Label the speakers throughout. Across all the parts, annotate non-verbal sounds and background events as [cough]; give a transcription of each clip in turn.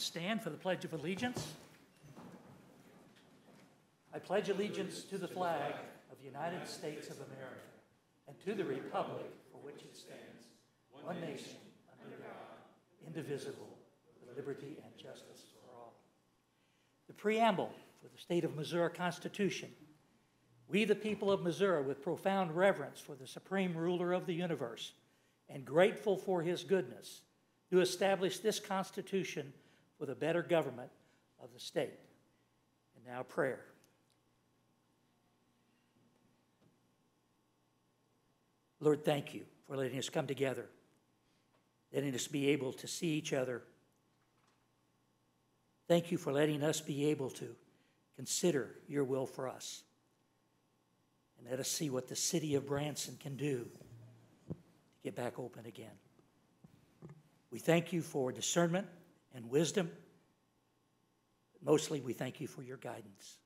Speaker 1: and stand for the Pledge of Allegiance. I pledge allegiance to the flag of the United States of America and to the republic for which it stands, one nation, under God, indivisible, with liberty and justice for all. The preamble for the state of Missouri Constitution. We, the people of Missouri, with profound reverence for the supreme ruler of the universe and grateful for his goodness, do establish this Constitution for the better government of the state. And now, prayer. Lord, thank you for letting us come together, letting us be able to see each other. Thank you for letting us be able to consider your will for us. And let us see what the city of Branson can do to get back open again. We thank you for discernment and wisdom. Mostly, we thank you for your guidance.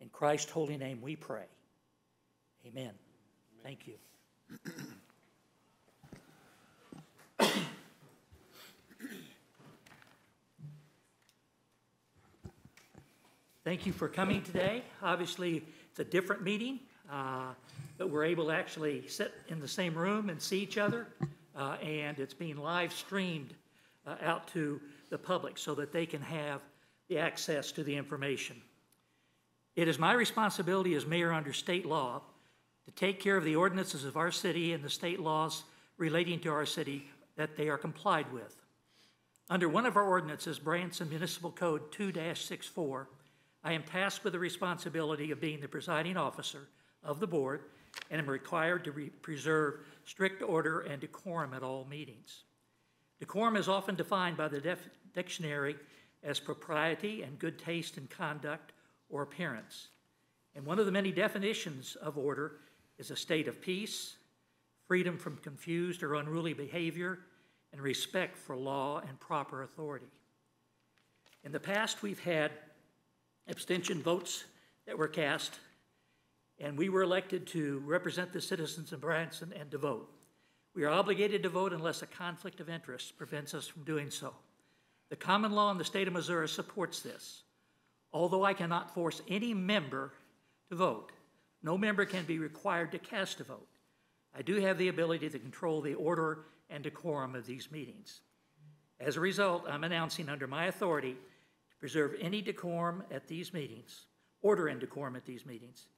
Speaker 1: In Christ's holy name we pray. Amen. Amen. Thank you. Thank you for coming today. Obviously, it's a different meeting, uh, but we're able to actually sit in the same room and see each other, uh, and it's being live streamed uh, out to the public so that they can have the access to the information. It is my responsibility as mayor under state law to take care of the ordinances of our city and the state laws relating to our city that they are complied with. Under one of our ordinances, Branson Municipal Code 2 64, I am tasked with the responsibility of being the presiding officer of the board and am required to re preserve strict order and decorum at all meetings. Decorum is often defined by the dictionary as propriety and good taste in conduct or appearance. And one of the many definitions of order is a state of peace, freedom from confused or unruly behavior, and respect for law and proper authority. In the past, we've had abstention votes that were cast, and we were elected to represent the citizens of Branson and to vote. We are obligated to vote unless a conflict of interest prevents us from doing so. The common law in the state of Missouri supports this. Although I cannot force any member to vote, no member can be required to cast a vote. I do have the ability to control the order and decorum of these meetings. As a result, I'm announcing under my authority to preserve any decorum at these meetings, order and decorum at these meetings,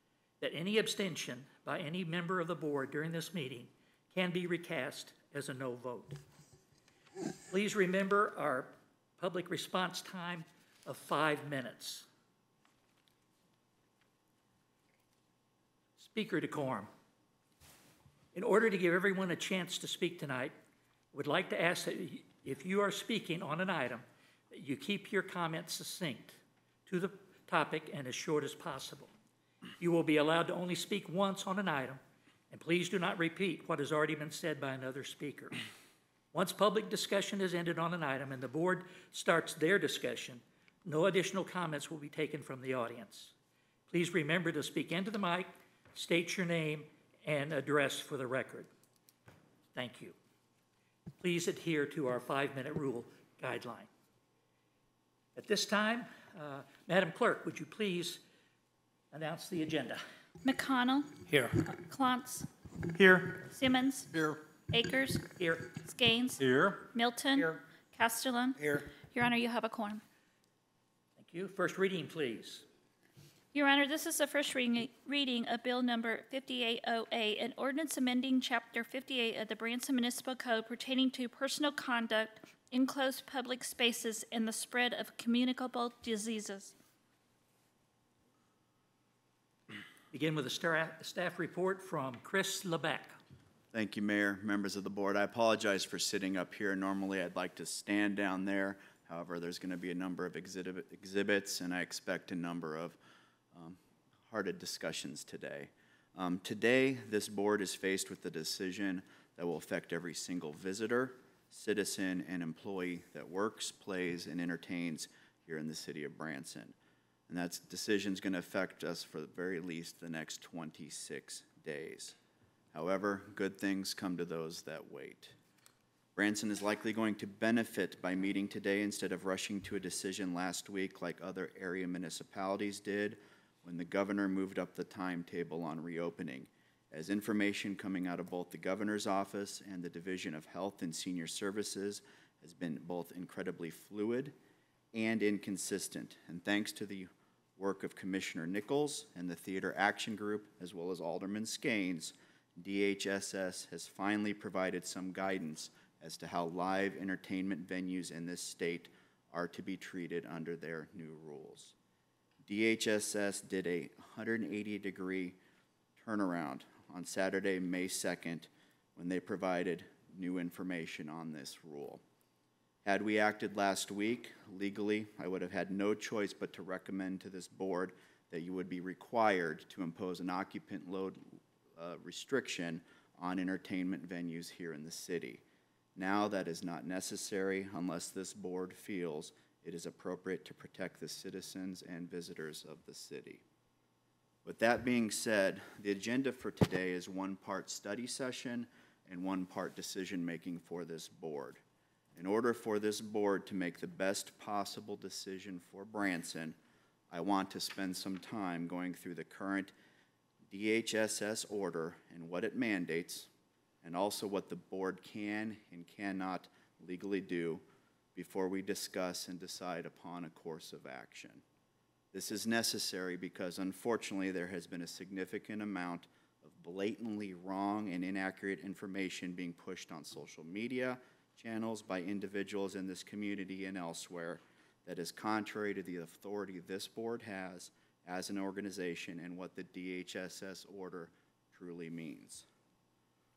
Speaker 1: that any abstention by any member of the board during this meeting can be recast as a no vote. Please remember our public response time of five minutes. Speaker decorum. In order to give everyone a chance to speak tonight, I would like to ask that if you are speaking on an item, that you keep your comments succinct to the topic and as short as possible. You will be allowed to only speak once on an item, and please do not repeat what has already been said by another speaker. [clears throat] Once public discussion has ended on an item and the board starts their discussion, no additional comments will be taken from the audience. Please remember to speak into the mic, state your name and address for the record. Thank you. Please adhere to our five-minute rule guideline. At this time, uh, Madam Clerk, would you please announce the agenda?
Speaker 2: McConnell.
Speaker 1: Here.
Speaker 2: Clontz.
Speaker 1: Here.
Speaker 2: Simmons.
Speaker 1: Here.
Speaker 2: Akers.
Speaker 1: Here.
Speaker 2: Skanes.
Speaker 1: Here.
Speaker 2: Milton.
Speaker 1: Here.
Speaker 2: Castellan.
Speaker 1: Here.
Speaker 2: Your Honor, you have a quorum.
Speaker 1: Thank you. First reading, please.
Speaker 2: Your Honor, this is the first reading, reading of Bill Number 5808, an ordinance amending Chapter 58 of the Branson Municipal Code pertaining to personal conduct in closed public spaces and the spread of communicable diseases.
Speaker 1: Begin with a staff report from Chris Lebeck.
Speaker 3: Thank you, Mayor, members of the board. I apologize for sitting up here. Normally, I'd like to stand down there. However, there's going to be a number of exhibit, exhibits, and I expect a number of um, hearted discussions today. Um, today, this board is faced with a decision that will affect every single visitor, citizen, and employee that works, plays, and entertains here in the city of Branson. And that decision is going to affect us for the very least the next 26 days. However, good things come to those that wait. Branson is likely going to benefit by meeting today instead of rushing to a decision last week like other area municipalities did when the governor moved up the timetable on reopening. As information coming out of both the governor's office and the Division of Health and Senior Services has been both incredibly fluid and inconsistent. And thanks to the work of Commissioner Nichols and the Theater Action Group, as well as Alderman Skanes, DHSS has finally provided some guidance as to how live entertainment venues in this state are to be treated under their new rules. DHSS did a 180-degree turnaround on Saturday, May 2nd, when they provided new information on this rule. Had we acted last week legally, I would have had no choice but to recommend to this board that you would be required to impose an occupant load uh, restriction on entertainment venues here in the city. Now that is not necessary unless this board feels it is appropriate to protect the citizens and visitors of the city. With that being said, the agenda for today is one part study session and one part decision-making for this board. In order for this board to make the best possible decision for Branson, I want to spend some time going through the current DHSS order and what it mandates, and also what the board can and cannot legally do before we discuss and decide upon a course of action. This is necessary because unfortunately, there has been a significant amount of blatantly wrong and inaccurate information being pushed on social media channels by individuals in this community and elsewhere that is contrary to the authority this board has as an organization and what the DHSS order truly means.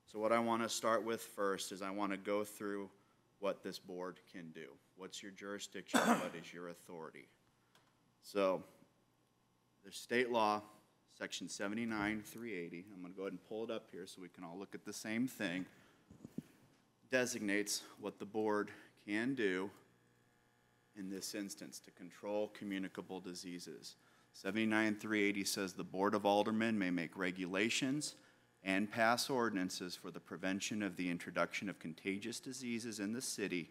Speaker 3: So what I want to start with first is I want to go through what this board can do. What's your jurisdiction? [coughs] what is your authority? So, there's state law, section 79, 380. I'm going to go ahead and pull it up here so we can all look at the same thing. Designates what the board can do in this instance to control communicable diseases. 79, 380 says the Board of Aldermen may make regulations and pass ordinances for the prevention of the introduction of contagious diseases in the city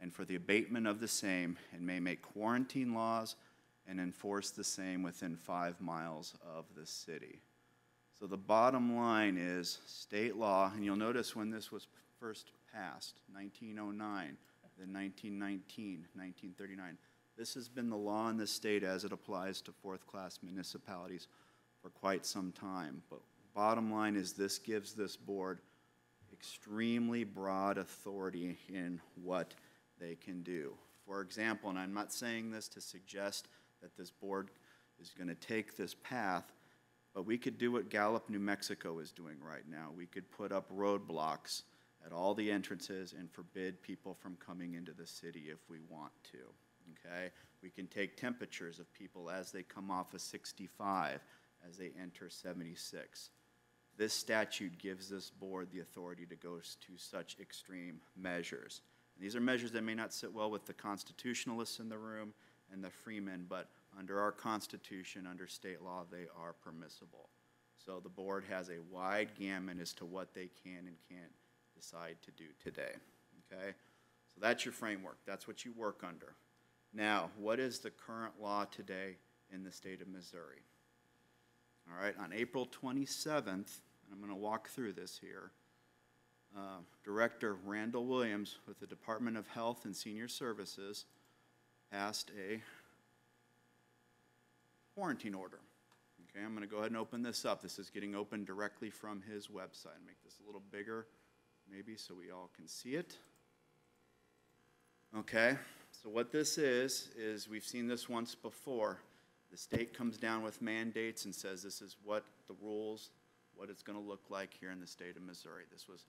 Speaker 3: and for the abatement of the same, and may make quarantine laws and enforce the same within five miles of the city. So the bottom line is state law, and you'll notice when this was first passed, 1909, then 1919, 1939. This has been the law in the state as it applies to fourth-class municipalities for quite some time. But bottom line is this gives this board extremely broad authority in what they can do. For example, and I'm not saying this to suggest that this board is going to take this path, but we could do what Gallup, New Mexico is doing right now. We could put up roadblocks at all the entrances and forbid people from coming into the city if we want to. Okay? We can take temperatures of people as they come off of 65, as they enter 76. This statute gives this board the authority to go to such extreme measures. And these are measures that may not sit well with the constitutionalists in the room and the freemen, but under our Constitution, under state law, they are permissible. So the board has a wide gamut as to what they can and can't decide to do today. Okay? So that's your framework. That's what you work under. Now, what is the current law today in the state of Missouri? All right, on April 27th, and I'm going to walk through this here, uh, Director Randall Williams with the Department of Health and Senior Services passed a quarantine order. Okay, I'm going to go ahead and open this up. This is getting opened directly from his website. Make this a little bigger, maybe, so we all can see it. Okay, so what this is, is we've seen this once before. The state comes down with mandates and says this is what the rules, what it's going to look like here in the state of Missouri. This was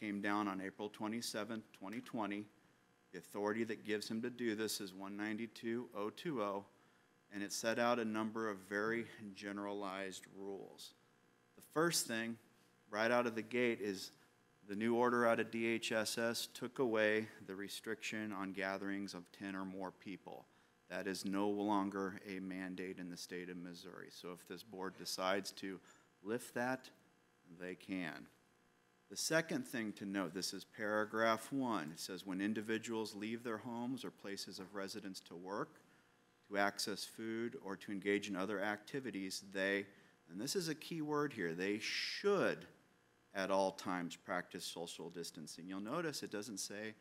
Speaker 3: came down on April 27, 2020. The authority that gives him to do this is 192.020, and it set out a number of very generalized rules. The first thing, right out of the gate, is the new order out of DHSS took away the restriction on gatherings of 10 or more people. That is no longer a mandate in the state of Missouri. So if this board decides to lift that, they can. The second thing to note, this is paragraph one. It says, when individuals leave their homes or places of residence to work, to access food, or to engage in other activities, they, and this is a key word here, they should at all times practice social distancing. You'll notice it doesn't say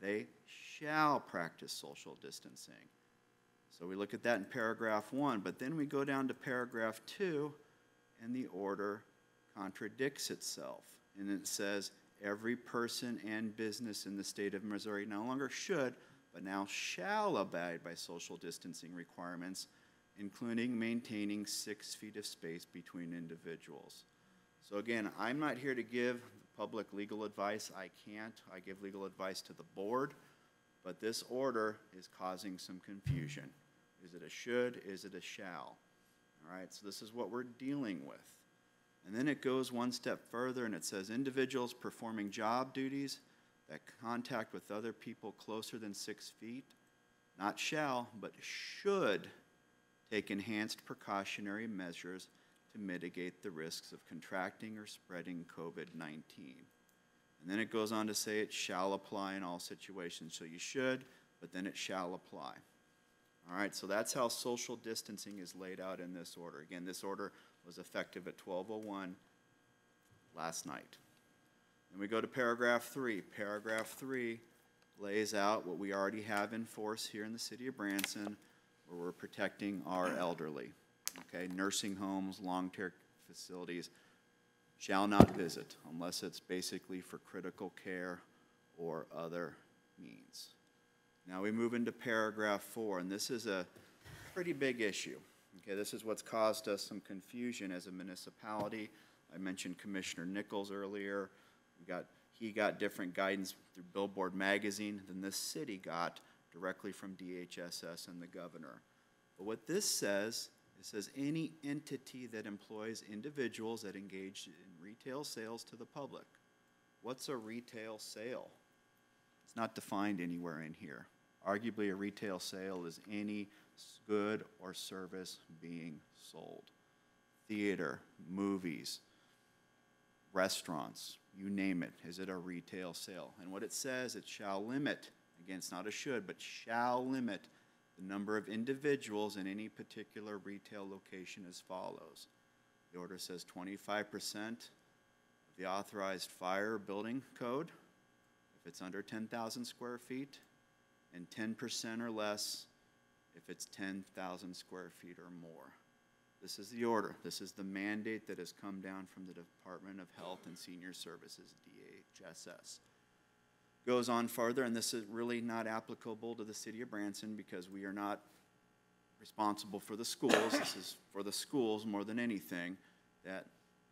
Speaker 3: they shall practice social distancing. So we look at that in paragraph one, but then we go down to paragraph two, and the order contradicts itself. And it says, every person and business in the state of Missouri no longer should, but now shall abide by social distancing requirements, including maintaining six feet of space between individuals. So again, I'm not here to give public legal advice. I can't. I give legal advice to the board, but this order is causing some confusion. Is it a should? Is it a shall? All right, so this is what we're dealing with. And then it goes one step further and it says individuals performing job duties that contact with other people closer than six feet, not shall, but should take enhanced precautionary measures to mitigate the risks of contracting or spreading COVID 19. And then it goes on to say it shall apply in all situations. So you should, but then it shall apply. All right, so that's how social distancing is laid out in this order. Again, this order was effective at 12:01 last night. Then we go to paragraph three. Paragraph three lays out what we already have in force here in the city of Branson, where we're protecting our elderly. Okay, nursing homes, long-term facilities shall not visit unless it's basically for critical care or other means. Now we move into paragraph four, and this is a pretty big issue. Okay, this is what's caused us some confusion as a municipality. I mentioned Commissioner Nichols earlier. We got, he got different guidance through Billboard Magazine than this city got directly from DHSS and the governor. But what this says, it says any entity that employs individuals that engage in retail sales to the public. What's a retail sale? It's not defined anywhere in here. Arguably, a retail sale is any good or service being sold. Theater, movies, restaurants, you name it. Is it a retail sale? And what it says, it shall limit, again, it's not a should, but shall limit the number of individuals in any particular retail location as follows. The order says twenty-five percent of the authorized fire building code, if it's under ten thousand square feet, and ten percent or less if it's ten thousand square feet or more. This is the order. This is the mandate that has come down from the Department of Health and Senior Services, DHSS. Goes on further, and this is really not applicable to the city of Branson because we are not responsible for the schools. This is for the schools more than anything, that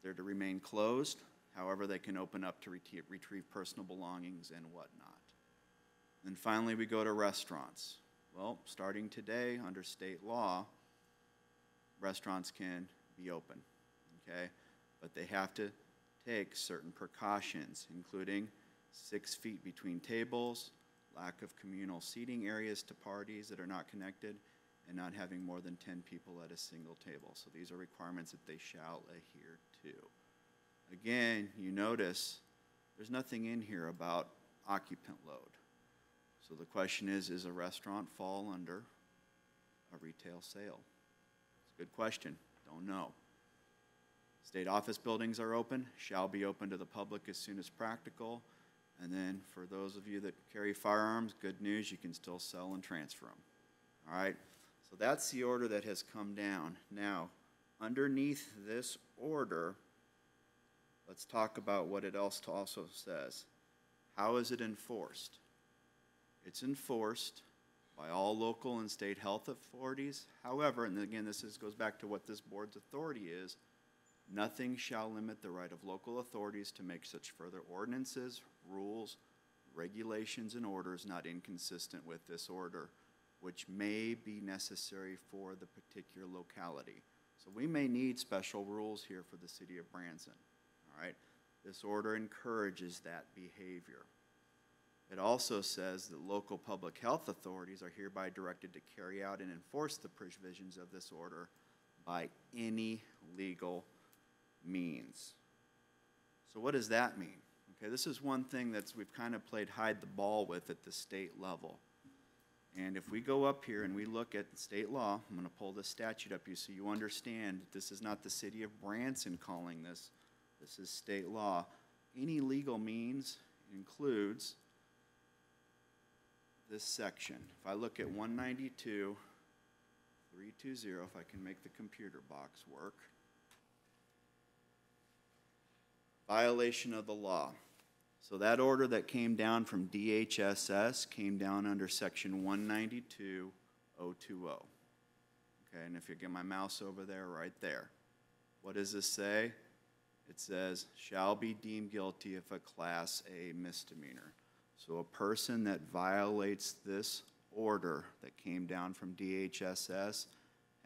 Speaker 3: they're to remain closed. However, they can open up to retrieve, retrieve personal belongings and whatnot. And finally, we go to restaurants. Well, starting today, under state law, restaurants can be open, okay? But they have to take certain precautions, including six feet between tables, lack of communal seating areas to parties that are not connected, and not having more than 10 people at a single table. So these are requirements that they shall adhere to. Again, you notice there's nothing in here about occupant load. So the question is, is a restaurant fall under a retail sale? It's a good question. Don't know. State office buildings are open, shall be open to the public as soon as practical. And then for those of you that carry firearms, good news, you can still sell and transfer them. All right? So that's the order that has come down. Now, underneath this order, let's talk about what it else also says. How is it enforced? It's enforced by all local and state health authorities. However, and again, this is, goes back to what this board's authority is, nothing shall limit the right of local authorities to make such further ordinances, rules, regulations, and orders not inconsistent with this order, which may be necessary for the particular locality. So we may need special rules here for the city of Branson, all right? This order encourages that behavior. It also says that local public health authorities are hereby directed to carry out and enforce the provisions of this order by any legal means. So what does that mean? Okay, this is one thing that's, we've kind of played hide the ball with at the state level. And if we go up here and we look at state law, I'm gonna pull the statute up here so you understand, that this is not the city of Branson calling this, this is state law. Any legal means includes this section. If I look at 192, 320, if I can make the computer box work. Violation of the law. So that order that came down from DHSS came down under section one ninety-two oh two oh. Okay, and if you get my mouse over there, right there. What does this say? It says, shall be deemed guilty of a Class A misdemeanor. So a person that violates this order that came down from DHSS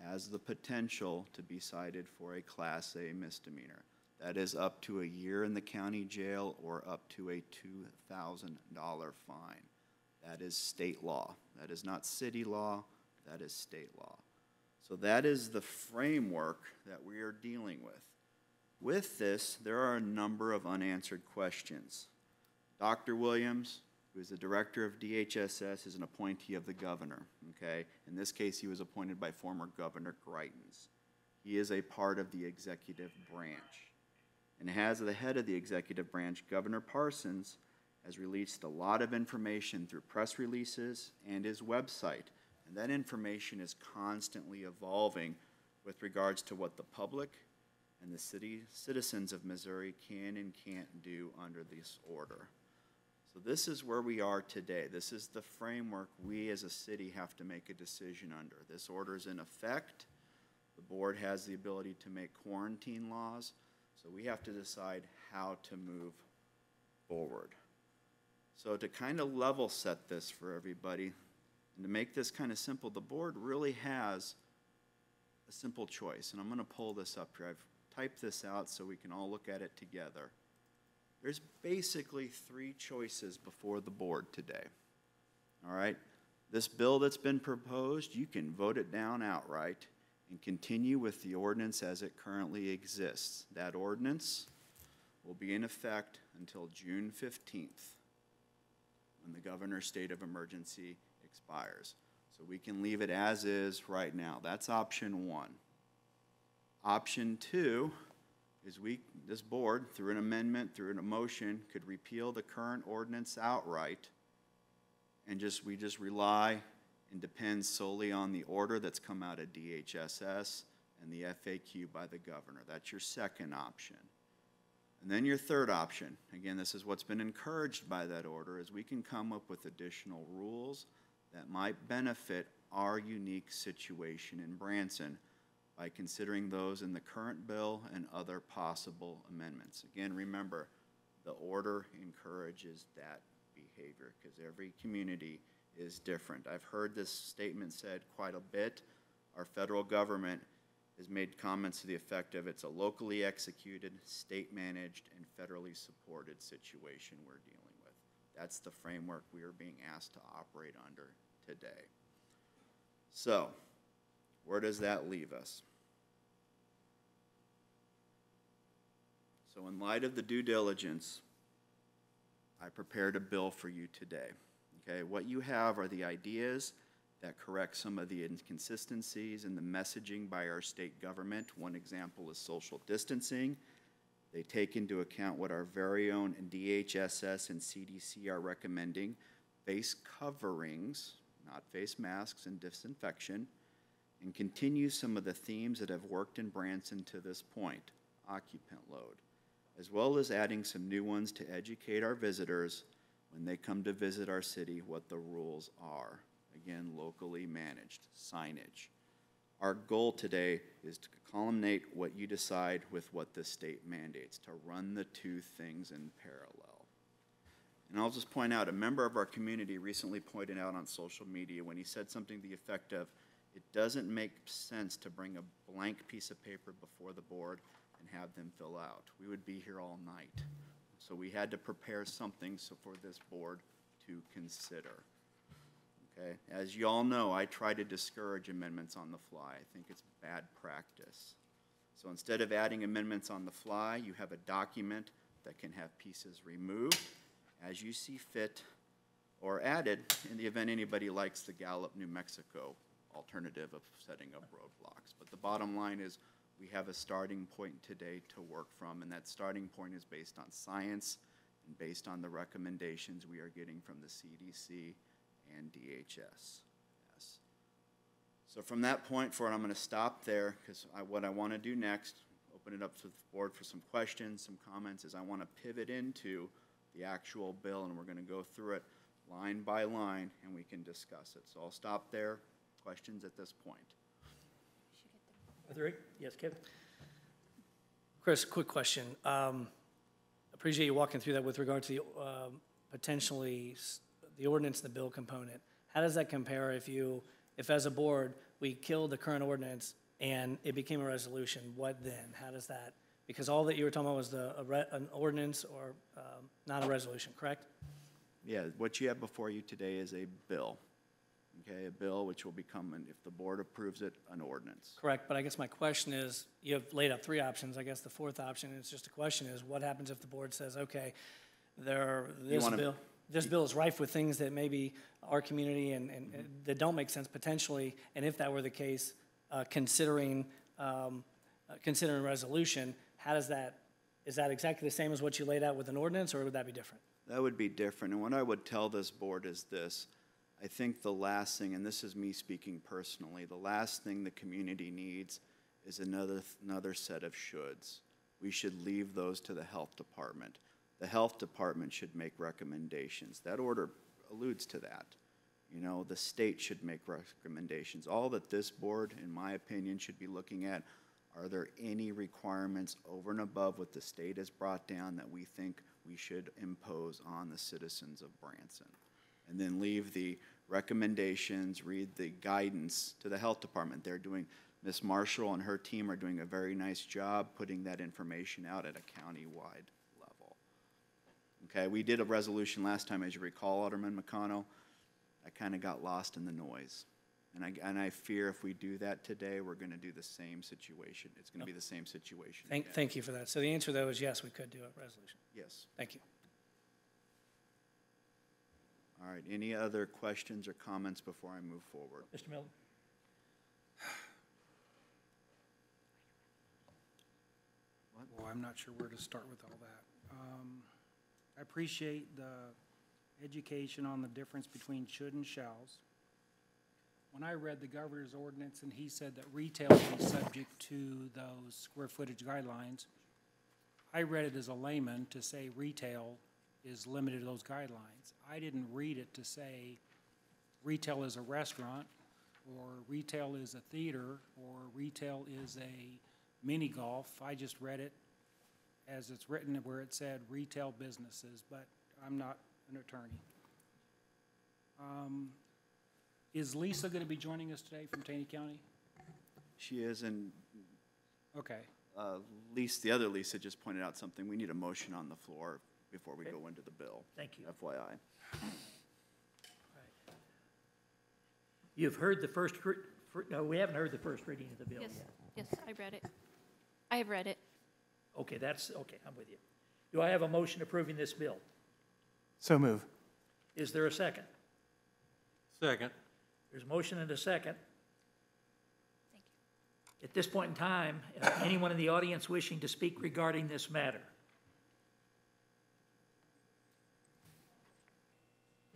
Speaker 3: has the potential to be cited for a Class A misdemeanor. That is up to a year in the county jail or up to a two thousand dollar fine. That is state law. That is not city law, that is state law. So that is the framework that we are dealing with. With this, there are a number of unanswered questions. Dr. Williams, who is the director of DHSS, is an appointee of the governor, okay? In this case, he was appointed by former Governor Greitens. He is a part of the executive branch. And has the head of the executive branch, Governor Parsons has released a lot of information through press releases and his website. And that information is constantly evolving with regards to what the public and the city citizens of Missouri can and can't do under this order. So this is where we are today. This is the framework we as a city have to make a decision under. This order is in effect. The board has the ability to make quarantine laws, so we have to decide how to move forward. So to kind of level set this for everybody, and to make this kind of simple, the board really has a simple choice, and I'm going to pull this up here. I've typed this out so we can all look at it together. There's basically three choices before the board today. All right? This bill that's been proposed, you can vote it down outright and continue with the ordinance as it currently exists. That ordinance will be in effect until June 15th, when the governor's state of emergency expires. So we can leave it as is right now. That's option one. Option two is we, this board, through an amendment, through an motion, could repeal the current ordinance outright and just, we just rely and depend solely on the order that's come out of DHSS and the FAQ by the governor. That's your second option. And then your third option, again, this is what's been encouraged by that order, is we can come up with additional rules that might benefit our unique situation in Branson by considering those in the current bill and other possible amendments. Again, remember, the order encourages that behavior because every community is different. I've heard this statement said quite a bit. Our federal government has made comments to the effect of it's a locally executed, state-managed, and federally supported situation we're dealing with. That's the framework we are being asked to operate under today. So, where does that leave us? So in light of the due diligence, I prepared a bill for you today. Okay, what you have are the ideas that correct some of the inconsistencies in the messaging by our state government. One example is social distancing. They take into account what our very own DHSS and CDC are recommending, face coverings, not face masks and disinfection, and continue some of the themes that have worked in Branson to this point, occupant load, as well as adding some new ones to educate our visitors when they come to visit our city what the rules are. Again, locally managed signage. Our goal today is to culminate what you decide with what the state mandates, to run the two things in parallel. And I'll just point out, a member of our community recently pointed out on social media when he said something to the effect of, it doesn't make sense to bring a blank piece of paper before the board and have them fill out. We would be here all night. So we had to prepare something so for this board to consider. Okay, as you all know, I try to discourage amendments on the fly. I think it's bad practice. So instead of adding amendments on the fly, you have a document that can have pieces removed as you see fit or added in the event anybody likes the Gallup, New Mexico alternative of setting up roadblocks. But the bottom line is, we have a starting point today to work from, and that starting point is based on science and based on the recommendations we are getting from the CDC and DHS. Yes. So from that point forward, I'm going to stop there, because I, what I want to do next, open it up to the board for some questions, some comments, is I want to pivot into the actual bill, and we're going to go through it line by line, and we can discuss it. So I'll stop there. Questions at this point?
Speaker 1: Are there, yes, Kevin?
Speaker 4: Chris, quick question. Um, Appreciate you walking through that with regard to the um, potentially, the ordinance and the bill component. How does that compare if you, if as a board, we killed the current ordinance and it became a resolution, what then? How does that, because all that you were talking about was the, a re- an ordinance or um, not a resolution, correct?
Speaker 3: Yeah, what you have before you today is a bill, okay? A bill which will become, an- if the board approves it, an ordinance.
Speaker 4: Correct, but I guess my question is, you have laid out three options. I guess the fourth option, it's just a question, is what happens if the board says, okay, there, this
Speaker 3: wanna-
Speaker 4: bill, this bill is rife with things that maybe our community and, and, and that don't make sense potentially, and if that were the case, uh, considering, um, uh, considering resolution, how does that, is that exactly the same as what you laid out with an ordinance, or would that be different?
Speaker 3: That would be different, and what I would tell this board is this. I think the last thing, and this is me speaking personally, the last thing the community needs is another, another set of shoulds. We should leave those to the health department. The health department should make recommendations. That order alludes to that. You know, the state should make recommendations. All that this board, in my opinion, should be looking at, are there any requirements over and above what the state has brought down that we think we should impose on the citizens of Branson? And then leave the recommendations, read the guidance to the health department. They're doing, Ms. Marshall and her team are doing a very nice job putting that information out at a county-wide level. Okay, we did a resolution last time, as you recall, Alderman McConnell. I kind of got lost in the noise. And I, and I fear if we do that today, we're going to do the same situation. It's going to be the same situation
Speaker 4: Thank,
Speaker 3: again.
Speaker 4: thank you for that. So the answer though is yes, we could do a resolution.
Speaker 3: Yes.
Speaker 4: Thank you.
Speaker 3: All right, any other questions or comments before I move forward?
Speaker 1: Mr. Milton?
Speaker 5: Well, I'm not sure where to start with all that. Um, I appreciate the education on the difference between should and shalls. When I read the governor's ordinance and he said that retail would be subject to those square footage guidelines, I read it as a layman to say retail is limited to those guidelines. I didn't read it to say retail is a restaurant, or retail is a theater, or retail is a mini golf. I just read it as it's written where it said retail businesses, but I'm not an attorney. Um, Is Lisa going to be joining us today from Taney County?
Speaker 3: She is, and
Speaker 5: Okay,
Speaker 3: uh, Lisa, the other Lisa just pointed out something. We need a motion on the floor before we go into the bill.
Speaker 1: Thank you.
Speaker 3: FYI.
Speaker 1: You've heard the first, re- fir- no, we haven't heard the first reading of the bill
Speaker 2: Yes,
Speaker 1: yet.
Speaker 2: yes, I read it. I have read it.
Speaker 1: Okay, that's, okay, I'm with you. Do I have a motion approving this bill?
Speaker 6: So move.
Speaker 1: Is there a second?
Speaker 6: Second.
Speaker 1: There's a motion and a second.
Speaker 2: Thank you.
Speaker 1: At this point in time, uh, anyone in the audience wishing to speak regarding this matter?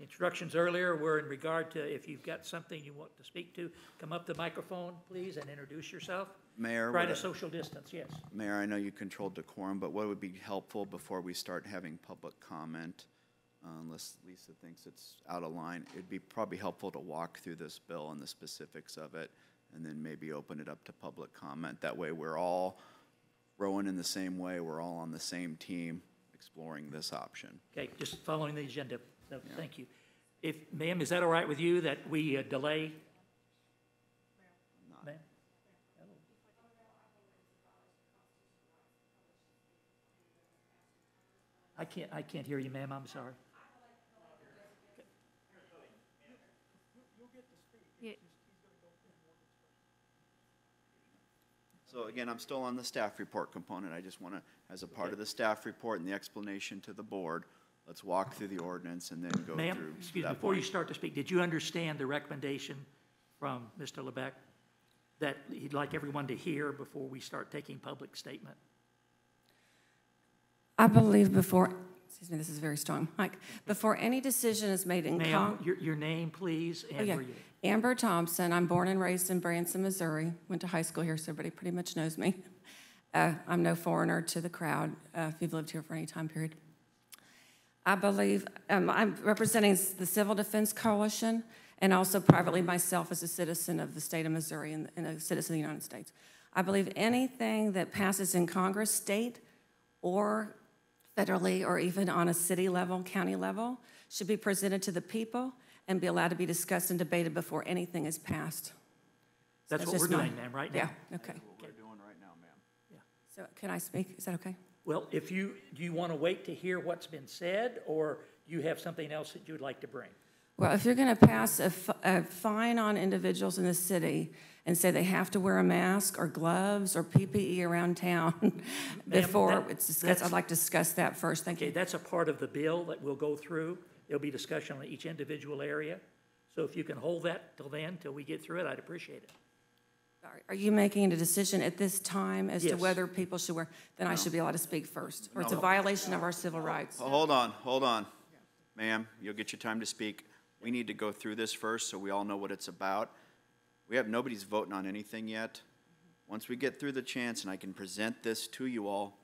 Speaker 1: Instructions earlier were in regard to if you've got something you want to speak to, come up to the microphone, please, and introduce yourself.
Speaker 3: Mayor,
Speaker 1: Try to
Speaker 3: I-
Speaker 1: social distance, yes.
Speaker 3: Mayor, I know you controlled decorum, but what would be helpful before we start having public comment, uh, unless Lisa thinks it's out of line, it'd be probably helpful to walk through this bill and the specifics of it, and then maybe open it up to public comment. That way, we're all rowing in the same way, we're all on the same team exploring this option.
Speaker 1: Okay, just following the agenda, so, thank you. If, ma'am, is that all right with you that we uh, delay? Ma'am? I can't, I can't hear you, ma'am, I'm sorry.
Speaker 3: So again, I'm still on the staff report component. I just want to, as a part of the staff report and the explanation to the board, let's walk through the ordinance and then go
Speaker 1: Ma'am,
Speaker 3: through
Speaker 1: excuse me,
Speaker 3: that
Speaker 1: before you
Speaker 3: point.
Speaker 1: start to speak, did you understand the recommendation from Mr. Lebeck? That he'd like everyone to hear before we start taking public statement?
Speaker 7: I believe before, excuse me, this is very strong, mic, before any decision is made in
Speaker 1: Ma'am,
Speaker 7: Con-
Speaker 1: your, your name, please,
Speaker 7: Oh,
Speaker 1: and
Speaker 7: yeah.
Speaker 1: where you,
Speaker 7: Amber Thompson, I'm born and raised in Branson, Missouri, went to high school here, so everybody pretty much knows me. Uh, I'm no foreigner to the crowd, uh, if you've lived here for any time period. I believe, um, I'm representing the Civil Defense Coalition and also privately myself as a citizen of the state of Missouri and, and a citizen of the United States. I believe anything that passes in Congress, state, or federally, or even on a city level, county level, should be presented to the people and be allowed to be discussed and debated before anything is passed.
Speaker 1: that's what we're doing, ma'am, right now?
Speaker 7: Yeah, okay.
Speaker 3: What we're doing right now, ma'am. Yeah.
Speaker 7: So can I speak? Is that okay?
Speaker 1: Well, if you, do you want to wait to hear what's been said, or you have something else that you'd like to bring?
Speaker 7: Well, if you're going to pass a, f- a fine on individuals in the city and say they have to wear a mask or gloves or PPE around town [laughs] before
Speaker 1: that-
Speaker 7: it's discussed, I'd like to discuss that first. Thank
Speaker 1: Okay,
Speaker 7: you.
Speaker 1: that's a part of the bill that we'll go through. There'll be discussion on each individual area. So if you can hold that till then, till we get through it, I'd appreciate it.
Speaker 7: Are- Are you making a decision at this time as to
Speaker 1: Yes.
Speaker 7: whether people should wear, then I should be allowed to speak first? Or it's a
Speaker 3: No.
Speaker 7: violation of our civil rights?
Speaker 3: Oh, Hold on, hold on. Ma'am, you'll get your time to speak. We need to go through this first so we all know what it's about. We have, nobody's voting on anything yet. Once we get through the chance and I can present this to you all,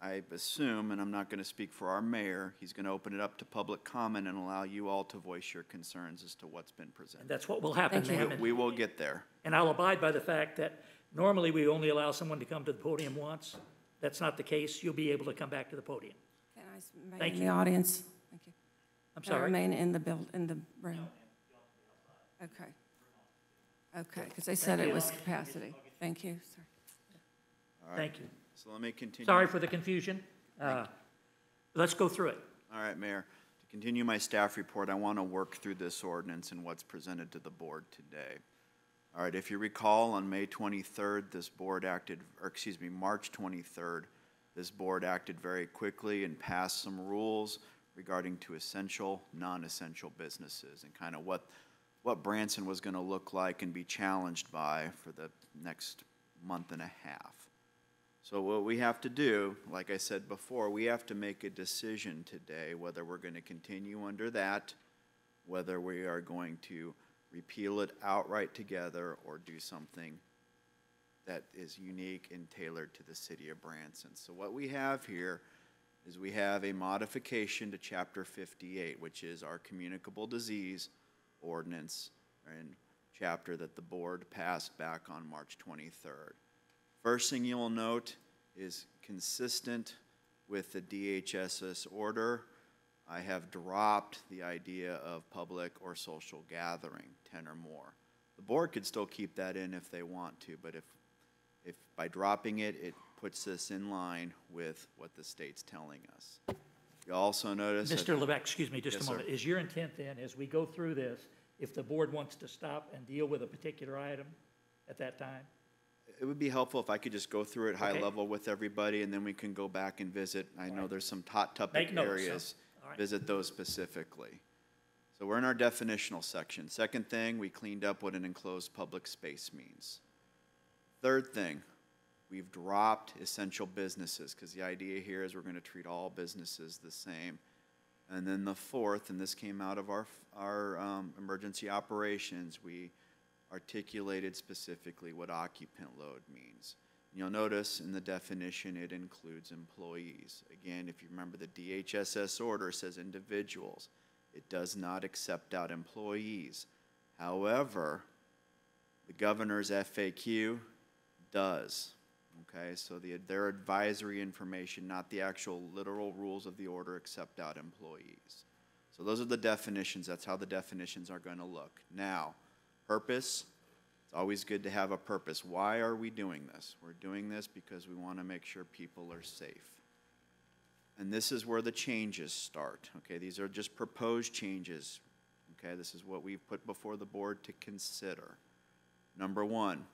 Speaker 3: I assume, and I'm not going to speak for our mayor, he's going to open it up to public comment and allow you all to voice your concerns as to what's been
Speaker 1: And
Speaker 3: presented.
Speaker 1: that's what will happen,
Speaker 7: Thank you.
Speaker 1: ma'am.
Speaker 3: We- We will get there.
Speaker 1: And I'll abide by the fact that normally we only allow someone to come to the podium once. That's not the case. You'll be able to come back to the podium.
Speaker 7: Can I s- remain
Speaker 1: Thank
Speaker 7: in
Speaker 1: you.
Speaker 7: the audience? Thank you.
Speaker 1: I'm
Speaker 7: Can I
Speaker 1: sorry.
Speaker 7: remain in the build, in the room? Okay. Okay, because they said it was capacity. Thank you, sir.
Speaker 1: Thank you.
Speaker 3: So let me continue.
Speaker 1: Sorry for the confusion. Uh, Let's go through it.
Speaker 3: All right, Mayor. To continue my staff report, I want to work through this ordinance and what's presented to the board today. All right, if you recall, on May 23rd, this board acted, or excuse me, March 23rd, this board acted very quickly and passed some rules regarding to essential, non-essential businesses and kind of what, what Branson was going to look like and be challenged by for the next month and a half. So what we have to do, like I said before, we have to make a decision today whether we're going to continue under that, whether we are going to repeal it outright together or do something that is unique and tailored to the city of Branson. So what we have here is we have a modification to chapter fifty-eight, which is our communicable disease ordinance and chapter that the board passed back on March twenty-third. First thing you'll note is consistent with the DHSS order, I have dropped the idea of public or social gathering, ten or more. The board could still keep that in if they want to, but if, if by dropping it, it puts us in line with what the state's telling us. You also notice.
Speaker 1: Mr. Levesque, excuse me just
Speaker 3: Yes,
Speaker 1: a
Speaker 3: sir.
Speaker 1: moment. Is your intent then, as we go through this, if the board wants to stop and deal with a particular item at that time?
Speaker 3: It would be helpful if I could just go through it high
Speaker 1: Okay.
Speaker 3: level with everybody, and then we can go back and visit. I know there's some hot topic
Speaker 1: Make notes, huh?
Speaker 3: areas.
Speaker 1: All right.
Speaker 3: Visit those specifically. So we're in our definitional section. Second thing, we cleaned up what an enclosed public space means. Third thing, we've dropped essential businesses, because the idea here is we're gonna treat all businesses the same. And then the fourth, and this came out of our, our, um, emergency operations, we articulated specifically what occupant load means. You'll notice in the definition, it includes employees. Again, if you remember, the DHSS order says individuals. It does not accept out employees. However, the governor's FAQ does. Okay, so the, their advisory information, not the actual literal rules of the order, accept out employees. So those are the definitions. That's how the definitions are going to look. Now, purpose. It's always good to have a purpose. Why are we doing this? We're doing this because we want to make sure people are safe. And this is where the changes start. Okay, these are just proposed changes. Okay, this is what we've put before the board to consider. Number one,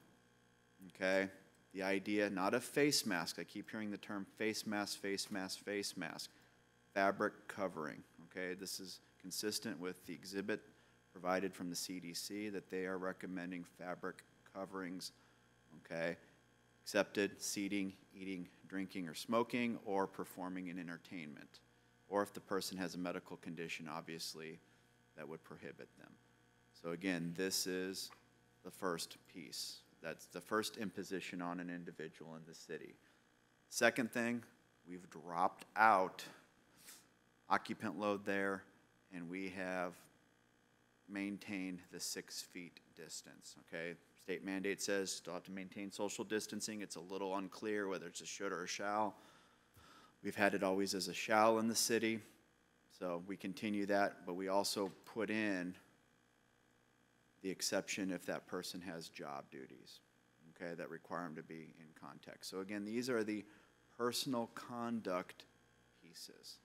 Speaker 3: okay, The idea, not a face mask, I keep hearing the term face mask, face mask, face mask. Fabric covering, okay? This is consistent with the exhibit provided from the CDC that they are recommending fabric coverings, okay? Accepted seating, eating, drinking, or smoking, or performing in entertainment. Or if the person has a medical condition, obviously, that would prohibit them. So again, this is the first piece. That's the first imposition on an individual in the city. Second thing, we've dropped out occupant load there, and we have maintained the six feet distance, okay? State mandate says still have to maintain social distancing. It's a little unclear whether it's a should or a shall. We've had it always as a shall in the city, so we continue that, but we also put in the exception if that person has job duties, okay, that require them to be in context. So again, these are the personal conduct pieces.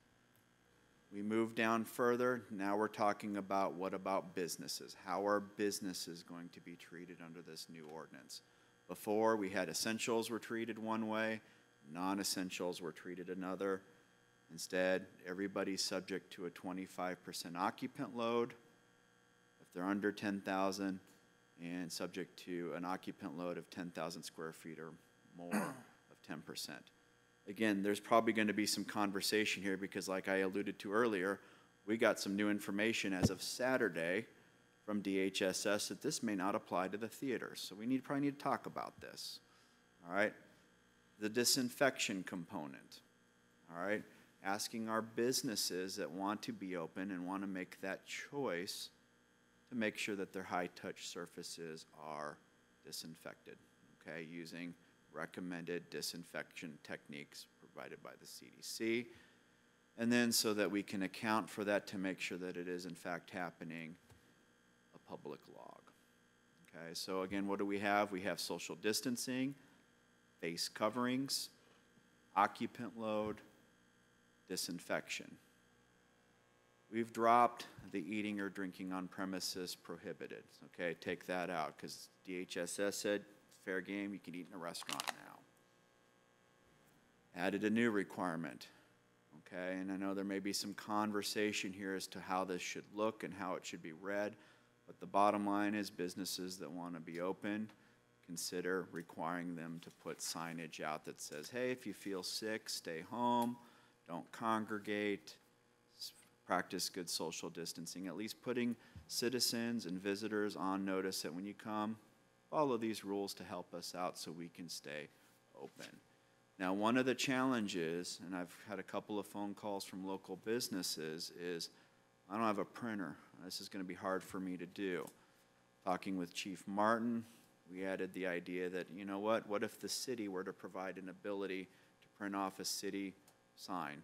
Speaker 3: We move down further, now we're talking about what about businesses? How are businesses going to be treated under this new ordinance? Before, we had essentials were treated one way, non-essentials were treated another. Instead, everybody's subject to a twenty-five percent occupant load if they're under ten thousand, and subject to an occupant load of ten thousand square feet or more of ten percent. Again, there's probably gonna be some conversation here, because like I alluded to earlier, we got some new information as of Saturday from DHSS that this may not apply to the theaters, so we need, probably need to talk about this, all right? The disinfection component, all right? Asking our businesses that want to be open and want to make that choice to make sure that their high-touch surfaces are disinfected, okay, using recommended disinfection techniques provided by the CDC. And then so that we can account for that to make sure that it is in fact happening, a public log. Okay, so again, what do we have? We have social distancing, face coverings, occupant load, disinfection. We've dropped the eating or drinking on premises prohibited, okay, take that out, because DHSS said, fair game, you can eat in a restaurant now. Added a new requirement, okay, and I know there may be some conversation here as to how this should look and how it should be read, but the bottom line is businesses that want to be open, consider requiring them to put signage out that says, hey, if you feel sick, stay home, don't congregate, practice good social distancing, at least putting citizens and visitors on notice that when you come, follow these rules to help us out so we can stay open. Now, one of the challenges, and I've had a couple of phone calls from local businesses, is I don't have a printer. This is going to be hard for me to do. Talking with Chief Martin, we added the idea that, you know what, what if the city were to provide an ability to print off a city sign?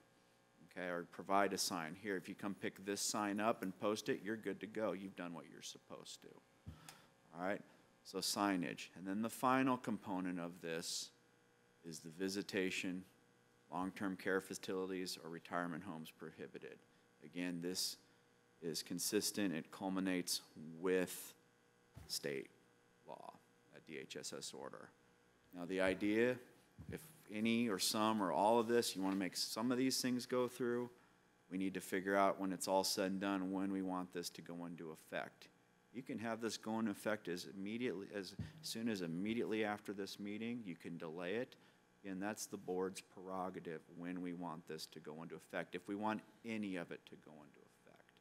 Speaker 3: Okay, or provide a sign. Here, if you come pick this sign up and post it, you're good to go. You've done what you're supposed to. All right, so signage. And then the final component of this is the visitation, long-term care facilities, or retirement homes prohibited. Again, this is consistent, it culminates with state law, a DHSS order. Now, the idea, if any or some or all of this, you want to make some of these things go through, we need to figure out when it's all said and done, when we want this to go into effect. You can have this go into effect as immediately, as soon as immediately after this meeting, you can delay it. and that's the board's prerogative when we want this to go into effect, if we want any of it to go into effect.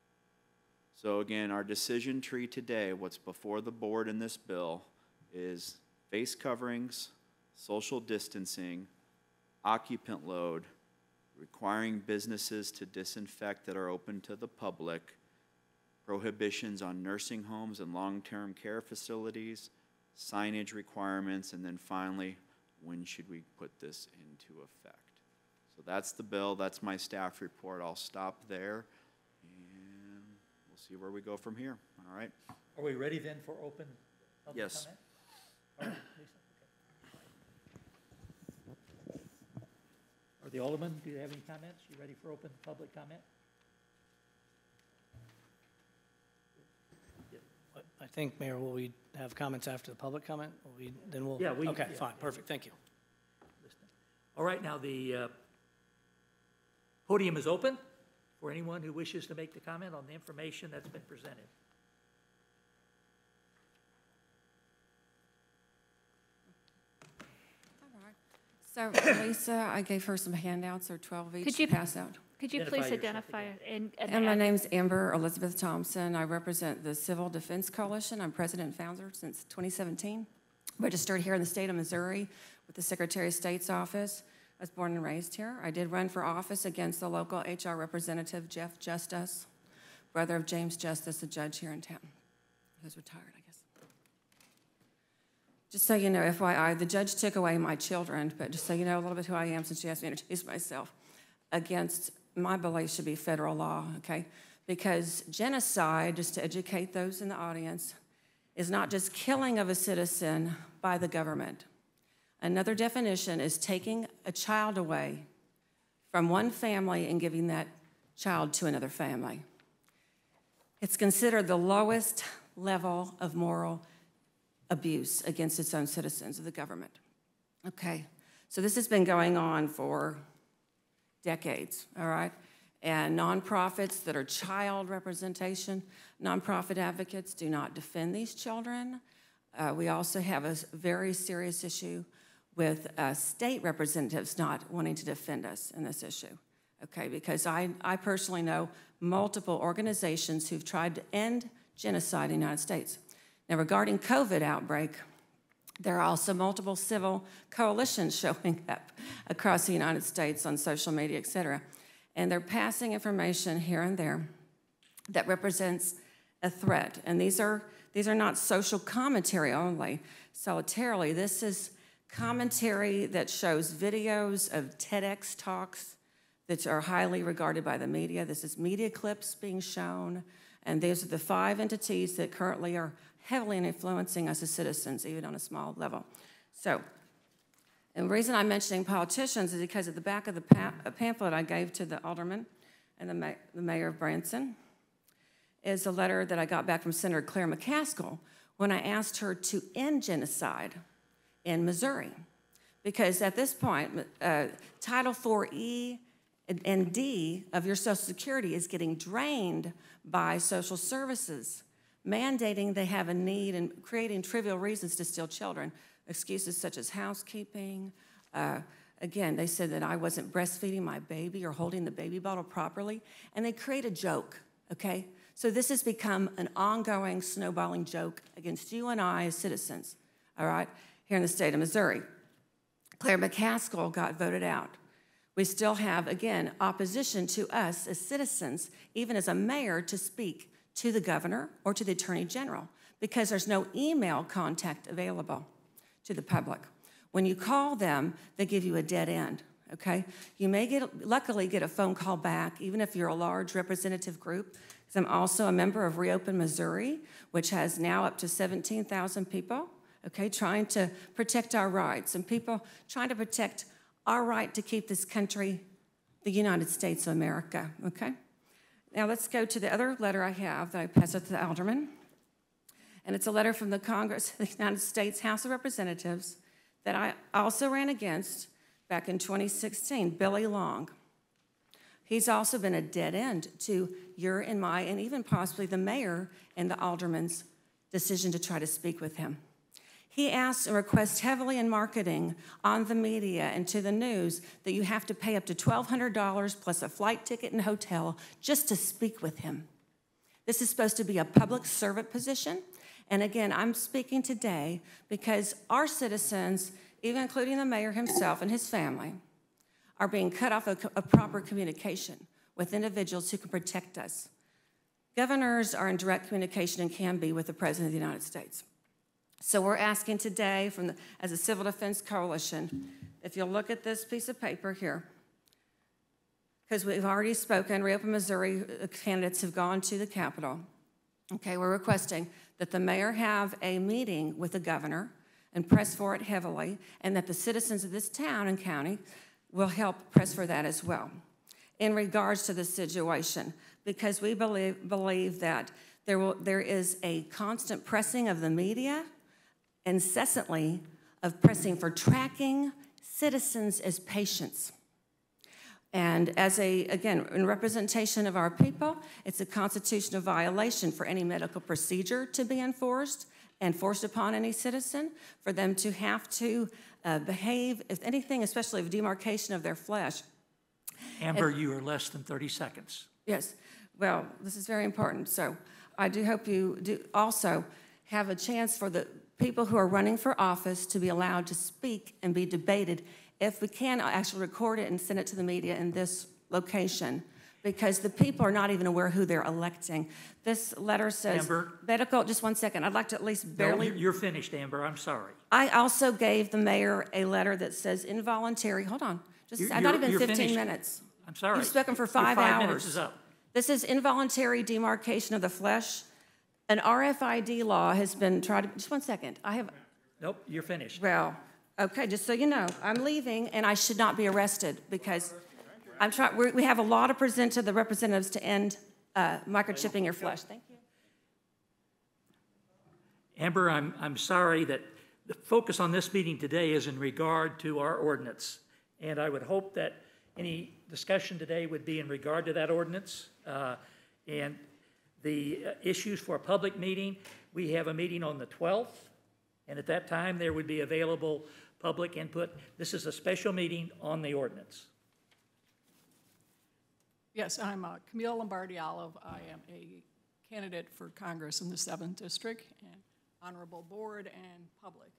Speaker 3: So again, our decision tree today, what's before the board in this bill, is face coverings, social distancing, occupant load, requiring businesses to disinfect that are open to the public, prohibitions on nursing homes and long-term care facilities, signage requirements, and then finally, when should we put this into effect? So that's the bill, that's my staff report, I'll stop there, and we'll see where we go from here, all right?
Speaker 1: Are we ready then for open public
Speaker 3: Yes.
Speaker 1: comment? All right, Lisa, okay. Are the Alderman, do you have any comments? You ready for open public comment?
Speaker 4: I think, Mayor, will we have comments after the public comment? Will we, then we'll?
Speaker 1: Yeah, we-
Speaker 4: Okay,
Speaker 1: yeah.
Speaker 4: fine, perfect, thank you.
Speaker 1: All right, now the uh, podium is open for anyone who wishes to make the comment on the information that's been presented.
Speaker 7: So Lisa, I gave her some handouts, or 12 each
Speaker 2: Could
Speaker 7: to
Speaker 2: you-
Speaker 7: pass out.
Speaker 2: Could you
Speaker 1: Identify
Speaker 2: please
Speaker 1: yourself
Speaker 2: identify
Speaker 1: again.
Speaker 2: and, and
Speaker 7: And my
Speaker 2: add-
Speaker 7: name's Amber Elizabeth Thompson. I represent the Civil Defense Coalition. I'm president and founder since 2017. Registered here in the state of Missouri with the Secretary of State's office. I was born and raised here. I did run for office against the local HR representative, Jeff Justice, brother of James Justice, a judge here in town. Who's retired, I guess. Just so you know, FYI, the judge took away my children, but just so you know a little bit who I am, since you asked me to introduce myself, against my belief should be federal law, okay? Because genocide, just to educate those in the audience, is not just killing of a citizen by the government. Another definition is taking a child away from one family and giving that child to another family. It's considered the lowest level of moral abuse against its own citizens of the government. Okay, so this has been going on for decades, all right? And nonprofits that are child representation, nonprofit advocates do not defend these children. Uh, we also have a very serious issue with uh, state representatives not wanting to defend us in this issue. Okay, because I, I personally know multiple organizations who've tried to end genocide in the United States. Now, regarding COVID outbreak, there are also multiple civil coalitions [laughs] showing up across the United States on social media, et cetera. And they're passing information here and there that represents a threat. And these are, these are not social commentary only solitarily. This is commentary that shows videos of TEDx talks that are highly regarded by the media. This is media clips being shown. And these are the five entities that currently are heavily influencing us as citizens, even on a small level. So, and the reason I'm mentioning politicians is because at the back of the pa- pamphlet I gave to the alderman and the, ma- the mayor of Branson is a letter that I got back from Senator Claire McCaskill when I asked her to end genocide in Missouri. Because at this point, uh, Title IV-E and- and D of your Social Security is getting drained by social services, mandating they have a need and creating trivial reasons to steal children. Excuses such as housekeeping. Uh, again, they said that I wasn't breastfeeding my baby or holding the baby bottle properly, and they create a joke, okay? So this has become an ongoing snowballing joke against you and I as citizens, all right, here in the state of Missouri. Claire McCaskill got voted out. We still have, again, opposition to us as citizens, even as a mayor, to speak to the governor or to the attorney general because there's no email contact available to the public. When you call them, they give you a dead end, okay? You may get, luckily get a phone call back, even if you're a large representative group, because I'm also a member of Reopen Missouri, which has now up to 17,000 people, okay, trying to protect our rights and people trying to protect our right to keep this country the United States of America, okay? Now let's go to the other letter I have that I passed out to the alderman. And it's a letter from the Congress the United States House of Representatives that I also ran against back in 2016, Billy Long. He's also been a dead end to your and my, and even possibly the mayor and the alderman's decision to try to speak with him. He asks and requests heavily in marketing on the media and to the news that you have to pay up to $1,200 plus a flight ticket and hotel just to speak with him. This is supposed to be a public servant position. And again, I'm speaking today because our citizens, even including the mayor himself and his family, are being cut off of, of proper communication with individuals who can protect us. Governors are in direct communication and can be with the President of the United States. So we're asking today, from the, as a Civil Defense Coalition, if you'll look at this piece of paper here, because we've already spoken, Reopen Missouri uh, candidates have gone to the Capitol. Okay, we're requesting that the mayor have a meeting with the governor and press for it heavily, and that the citizens of this town and county will help press for that as well. In regards to the situation, because we believe, believe that there, will, there is a constant pressing of the media incessantly of pressing for tracking, citizens as patients. And as a, again, in representation of our people, it's a constitutional violation for any medical procedure to be enforced and forced upon any citizen, for them to have to uh, behave, if anything, especially of demarcation of their flesh.
Speaker 1: Amber, you are less than 30 seconds.
Speaker 7: Yes, well, this is very important. So I do hope you do also have a chance for the people who are running for office to be allowed to speak and be debated. If we can, I'll actually record it and send it to the media in this location, because the people are not even aware who they're electing. This letter says,
Speaker 1: Amber?
Speaker 7: medical, just one second, I'd like to at least barely.
Speaker 1: you're- You're finished, Amber, I'm sorry.
Speaker 7: I also gave the mayor a letter that says involuntary, hold on, just,
Speaker 1: You're-
Speaker 7: uh, not even 15
Speaker 1: finished.
Speaker 7: minutes.
Speaker 1: I'm sorry.
Speaker 7: You've spoken for five
Speaker 1: Five minutes
Speaker 7: hours.
Speaker 1: is up.
Speaker 7: This is involuntary demarcation of the flesh. An RFID law has been tried, to just one second, I have,
Speaker 1: Nope, you're finished.
Speaker 7: well, okay, just so you know, I'm leaving and I should not be arrested because I'm trying, we have a law to present to the representatives to end uh, microchipping your flesh. Thank you.
Speaker 1: Amber, I'm, I'm sorry that the focus on this meeting today is in regard to our ordinance. And I would hope that any discussion today would be in regard to that ordinance. Uh, And the uh, issues for a public meeting, we have a meeting on the 12th. And at that time, there would be available public input. This is a special meeting on the ordinance.
Speaker 8: Yes, I'm uh, Camille Lombardi Olive. I am a candidate for Congress in the 7th District, and honorable board and public.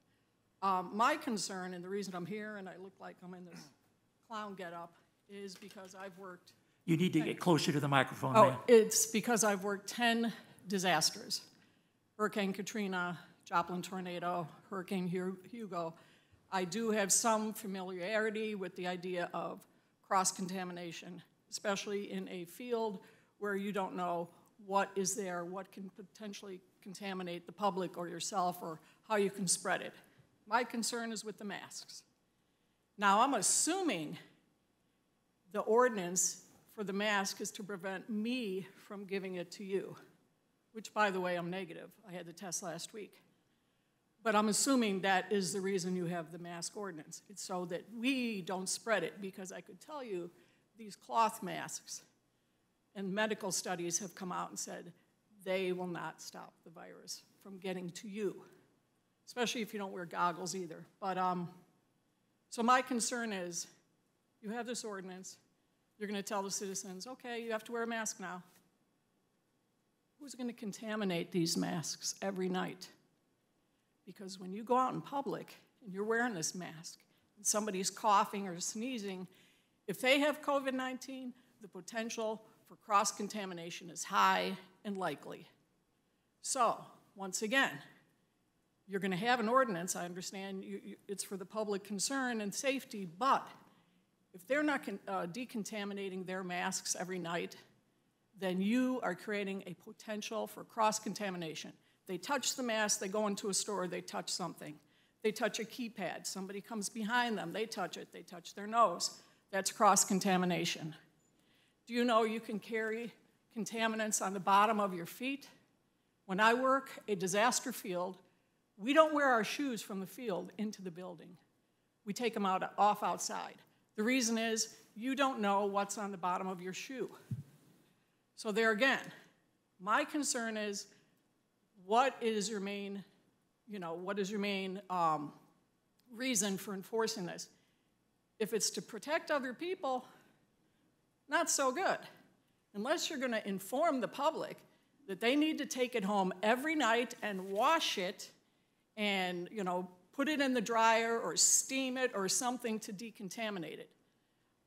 Speaker 8: Um, My concern, and the reason I'm here, and I look like I'm in this clown getup, is because I've worked,
Speaker 1: You need to get closer to the microphone,
Speaker 8: oh,
Speaker 1: ma'am.
Speaker 8: it's because I've worked 10 disasters. Hurricane Katrina, Joplin tornado, Hurricane Hugo. I do have some familiarity with the idea of cross-contamination, especially in a field where you don't know what is there, what can potentially contaminate the public or yourself, or how you can spread it. My concern is with the masks. Now, I'm assuming the ordinance for the mask is to prevent me from giving it to you, which, by the way, I'm negative. I had the test last week. But I'm assuming that is the reason you have the mask ordinance. It's so that we don't spread it, because I could tell you, these cloth masks and medical studies have come out and said they will not stop the virus from getting to you, especially if you don't wear goggles either. But, um, so my concern is, you have this ordinance, you're gonna tell the citizens, okay, you have to wear a mask now. Who's gonna contaminate these masks every night? Because when you go out in public and you're wearing this mask, and somebody's coughing or sneezing, if they have COVID 19, the potential for cross contamination is high and likely. So, once again, you're going to have an ordinance, I understand you, you, it's for the public concern and safety, but if they're not uh, decontaminating their masks every night, then you are creating a potential for cross contamination. They touch the mask, they go into a store, they touch something. They touch a keypad, somebody comes behind them, they touch it, they touch their nose. That's cross contamination. Do you know you can carry contaminants on the bottom of your feet? When I work a disaster field, we don't wear our shoes from the field into the building. We take them out, off outside. The reason is you don't know what's on the bottom of your shoe. So, there again, my concern is what is your main, you know, what is your main um, reason for enforcing this? If it's to protect other people, not so good. Unless you're going to inform the public that they need to take it home every night and wash it and, you know, put it in the dryer or steam it or something to decontaminate it.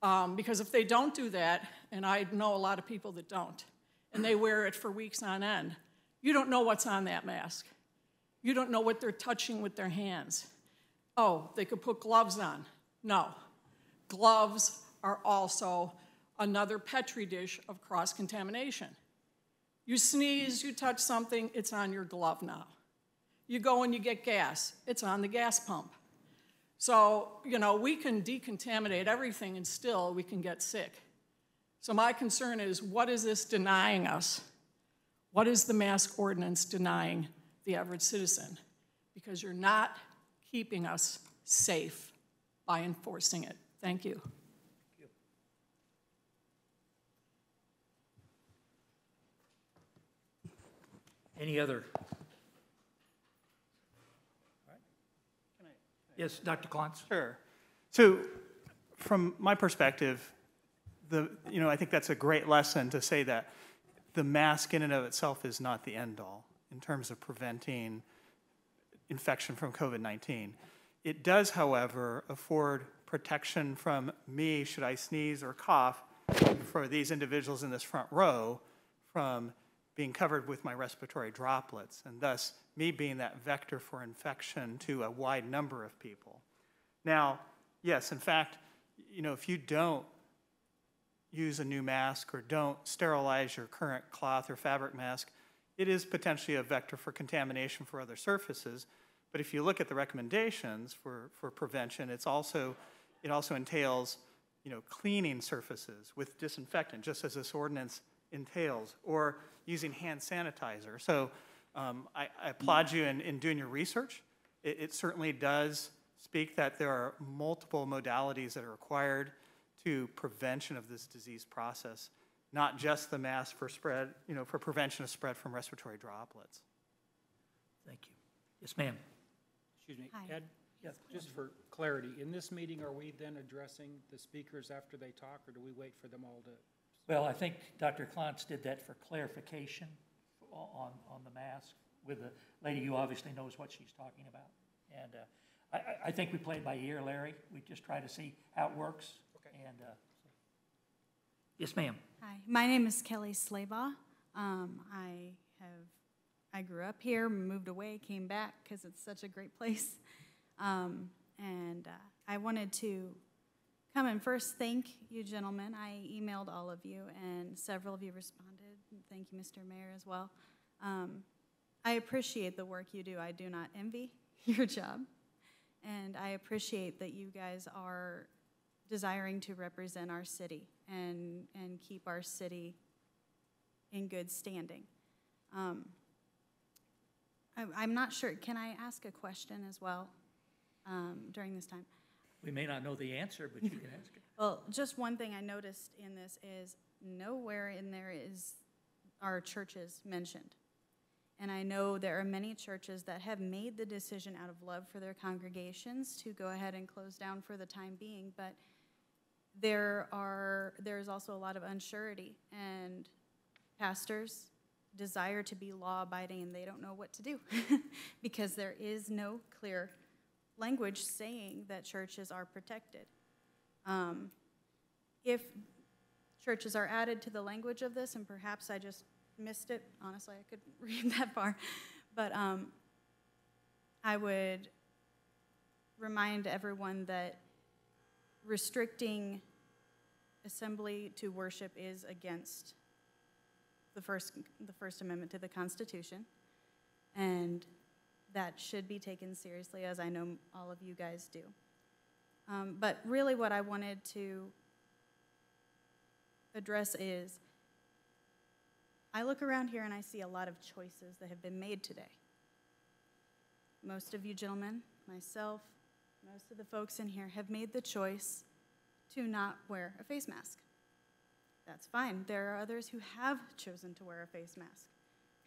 Speaker 8: Um, because if they don't do that, and I know a lot of people that don't, and they wear it for weeks on end, you don't know what's on that mask. You don't know what they're touching with their hands. Oh, they could put gloves on. No. Gloves are also another petri dish of cross contamination. You sneeze, you touch something, it's on your glove now. You go and you get gas, it's on the gas pump. So, you know, we can decontaminate everything and still we can get sick. So, my concern is what is this denying us? What is the mask ordinance denying the average citizen? Because you're not keeping us safe by enforcing it. Thank you.
Speaker 1: Any other? Yes, Dr. Klontz?
Speaker 6: Sure. So from my perspective, the, you know, I think that's a great lesson to say that the mask in and of itself is not the end-all in terms of preventing infection from COVID-19. It does, however, afford protection from me, should I sneeze or cough, for these individuals in this front row from being covered with my respiratory droplets, and thus me being that vector for infection to a wide number of people. Now, yes, in fact, you know, if you don't use a new mask or don't sterilize your current cloth or fabric mask, it is potentially a vector for contamination for other surfaces. But if you look at the recommendations for, for prevention, it's also, it also entails, you know, cleaning surfaces with disinfectant, just as this ordinance entails, or using hand sanitizer. So um, I, I applaud you in, in doing your research. It, it certainly does speak that there are multiple modalities that are required to prevention of this disease process, not just the mask for spread, you know, for prevention of spread from respiratory droplets.
Speaker 1: Thank you. Yes, ma'am.
Speaker 5: Excuse me,
Speaker 9: Hi.
Speaker 5: Ed, just for clarity, in this meeting, are we then addressing the speakers after they talk, or do we wait for them all to?
Speaker 1: Well, I think Dr. Klontz did that for clarification on, on the mask with the lady who obviously knows what she's talking about. And uh, I, I- I think we play it by ear, Larry. We just try to see how it works. Okay. And, uh, yes, ma'am.
Speaker 9: Hi, my name is Kelly Slaybaugh. Um, I have, I grew up here, moved away, came back because it's such a great [laughs] place. Um, and uh, I wanted to come and first thank you gentlemen. I emailed all of you and several of you responded. Thank you, Mr. Mayor, as well. Um, I appreciate the work you do. I do not envy [laughs] your job. And I appreciate that you guys are desiring to represent our city and, and keep our city in good standing. Um, I, I'm not sure, can I ask a question as well um, during this time?
Speaker 1: We may not know the answer, but you can ask it. [laughs]
Speaker 9: Well, just one thing I noticed in this is nowhere in there is our churches mentioned. And I know there are many churches that have made the decision out of love for their congregations to go ahead and close down for the time being, but there are there's also a lot of unsurety and pastors desire to be law abiding and they don't know what to do [laughs] because there is no clear language saying that churches are protected. Um, if churches are added to the language of this, and perhaps I just missed it, honestly, I could [laughs] read that far, but um, I would remind everyone that restricting assembly to worship is against the First, the First Amendment to the Constitution, and that should be taken seriously, as I know all of you guys do. Um, but really, what I wanted to address is I look around here and I see a lot of choices that have been made today. Most of you gentlemen, myself, most of the folks in here have made the choice to not wear a face mask. That's fine. There are others who have chosen to wear a face mask.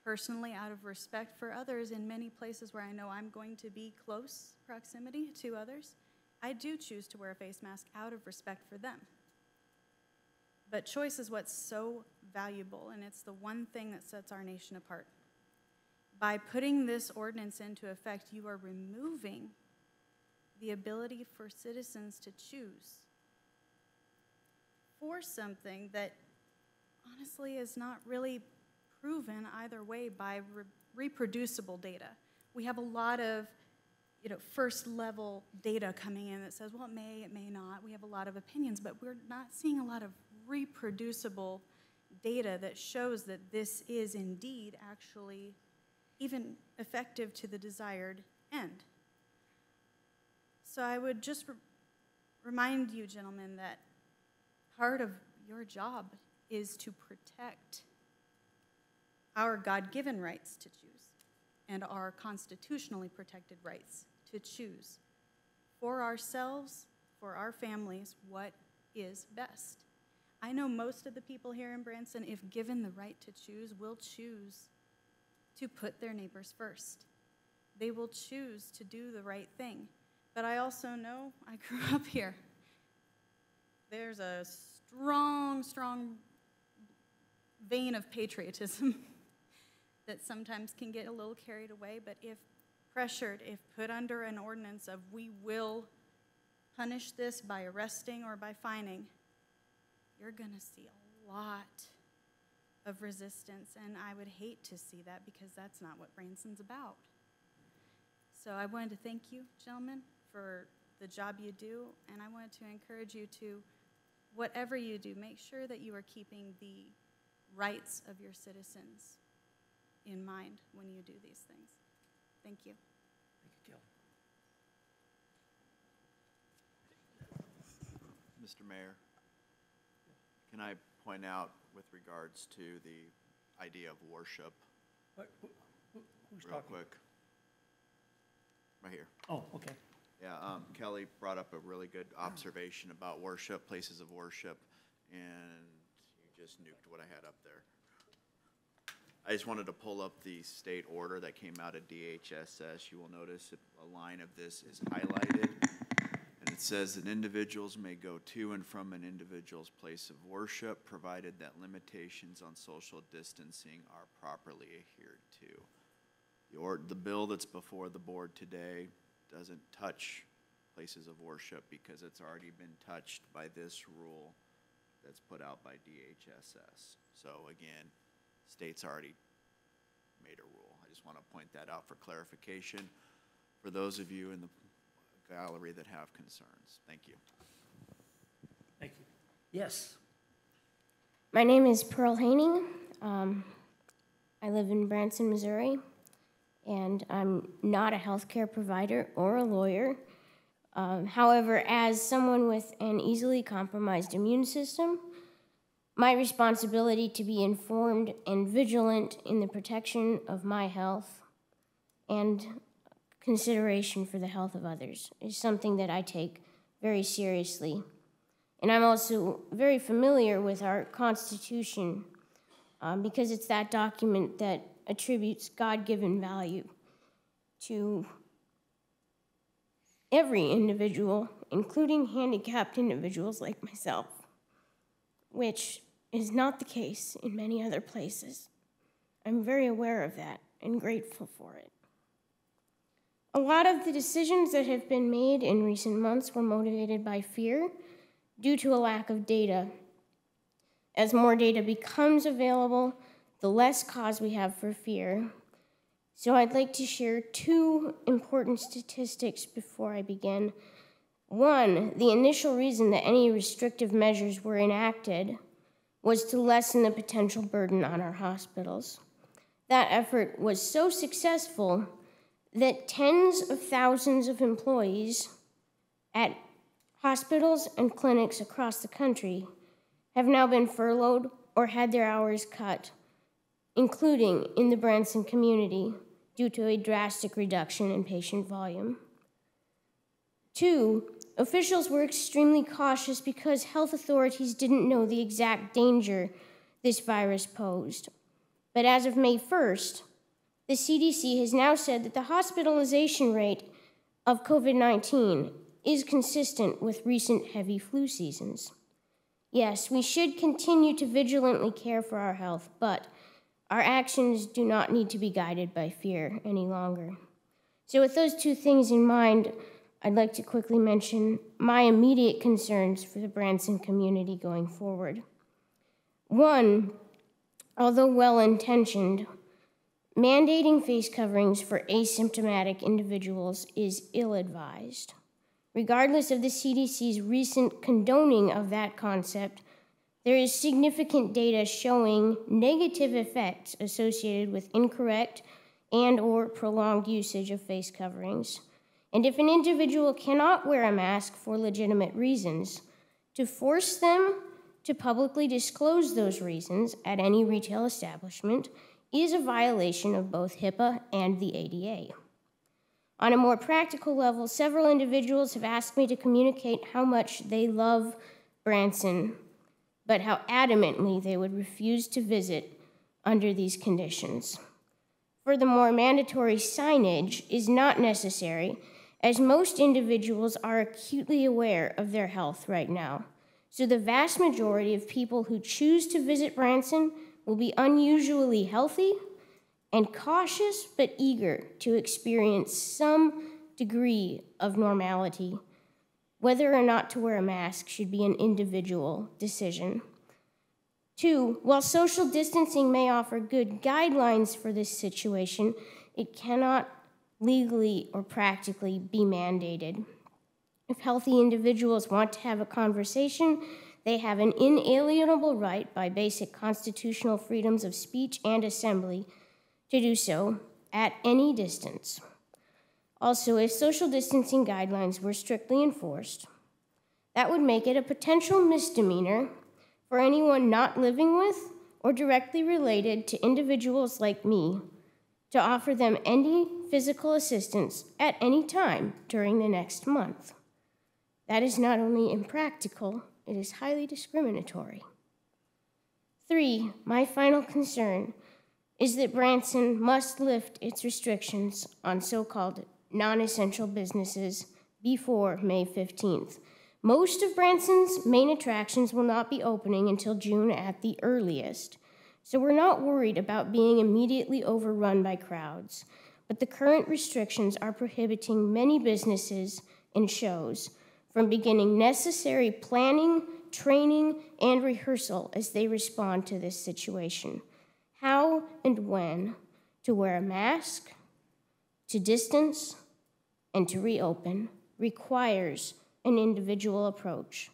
Speaker 9: Personally, out of respect for others in many places where I know I'm going to be close proximity to others, I do choose to wear a face mask out of respect for them. But choice is what's so valuable, and it's the one thing that sets our nation apart. By putting this ordinance into effect, you are removing the ability for citizens to choose for something that honestly is not really proven either way by re- reproducible data. We have a lot of you know, first level data coming in that says, well, it may, it may not. We have a lot of opinions, but we're not seeing a lot of reproducible data that shows that this is indeed actually even effective to the desired end. So I would just re- remind you, gentlemen, that part of your job is to protect our God given rights to choose and our constitutionally protected rights to choose for ourselves, for our families what is best. I know most of the people here in Branson, if given the right to choose, will choose to put their neighbors first. They will choose to do the right thing. But I also know I grew [laughs] up here. There's a strong, strong vein of patriotism [laughs] that sometimes can get a little carried away, but if pressured, if put under an ordinance of we will punish this by arresting or by fining, you're going to see a lot of resistance, and I would hate to see that because that's not what Branson's about. So I wanted to thank you, gentlemen, for the job you do, and I wanted to encourage you to, whatever you do, make sure that you are keeping the rights of your citizens in mind when you do these things. Thank you.
Speaker 1: Thank you, Kelly.
Speaker 3: Mr. Mayor, can I point out with regards to the idea of worship,
Speaker 1: What- who- who- Who's
Speaker 3: real
Speaker 1: talking?
Speaker 3: quick? Right here.
Speaker 1: Oh, okay.
Speaker 3: Yeah, um, Kelly brought up a really good observation about worship, places of worship, and you just nuked what I had up there. I just wanted to pull up the state order that came out of DHSS. You will notice a line of this is highlighted. And it says that individuals may go to and from an individual's place of worship, provided that limitations on social distancing are properly adhered to. The or, the bill that's before the board today doesn't touch places of worship because it's already been touched by this rule that's put out by DHSS. So again, state's already made a rule. I just want to point that out for clarification for those of you in the gallery that have concerns. Thank you.
Speaker 1: Thank you. Yes,
Speaker 10: My name is Pearl Haining. Um, I live in Branson, Missouri, and I'm not a healthcare provider or a lawyer. Um, however, as someone with an easily compromised immune system, my responsibility to be informed and vigilant in the protection of my health and consideration for the health of others is something that I take very seriously. And I'm also very familiar with our Constitution um, because it's that document that attributes God given value to every individual, including handicapped individuals like myself, which is not the case in many other places. I'm very aware of that and grateful for it. A lot of the decisions that have been made in recent months were motivated by fear due to a lack of data. As more data becomes available, the less cause we have for fear. So I'd like to share two important statistics before I begin. One, the initial reason that any restrictive measures were enacted was to lessen the potential burden on our hospitals. That effort was so successful that tens of thousands of employees at hospitals and clinics across the country have now been furloughed or had their hours cut, including in the Branson community, due to a drastic reduction in patient volume. Two, officials were extremely cautious because health authorities didn't know the exact danger this virus posed. But as of May 1st, the CDC has now said that the hospitalization rate of COVID 19 is consistent with recent heavy flu seasons. Yes, we should continue to vigilantly care for our health, but our actions do not need to be guided by fear any longer. So, with those two things in mind, I'd like to quickly mention my immediate concerns for the Branson community going forward. One, although well intentioned, mandating face coverings for asymptomatic individuals is ill advised. Regardless of the CDC's recent condoning of that concept, there is significant data showing negative effects associated with incorrect and or prolonged usage of face coverings. And if an individual cannot wear a mask for legitimate reasons, to force them to publicly disclose those reasons at any retail establishment is a violation of both HIPAA and the ADA. On a more practical level, several individuals have asked me to communicate how much they love Branson, but how adamantly they would refuse to visit under these conditions. Furthermore, mandatory signage is not necessary, as most individuals are acutely aware of their health right now. So, the vast majority of people who choose to visit Branson will be unusually healthy and cautious but eager to experience some degree of normality. Whether or not to wear a mask should be an individual decision. Two, while social distancing may offer good guidelines for this situation, it cannot legally or practically be mandated. If healthy individuals want to have a conversation, they have an inalienable right by basic constitutional freedoms of speech and assembly to do so at any distance. Also, if social distancing guidelines were strictly enforced, that would make it a potential misdemeanor for anyone not living with or directly related to individuals like me to offer them any physical assistance at any time during the next month. That is not only impractical, it is highly discriminatory. Three, my final concern is that Branson must lift its restrictions on so called non essential businesses before May 15th. Most of Branson's main attractions will not be opening until June at the earliest, so we're not worried about being immediately overrun by crowds. But the current restrictions are prohibiting many businesses and shows from beginning necessary planning, training, and rehearsal as they respond to this situation. How and when to wear a mask, to distance, and to reopen requires an individual approach.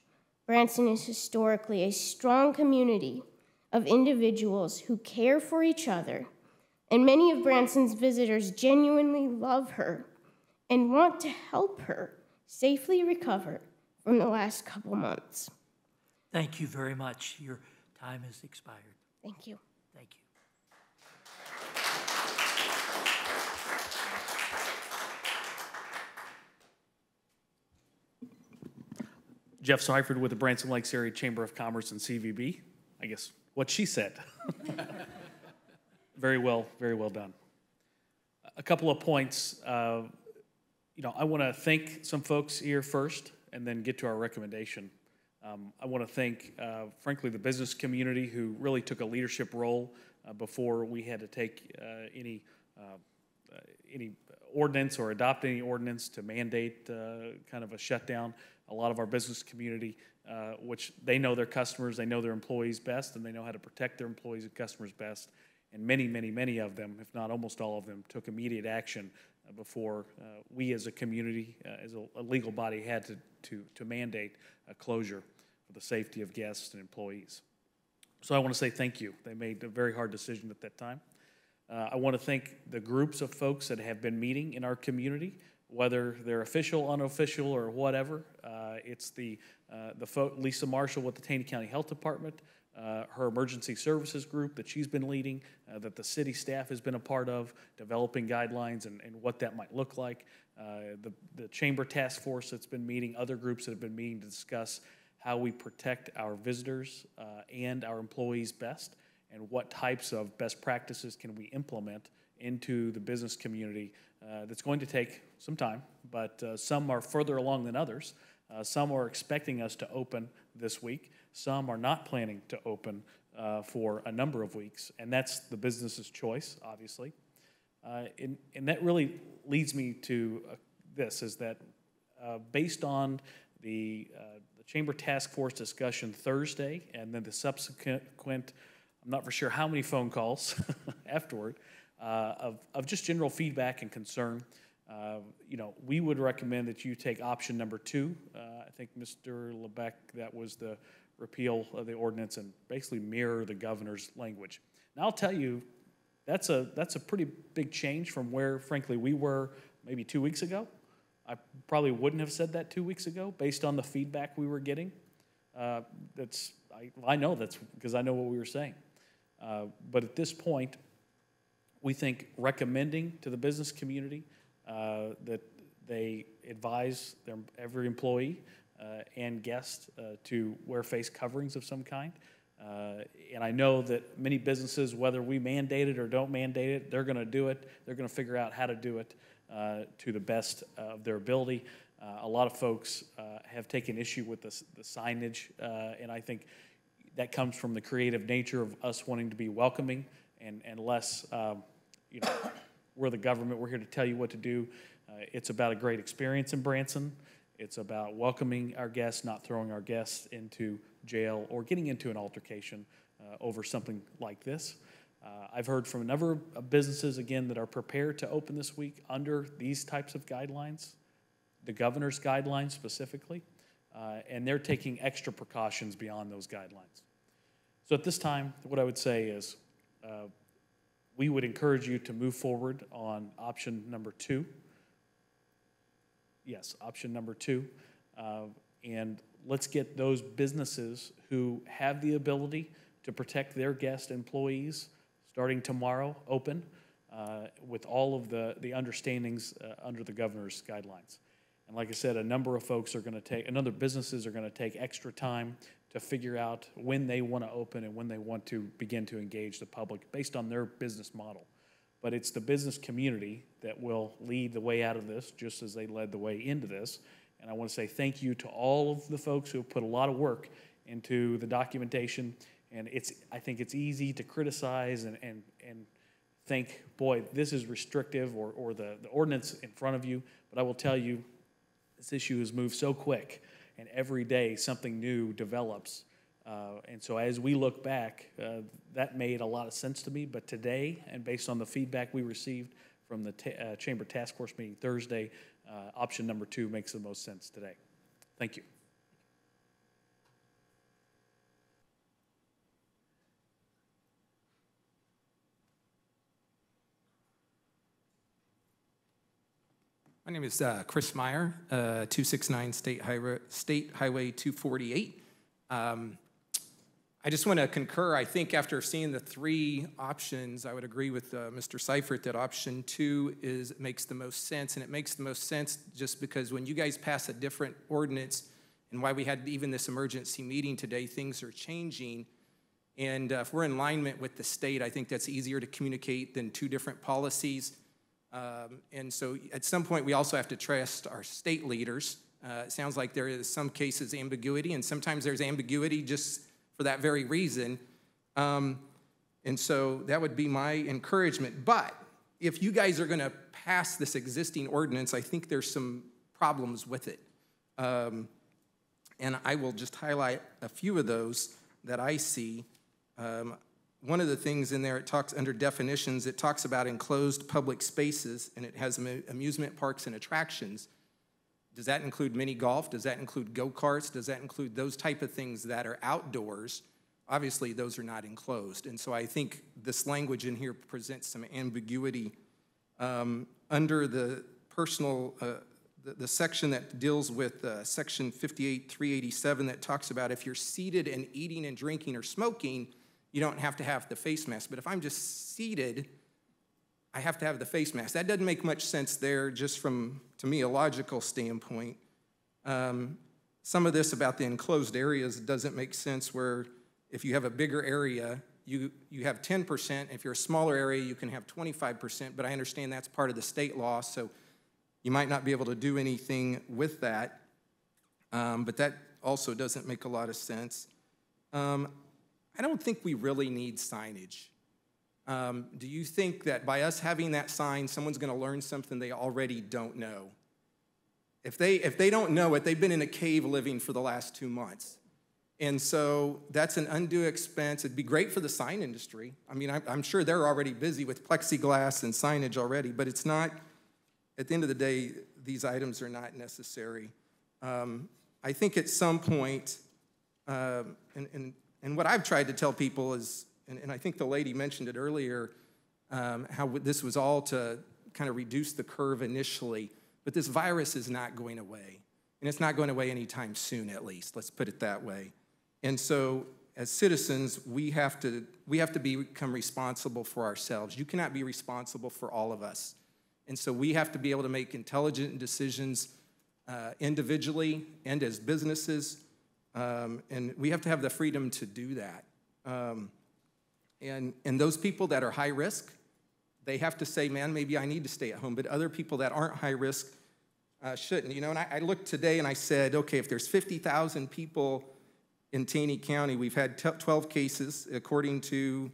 Speaker 10: Branson is historically a strong community of individuals who care for each other, and many of Branson's visitors genuinely love her and want to help her safely recover from the last couple months.
Speaker 1: Thank you very much. Your time has expired.
Speaker 10: Thank you.
Speaker 1: Thank you.
Speaker 11: Jeff Seifried with the Branson Lakes Area Chamber of Commerce and CVB. I guess what she said. [laughs] very well, very well done. A couple of points. Uh, you know, I want to thank some folks here first and then get to our recommendation. Um, I want to thank, uh, frankly, the business community who really took a leadership role uh, before we had to take uh, any uh, uh, any ordinance or adopt any ordinance to mandate kind of a shutdown. A lot of our business community, uh, which they know their customers, they know their employees best, and they know how to protect their employees and customers best. And many, many, many of them, if not almost all of them, took immediate action uh, before uh, we as a community, uh, as a, a legal body, had to, to, to mandate a closure for the safety of guests and employees. So I want to say thank you. They made a very hard decision at that time. Uh, I want to thank the groups of folks that have been meeting in our community, whether they're official, unofficial, or whatever. Uh, it's the, uh, the Lisa Marshall with the Taney County Health Department, uh, her emergency services group that she's been leading, uh, that the city staff has been a part of, developing guidelines and, and what that might look like. Uh, the, the chamber task force that's been meeting, other groups that have been meeting to discuss how we protect our visitors uh, and our employees best, and what types of best practices can we implement into the business community. Uh, that's going to take some time, but uh, some are further along than others. Some are expecting us to open this week. Some are not planning to open uh, for a number of weeks, and that's the business's choice, obviously. Uh, and, and that really leads me to uh, this: is that uh, based on the, uh, the Chamber Task Force discussion Thursday, and then the subsequent, I'm not for sure how many phone calls [laughs] afterward, uh, of, of just general feedback and concern. Uh, you know, we would recommend that you take option number two. Uh, I think Mr. Lebeck, that was the repeal of the ordinance and basically mirror the governor's language. Now, I'll tell you, that's a, that's a pretty big change from where, frankly, we were maybe two weeks ago. I probably wouldn't have said that two weeks ago based on the feedback we were getting. Uh, that's, I, I know that's because I know what we were saying. Uh, but at this point, we think recommending to the business community uh, that they advise their, every employee and guests uh, to wear face coverings of some kind. Uh, And I know that many businesses, whether we mandate it or don't mandate it, they're going to do it. They're going to figure out how to do it uh, to the best of their ability. Uh, A lot of folks uh, have taken issue with the the signage, uh, and I think that comes from the creative nature of us wanting to be welcoming and, and less, um, you know, [coughs] we're the government, we're here to tell you what to do. Uh, It's about a great experience in Branson. It's about welcoming our guests, not throwing our guests into jail or getting into an altercation uh, over something like this. Uh, I've heard from a number of businesses, again, that are prepared to open this week under these types of guidelines, the governor's guidelines specifically, uh, and they're taking extra precautions beyond those guidelines. So at this time, what I would say is, uh, we would encourage you to move forward on option number two. Yes, option number two. Uh, And let's get those businesses who have the ability to protect their guest employees, starting tomorrow, open, uh, with all of the, the understandings uh, under the governor's guidelines. And like I said, a number of folks are going to take, another businesses are going to take extra time to figure out when they want to open and when they want to begin to engage the public based on their business model. But it's the business community that will lead the way out of this, just as they led the way into this. And I want to say thank you to all of the folks who have put a lot of work into the documentation. And it's, I think it's easy to criticize and, and, and think, boy, this is restrictive or, or the, the ordinance in front of you. But I will tell you, this issue has moved so quick, and every day something new develops. Uh, and so as we look back, uh, that made a lot of sense to me. But today, and based on the feedback we received from the ta- uh, Chamber Task Force meeting Thursday, uh, option number two makes the most sense today. Thank you.
Speaker 12: My name is uh, Chris Meyer, uh, 269 State Highway, State Highway 248. Um, I just want to concur. I think after seeing the three options, I would agree with uh, Mr. Seifried that option two is makes the most sense, and it makes the most sense just because when you guys pass a different ordinance, and why we had even this emergency meeting today, things are changing. And uh, if we're in alignment with the state, I think that's easier to communicate than two different policies. Um, And so at some point, we also have to trust our state leaders. Uh, It sounds like there is some cases ambiguity, and sometimes there's ambiguity just for that very reason. Um, And so that would be my encouragement. But if you guys are going to pass this existing ordinance, I think there's some problems with it. Um, And I will just highlight a few of those that I see. Um, One of the things in there, it talks, under definitions, it talks about enclosed public spaces, and it has amusement parks and attractions. Does that include mini golf? Does that include go-karts? Does that include those type of things that are outdoors? Obviously, those are not enclosed. And so I think this language in here presents some ambiguity um, under the personal, uh, the, the section that deals with uh, section 58, 387 that talks about if you're seated and eating and drinking or smoking, you don't have to have the face mask. But if I'm just seated, I have to have the face mask. That doesn't make much sense there, just from, to me, a logical standpoint. Um, some of this about the enclosed areas doesn't make sense where if you have a bigger area, you, you have 10%. If you're a smaller area, you can have 25%, but I understand that's part of the state law, so you might not be able to do anything with that. Um, but that also doesn't make a lot of sense. Um, I don't think we really need signage. Um, do you think that by us having that sign, someone's going to learn something they already don't know? If they, if they don't know it, they've been in a cave living for the last two months. And so that's an undue expense. It'd be great for the sign industry. I mean, I'm, I'm sure they're already busy with plexiglass and signage already, but it's not, at the end of the day, these items are not necessary. Um, I think at some point, um, and, and, and what I've tried to tell people is, and, and I think the lady mentioned it earlier, um, how this was all to kind of reduce the curve initially, but this virus is not going away. And it's not going away anytime soon, at least, let's put it that way. And so, as citizens, we have to, we have to become responsible for ourselves. You cannot be responsible for all of us. And so we have to be able to make intelligent decisions uh, individually and as businesses. Um, and we have to have the freedom to do that. Um, and, and those people that are high risk, they have to say, man, maybe I need to stay at home. But other people that aren't high risk uh, shouldn't. You know, and I, I looked today and I said, okay, if there's 50,000 people in Taney County, we've had t- 12 cases according to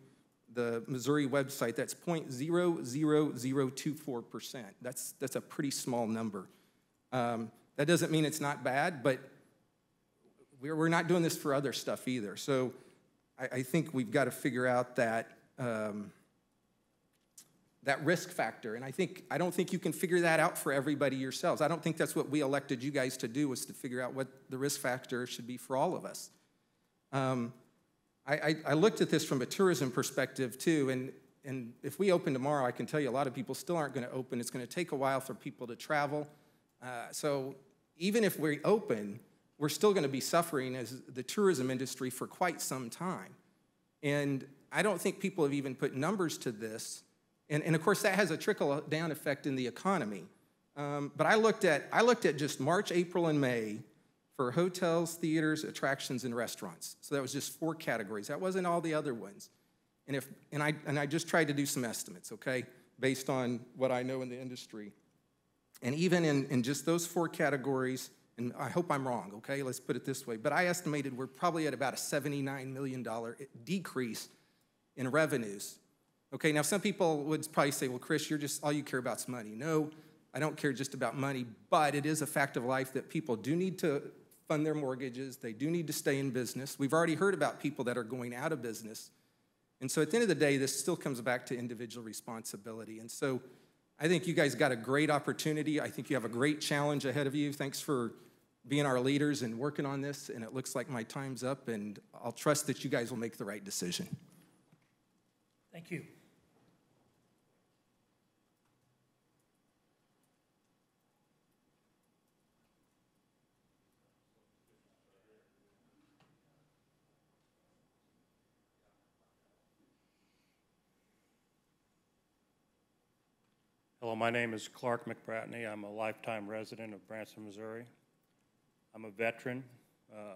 Speaker 12: the Missouri website. That's 0.00024%. That's, that's a pretty small number. Um, that doesn't mean it's not bad, but we're, we're not doing this for other stuff either. So I, I think we've got to figure out that. Um, that risk factor. And I think I don't think you can figure that out for everybody yourselves. I don't think that's what we elected you guys to do was to figure out what the risk factor should be for all of us. Um, I, I, I looked at this from a tourism perspective too, and and if we open tomorrow, I can tell you a lot of people still aren't going to open. It's going to take a while for people to travel. Uh, so even if we open, we're still going to be suffering as the tourism industry for quite some time. And I don't think people have even put numbers to this and, and of course, that has a trickle down effect in the economy. Um, but I looked, at, I looked at just March, April, and May for hotels, theaters, attractions, and restaurants. So that was just four categories. That wasn't all the other ones. And, if, and, I, and I just tried to do some estimates, okay, based on what I know in the industry. And even in, in just those four categories, and I hope I'm wrong, okay, let's put it this way, but I estimated we're probably at about a $79 million eh, decrease in revenues Okay, now some people would probably say, well, Chris, you're just, all you care about is money. No, I don't care just about money, but it is a fact of life that people do need to fund their mortgages. They do need to stay in business. We've already heard about people that are going out of business. And so at the end of the day, this still comes back to individual responsibility. And so I think you guys got a great opportunity. I think you have a great challenge ahead of you. Thanks for being our leaders and working on this. And it looks like my time's up, and I'll trust that you guys will make the right decision.
Speaker 1: Thank you.
Speaker 13: Hello, my name is Clark McBratney. I'm a lifetime resident of Branson, Missouri. I'm a veteran. Uh,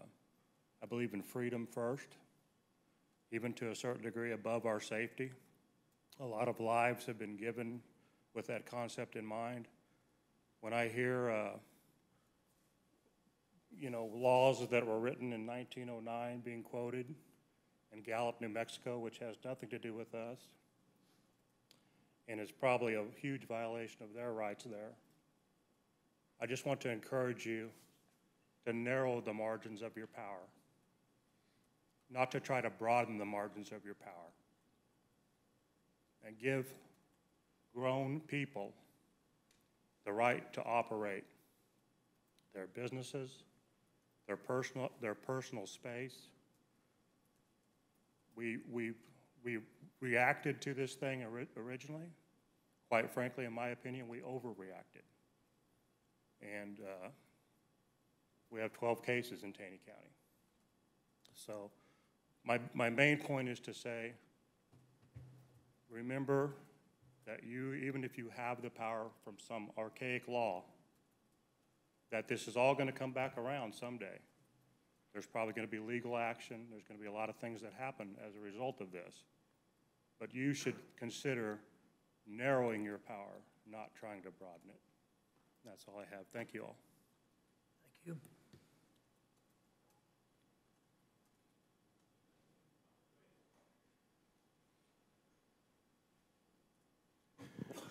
Speaker 13: I believe in freedom first, even to a certain degree above our safety. A lot of lives have been given with that concept in mind. When I hear, uh, you know, laws that were written in 1909 being quoted in Gallup, New Mexico, which has nothing to do with us, and it's probably a huge violation of their rights there. I just want to encourage you to narrow the margins of your power, not to try to broaden the margins of your power, and give grown people the right to operate their businesses, their personal, their personal space. We, we, we reacted to this thing originally. Quite frankly, in my opinion, we overreacted. And uh, we have 12 cases in Taney County. So my, my main point is to say, remember that you, even if you have the power from some archaic law, that this is all going to come back around someday. There's probably going to be legal action. There's going to be a lot of things that happen as a result of this. But you should consider narrowing your power, not trying to broaden it. That's all I have. Thank you all.
Speaker 1: Thank you.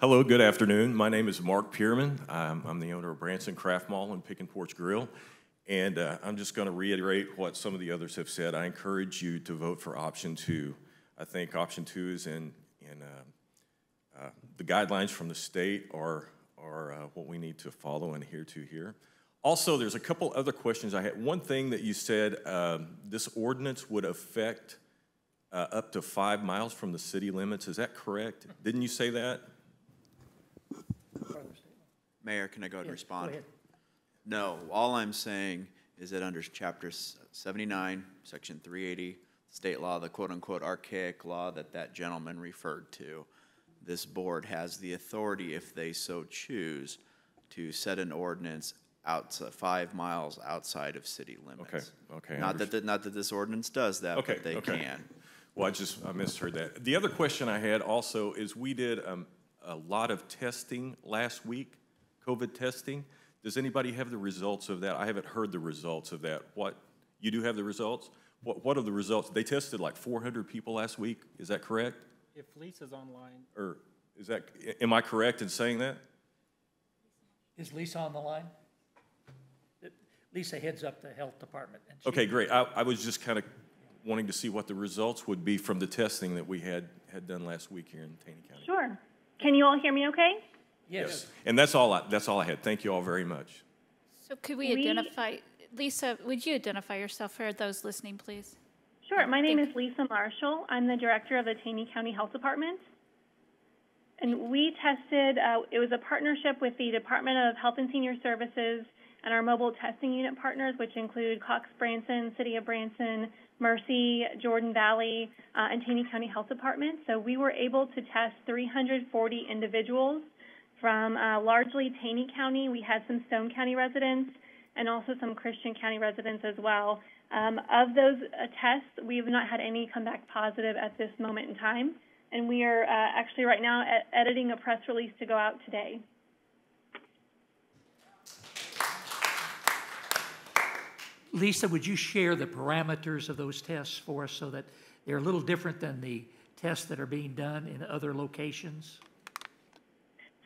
Speaker 14: Hello, good afternoon. My name is Mark Pierman. I'm, I'm the owner of Branson Craft Mall and Pickin' Porch Grill. And uh, I'm just going to reiterate what some of the others have said. I encourage you to vote for option two. I think option two is in, in uh, uh, the guidelines from the state are, are uh, what we need to follow and adhere to here. Also, there's a couple other questions I had. One thing that you said, um, this ordinance would affect uh, up to five miles from the city limits. Is that correct? Didn't you say that?
Speaker 3: Mayor, can I go ahead and respond?
Speaker 1: Go ahead.
Speaker 3: No, all I'm saying is that under chapter 79, section 380, state law, the quote-unquote archaic law that that gentleman referred to, this board has the authority, if they so choose, to set an ordinance outside, five miles outside of city limits.
Speaker 14: okay, I
Speaker 3: Not that, th- not that this ordinance does that,
Speaker 14: Okay,
Speaker 3: but they
Speaker 14: okay.
Speaker 3: can.
Speaker 14: Well, I just, I misheard that. The other question I had also is we did um, a lot of testing last week, COVID testing. Does anybody have the results of that? I haven't heard the results of that. What, you do have the results? What, what are the results? They tested like 400 people last week, is that correct?
Speaker 5: If Lisa's online,
Speaker 14: Or is that, am I correct in saying that?
Speaker 1: Is Lisa on the line? Lisa heads up the health department. and she-
Speaker 14: Okay, great. I, I was just kind of wanting to see what the results would be from the testing that we had, had done last week here in Taney County.
Speaker 15: Sure. Can you all hear me okay?
Speaker 1: Yes.
Speaker 14: And that's all I, that's all I had. Thank you all very much.
Speaker 2: So could we
Speaker 15: We-
Speaker 2: identify, Lisa, would you identify yourself for those listening, please?
Speaker 15: Sure. My name is Lisa Marshall. I'm the director of the Taney County Health Department. And we tested, uh, it was a partnership with the Department of Health and Senior Services and our mobile testing unit partners, which include Cox Branson, City of Branson, Mercy, Jordan Valley, uh, and Taney County Health Department. So we were able to test 340 individuals from uh, largely Taney County. We had some Stone County residents and also some Christian County residents as well. Um, of those uh, tests, we have not had any come back positive at this moment in time. And we are uh, actually right now editing a press release to go out today.
Speaker 1: Lisa, would you share the parameters of those tests for us so that they're a little different than the tests that are being done in other locations?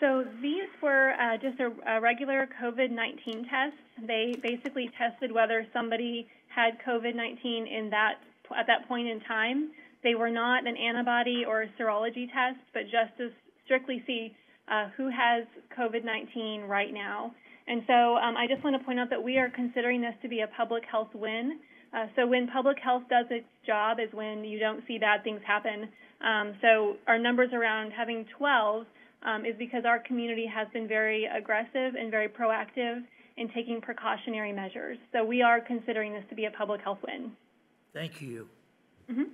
Speaker 15: So these were uh, just a, a regular COVID-19 test. They basically tested whether somebody had COVID-19 in that at that point in time. They were not an antibody or serology test, but just to strictly see uh, who has COVID-19 right now. And so um, I just want to point out that we are considering this to be a public health win. Uh, so when public health does its job is when you don't see bad things happen. Um, so our numbers around having 12 um, is because our community has been very aggressive and very proactive in taking precautionary measures. So we are considering this to be a public health win.
Speaker 1: Thank you.
Speaker 15: Mhm.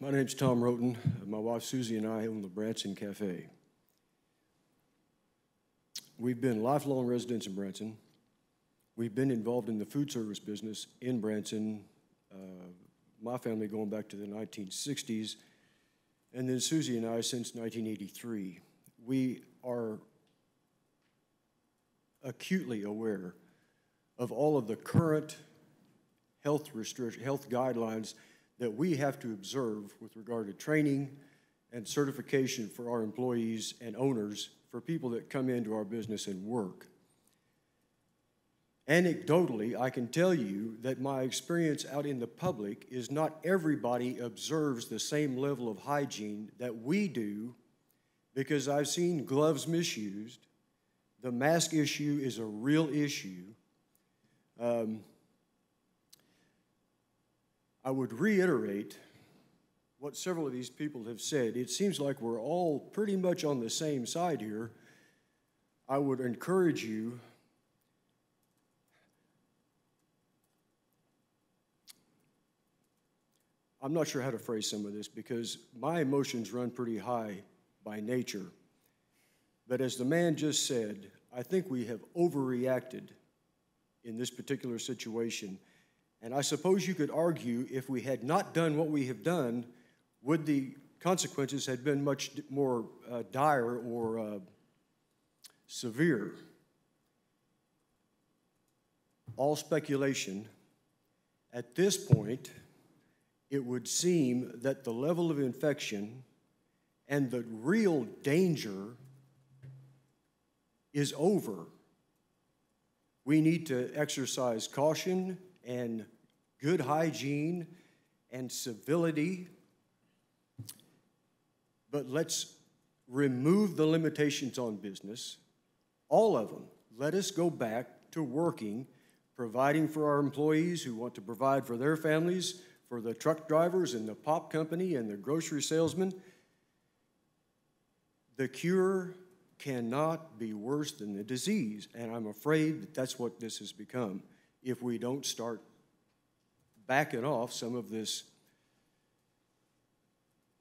Speaker 16: My name's Tom Roten. My wife Susie and I own the Branson Cafe. We've been lifelong residents in Branson. We've been involved in the food service business in Branson, uh, my family going back to the 1960s, and then Susie and I since 1983. We are acutely aware of all of the current health health guidelines that we have to observe with regard to training and certification for our employees and owners for people that come into our business and work. Anecdotally, I can tell you that my experience out in the public is not everybody observes the same level of hygiene that we do because I've seen gloves misused. The mask issue is a real issue. Um, I would reiterate what several of these people have said. It seems like we're all pretty much on the same side here. I would encourage you I'm not sure how to phrase some of this because my emotions run pretty high by nature. But as the man just said, I think we have overreacted in this particular situation. And I suppose you could argue if we had not done what we have done, would the consequences have been much more uh, dire or uh, severe? All speculation. At this point, it would seem that the level of infection and the real danger is over. We need to exercise caution and good hygiene and civility. But let's remove the limitations on business, all of them. Let us go back to working, providing for our employees who want to provide for their families, for the truck drivers and the pop company and the grocery salesman. The cure cannot be worse than the disease, and I'm afraid that that's what this has become. if we don't start backing off some of this,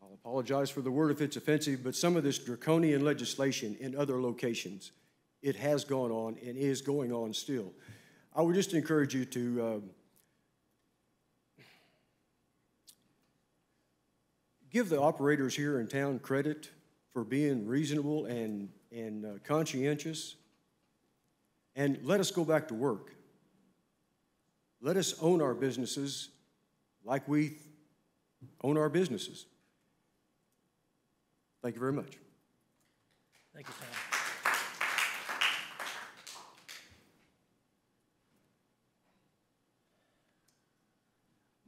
Speaker 16: I'll apologize for the word if it's offensive, but some of this draconian legislation in other locations. It has gone on and is going on still. I would just encourage you to uh, give the operators here in town credit for being reasonable and, and uh, conscientious. And let us go back to work. Let us own our businesses like we own our businesses. Thank you very much.
Speaker 1: Thank you.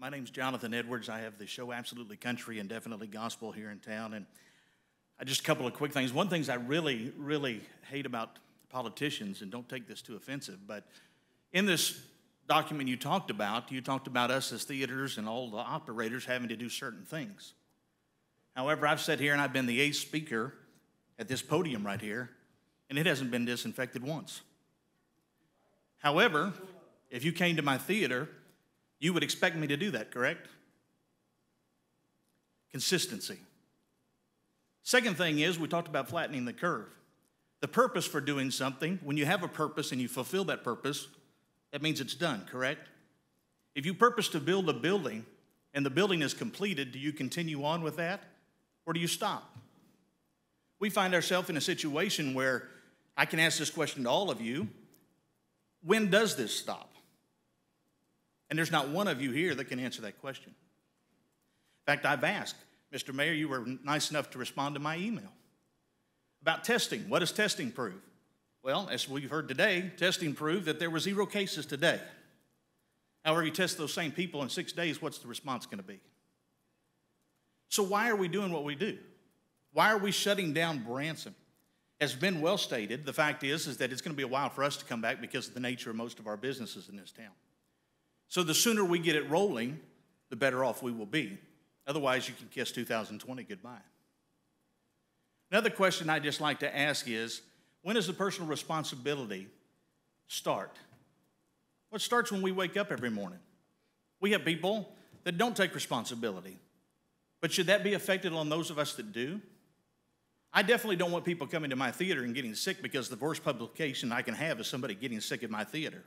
Speaker 17: My name's Jonathan Edwards. I have the show Absolutely Country and Definitely Gospel here in town. And I just a couple of quick things. One things I really, really hate about politicians, and don't take this too offensive, but in this document you talked about, you talked about us as theaters and all the operators having to do certain things. However, I've sat here and I've been the eighth speaker at this podium right here, and it hasn't been disinfected once. However, if you came to my theater, you would expect me to do that, correct? Consistency. Second thing is, we talked about flattening the curve. The purpose for doing something, when you have a purpose and you fulfill that purpose, that means it's done, correct? If you purpose to build a building and the building is completed, do you continue on with that or do you stop? We find ourselves in a situation where I can ask this question to all of you when does this stop? And there's not one of you here that can answer that question. In fact, I've asked, Mr. Mayor, you were nice enough to respond to my email about testing. What does testing prove? Well, as we've heard today, testing proved that there were zero cases today. However, you test those same people in six days, what's the response going to be? So, why are we doing what we do? Why are we shutting down Branson? As been well stated, the fact is, is that it's going to be a while for us to come back because of the nature of most of our businesses in this town. So the sooner we get it rolling, the better off we will be. Otherwise, you can kiss 2020 goodbye. Another question I'd just like to ask is when does the personal responsibility start? Well, it starts when we wake up every morning. We have people that don't take responsibility. But should that be affected on those of us that do? I definitely don't want people coming to my theater and getting sick because the worst publication I can have is somebody getting sick at my theater.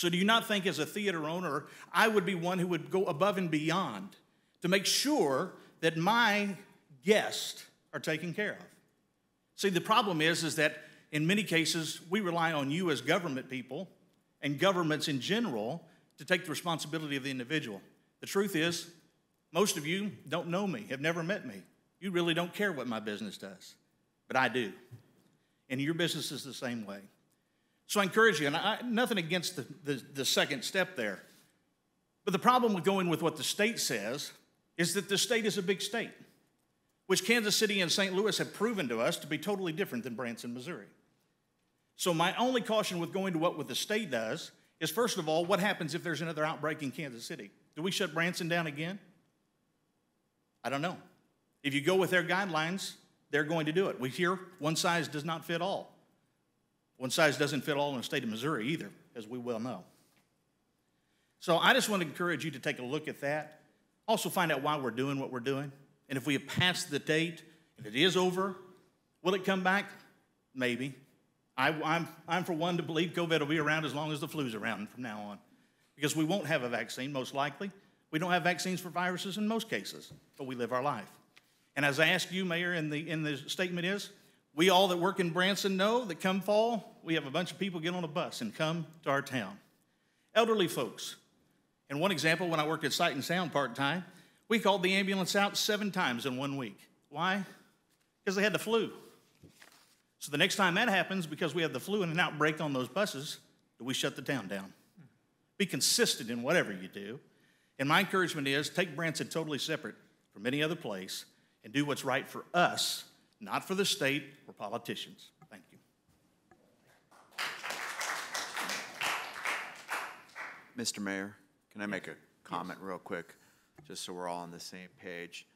Speaker 17: So, do you not think, as a theater owner, I would be one who would go above and beyond to make sure that my guests are taken care of? See, the problem is, is that in many cases, we rely on you as government people and governments in general to take the responsibility of the individual. The truth is, most of you don't know me, have never met me. You really don't care what my business does, but I do. And your business is the same way. So I encourage you, and I, nothing against the, the, the second step there. But the problem with going with what the state says is that the state is a big state, which Kansas City and St. Louis have proven to us to be totally different than Branson, Missouri. So my only caution with going to what, what the state does is, first of all, what happens if there's another outbreak in Kansas City? Do we shut Branson down again? I don't know. If you go with their guidelines, they're going to do it. We hear one size does not fit all. One size doesn't fit all in the state of Missouri either, as we well know. So I just want to encourage you to take a look at that. Also, find out why we're doing what we're doing. And if we have passed the date and it is over, will it come back? Maybe. I, am I'm, I'm for one to believe COVID will be around as long as the flu's around from now on. Because we won't have a vaccine, most likely. We don't have vaccines for viruses in most cases, but we live our life. And as I ask you, Mayor, in the, in the statement is, we all that work in Branson know that come fall, we have a bunch of people get on a bus and come to our town. Elderly folks. And one example, when I worked at Sight and Sound part time, we called the ambulance out seven times in one week. Why? Because they had the flu. So the next time that happens, because we have the flu and an outbreak on those buses, we shut the town down. Be consistent in whatever you do. And my encouragement is take Branson totally separate from any other place and do what's right for us, not for the state or politicians. Thank you.
Speaker 3: Mr. Mayor, can I make a comment real quick, just so we're all on the same page?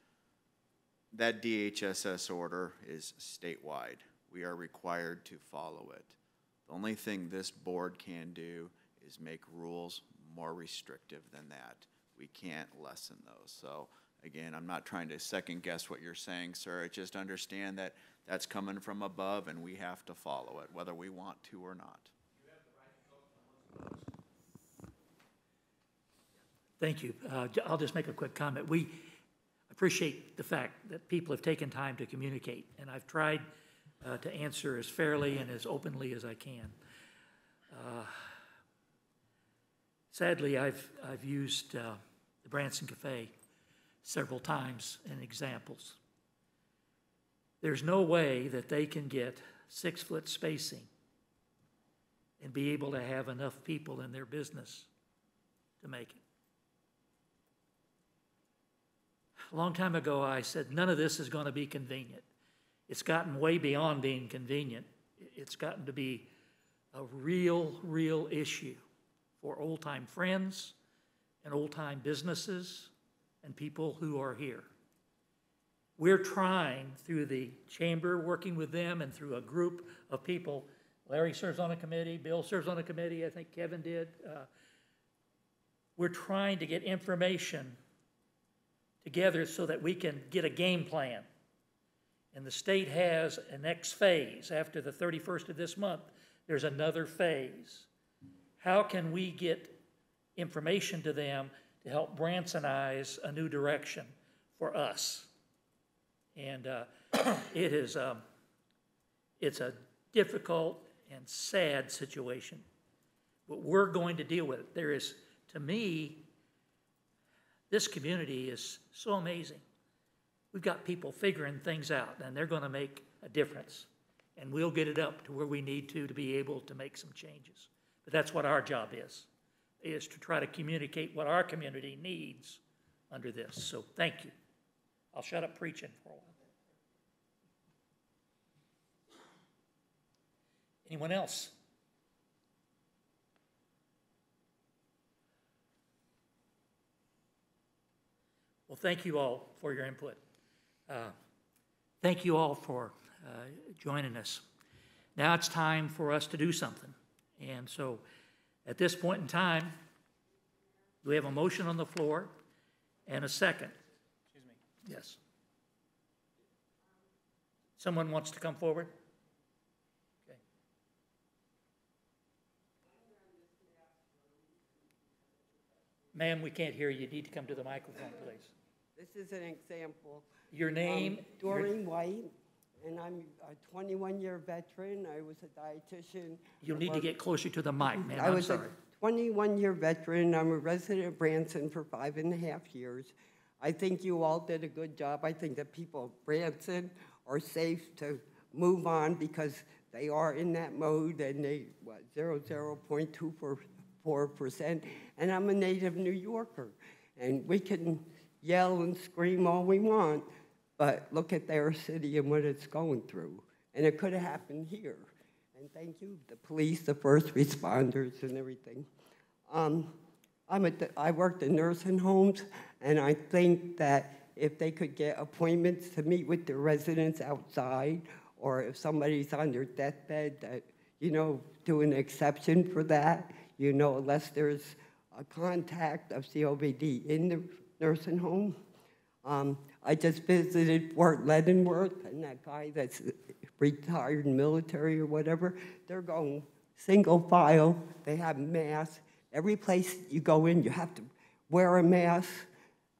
Speaker 3: That DHSS order is statewide. We are required to follow it. The only thing this board can do is make rules more restrictive than that. We can't lessen those. So again, I'm not trying to second guess what you're saying, sir. I just understand that that's coming from above and we have to follow it, whether we want to or not.
Speaker 1: Thank you. Uh, I'll just make a quick comment. We appreciate the fact that people have taken time to communicate, and I've tried uh, to answer as fairly and as openly as I can. Uh, Sadly, I've, I've used uh, the Branson Cafe several times in examples. There's no way that they can get six-foot spacing and be able to have enough people in their business to make it. A long time ago, I said, none of this is going to be convenient. It's gotten way beyond being convenient. It's gotten to be a real, real issue for old time friends and old time businesses and people who are here. We're trying through the chamber, working with them, and through a group of people. Larry serves on a committee, Bill serves on a committee, I think Kevin did. Uh, we're trying to get information together so that we can get a game plan. And the state has a next phase. After the 31st of this month, there's another phase. How can we get information to them to help Bransonize a new direction for us? And uh, it is, um, it's a difficult and sad situation, but we're going to deal with it. There is, to me, this community is so amazing. We've got people figuring things out, and they're going to make a difference. And we'll get it up to where we need to to be able to make some changes. But that's what our job is, is to try to communicate what our community needs under this. So thank you. I'll shut up preaching for a while. Anyone else? Well, thank you all for your input. Uh, Thank you all for uh, joining us. Now it's time for us to do something. And so, at this point in time, we have a motion on the floor and a second.
Speaker 4: Excuse me.
Speaker 1: Yes. Someone wants to come forward? Okay. Ma'am, we can't hear you. You need to come to the microphone, please.
Speaker 18: This is an example.
Speaker 1: Your name?
Speaker 18: Um, Doreen White, and I'm a 21-year veteran. I was a dietitian.
Speaker 1: You'll need to get closer to the mic, man.
Speaker 18: I
Speaker 1: I'm
Speaker 18: was a 21-year veteran. I'm a resident of Branson for five and a half years. I think you all did a good job. I think that people of Branson are safe to move on because they are in that mode and they, what, 0.24%. And I'm a native New Yorker. And we can yell and scream all we want, but look at their city and what it's going through. And it could have happened here. And thank you, the police, the first responders, and everything. Um, I'm the, I worked in nursing homes, and I think that if they could get appointments to meet with the residents outside, or if somebody's on their deathbed, that, you know, do an exception for that, you know, unless there's a contact of COVID in the nursing home. Um, I just visited Fort Leavenworth, and that guy that's retired military or whatever, they're going single file. They have masks. Every place you go in, you have to wear a mask.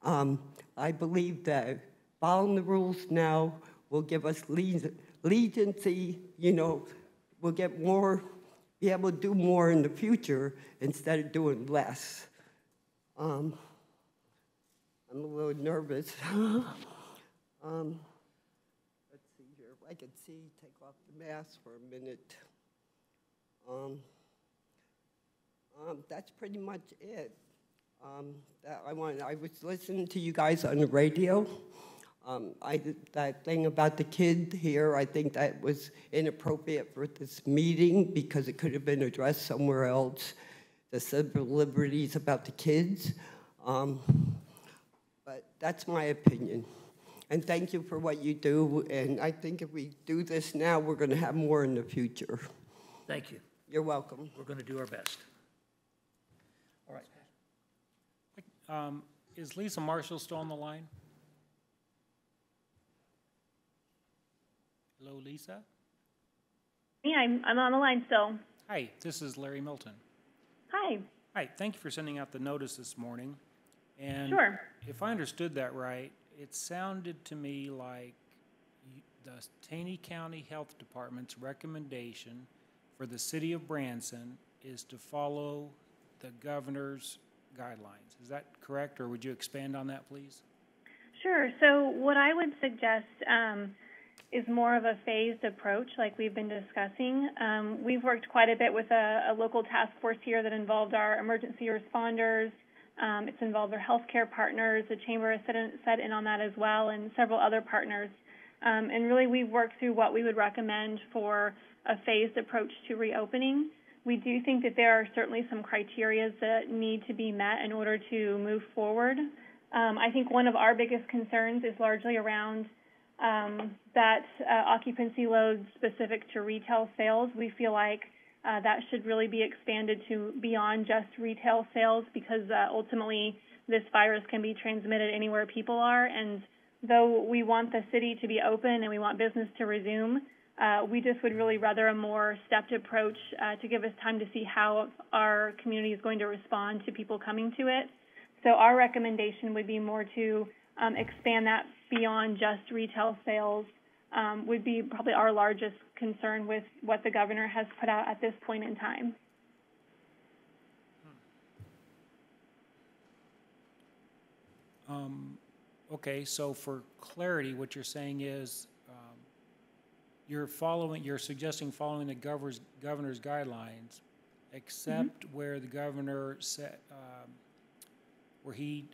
Speaker 18: Um, I believe that following the rules now will give us leg- you know, we'll get more, be able to do more in the future instead of doing less. Um, I'm a little nervous. [laughs] um, let's see here. If I could see, take off the mask for a minute. Um, um, that's pretty much it. Um, I want. I was listening to you guys on the radio. Um, I that thing about the kid here. I think that was inappropriate for this meeting because it could have been addressed somewhere else. The civil liberties about the kids. Um, that's my opinion. And thank you for what you do. And I think if we do this now, we're going to have more in the future.
Speaker 1: Thank you.
Speaker 18: You're welcome.
Speaker 1: We're going to do our best.
Speaker 5: All right. Um, Is Lisa Marshall still on the line? Hello, Lisa?
Speaker 15: Yeah, I'm, I'm on the line still.
Speaker 5: Hi, this is Larry Milton.
Speaker 15: Hi.
Speaker 5: Hi, thank you for sending out the notice this morning. And
Speaker 15: Sure.
Speaker 5: If I understood that right, it sounded to me like the Taney County Health Department's recommendation for the city of Branson is to follow the governor's guidelines. Is that correct, or would you expand on that, please?
Speaker 15: Sure. So, what I would suggest um, is more of a phased approach, like we've been discussing. Um, we've worked quite a bit with a, a local task force here that involved our emergency responders. Um, it's involved our healthcare partners. The chamber has set in, set in on that as well, and several other partners. Um, and really, we've worked through what we would recommend for a phased approach to reopening. We do think that there are certainly some criteria that need to be met in order to move forward. Um, I think one of our biggest concerns is largely around um, that uh, occupancy load specific to retail sales. We feel like uh, that should really be expanded to beyond just retail sales because uh, ultimately this virus can be transmitted anywhere people are. And though we want the city to be open and we want business to resume, uh, we just would really rather a more stepped approach uh, to give us time to see how our community is going to respond to people coming to it. So our recommendation would be more to um, expand that beyond just retail sales. Um, would be probably our largest concern with what the governor has put out at this point in time.
Speaker 5: Um, Okay, so for clarity, what you're saying is, um, you're following, you're suggesting following the governor's, governor's guidelines, except where the governor set, um, where he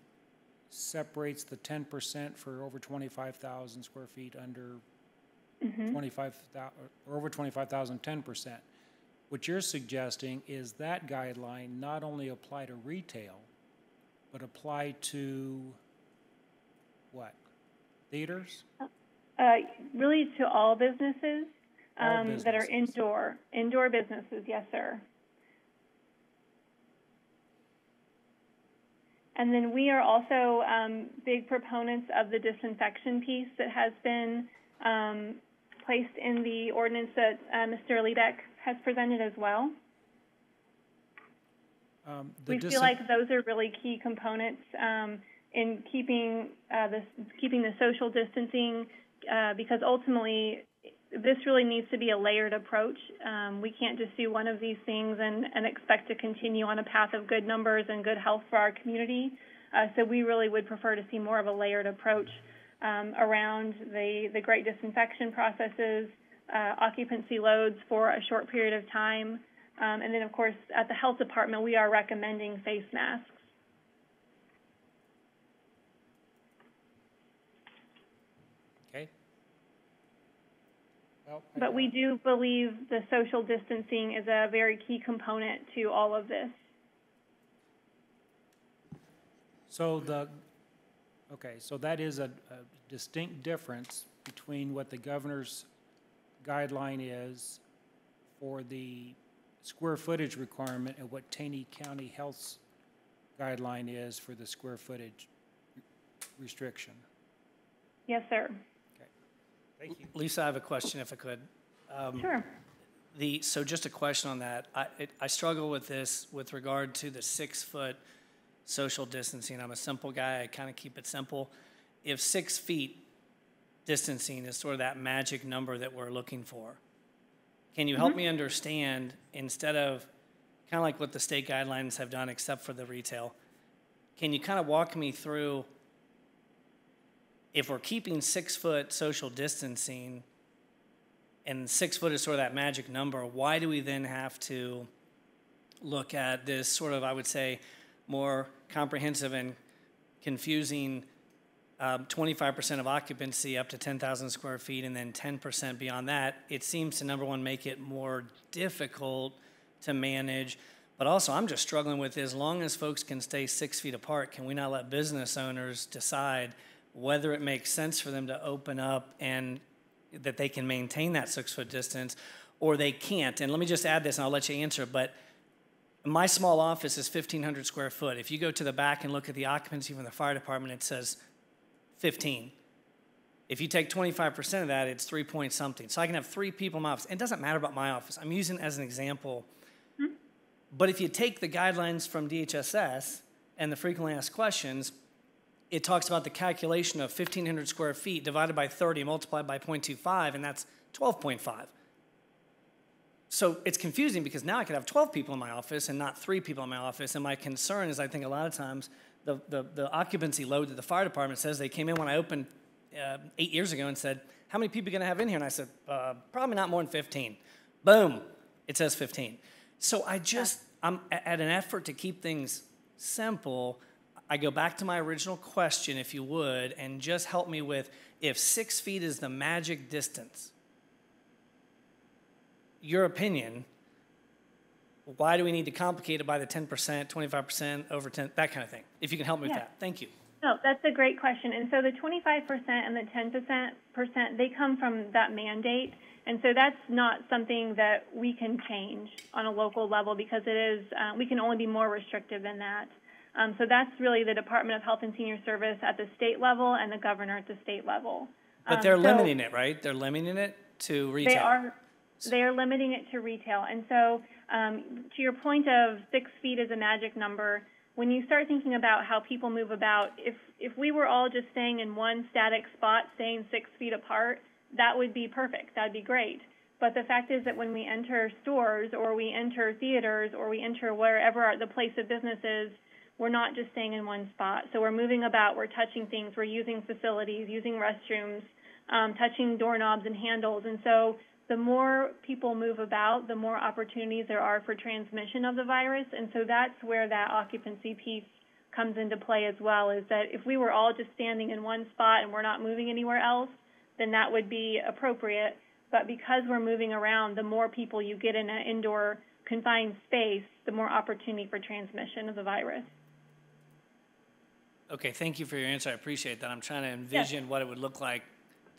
Speaker 5: separates the ten percent for over twenty-five thousand square feet under
Speaker 15: Mhm.
Speaker 5: twenty-five thou, or over twenty-five thousand, ten percent. What you're suggesting is that guideline not only apply to retail, but apply to what? Theaters?
Speaker 15: Uh, really to all businesses
Speaker 5: All
Speaker 15: um, that are indoor, indoor businesses, yes, sir. And then we are also um, big proponents of the disinfection piece that has been um, placed in the ordinance that uh, Mr. Lebeck has presented as well.
Speaker 5: Um, the
Speaker 15: We feel like those are really key components um, in keeping uh, the keeping the social distancing, uh, because ultimately this really needs to be a layered approach. Um, we can't just do one of these things and, and expect to continue on a path of good numbers and good health for our community. Uh, so we really would prefer to see more of a layered approach um, around the, the great disinfection processes, uh, occupancy loads for a short period of time, um, and then of course at the health department we are recommending face masks.
Speaker 5: Okay. Well,
Speaker 15: But we do believe the social distancing is a very key component to all of this.
Speaker 5: So the, okay, so that is a, a distinct difference between what the governor's guideline is for the square footage requirement and what Taney County Health's guideline is for the square footage restriction.
Speaker 15: Yes, sir. Okay.
Speaker 5: Thank you.
Speaker 4: Lisa, I have a question if I could. Um,
Speaker 15: Sure.
Speaker 4: The, so just a question on that. I, it, I struggle with this with regard to the six-foot social distancing. I'm a simple guy, I kind of keep it simple. If six feet distancing is sort of that magic number that we're looking for, can you help
Speaker 15: Mhm.
Speaker 4: me understand, instead of, kind of like what the state guidelines have done except for the retail, can you kind of walk me through, if we're keeping six-foot social distancing, and six foot is sort of that magic number, why do we then have to look at this sort of, I would say, more comprehensive and confusing um, 25% of occupancy up to 10,000 square feet and then 10% beyond that? It seems to, number one, make it more difficult to manage. But also, I'm just struggling with as long as folks can stay six feet apart, can we not let business owners decide whether it makes sense for them to open up and that they can maintain that six foot distance or they can't? And let me just add this and I'll let you answer, but My small office is 1,500 square foot. If you go to the back and look at the occupancy from the fire department, it says 15. If you take 25% of that, it's three point something. So I can have three people in my office. It doesn't matter about my office. I'm using it as an example. Mm-hmm. But if you take the guidelines from DHSS and the frequently asked questions, it talks about the calculation of 1,500 square feet divided by 30 multiplied by 0.25, and that's 12.5. So it's confusing because now I could have 12 people in my office and not three people in my office. And my concern is I think a lot of times the, the, the occupancy load that the fire department says they came in when I opened uh, eight years ago and said, How many people are going to have in here? And I said, uh, Probably not more than 15. Boom, it says 15. So I just, I'm at an effort to keep things simple. I go back to my original question, if you would, and just help me with if six feet is the magic distance, your opinion, why do we need to complicate it by the 10%, 25%, over 10, that kind of thing? If you can help me with that. Thank you.
Speaker 15: No, that's a great question. And so the 25% and the 10%, they come from that mandate. And so that's not something that we can change on a local level because it is, uh, we can only be more restrictive than that. Um, so that's really the Department of Health and Senior Service at the state level and the governor at the state level.
Speaker 4: But
Speaker 15: Um,
Speaker 4: they're
Speaker 15: so-
Speaker 4: limiting it, right? They're limiting it to retail.
Speaker 15: They are, they are limiting it to retail. And so, um, to your point of six feet is a magic number, when you start thinking about how people move about, if, if we were all just staying in one static spot, staying six feet apart, that would be perfect. That'd be great. But the fact is that when we enter stores or we enter theaters or we enter wherever the place of business is, we're not just staying in one spot. So we're moving about, we're touching things, we're using facilities, using restrooms, um, touching doorknobs and handles. And so the more people move about, the more opportunities there are for transmission of the virus. And so that's where that occupancy piece comes into play as well, is that if we were all just standing in one spot and we're not moving anywhere else, then that would be appropriate. But because we're moving around, the more people you get in an indoor confined space, the more opportunity for transmission of the virus.
Speaker 4: Okay, thank you for your answer. I appreciate that. I'm trying to envision what it would look like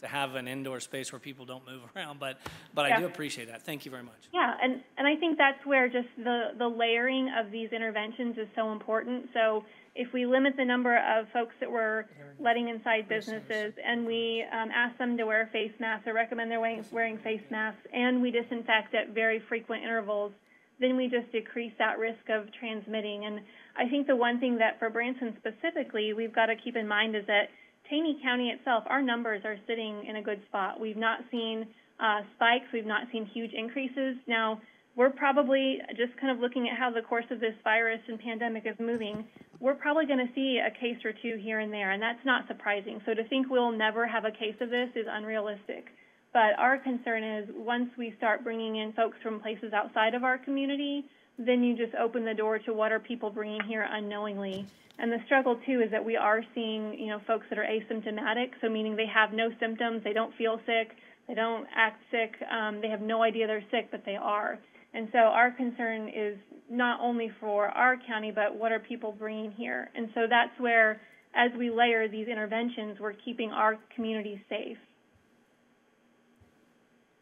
Speaker 4: to have an indoor space where people don't move [laughs] around, but, but I do appreciate that. Thank you very much.
Speaker 15: Yeah, and, and I think that's where just the, the layering of these interventions is so important. So if we limit the number of folks that we're letting inside businesses and we um, ask them to wear face masks or recommend they're wearing, wearing face masks and we disinfect at very frequent intervals, then we just decrease that risk of transmitting. And I think the one thing that for Branson specifically, we've got to keep in mind is that Taney County itself, our numbers are sitting in a good spot. We've not seen uh, spikes, we've not seen huge increases. Now, we're probably just kind of looking at how the course of this virus and pandemic is moving. We're probably going to see a case or two here and there, and that's not surprising. So to think we'll never have a case of this is unrealistic. But our concern is once we start bringing in folks from places outside of our community, then you just open the door to what are people bringing here unknowingly. And the struggle too is that we are seeing, you know, folks that are asymptomatic, so meaning they have no symptoms, they don't feel sick, they don't act sick, um, they have no idea they're sick, but they are. And so our concern is not only for our county, but what are people bringing here? And so that's where, as we layer these interventions, we're keeping our community safe.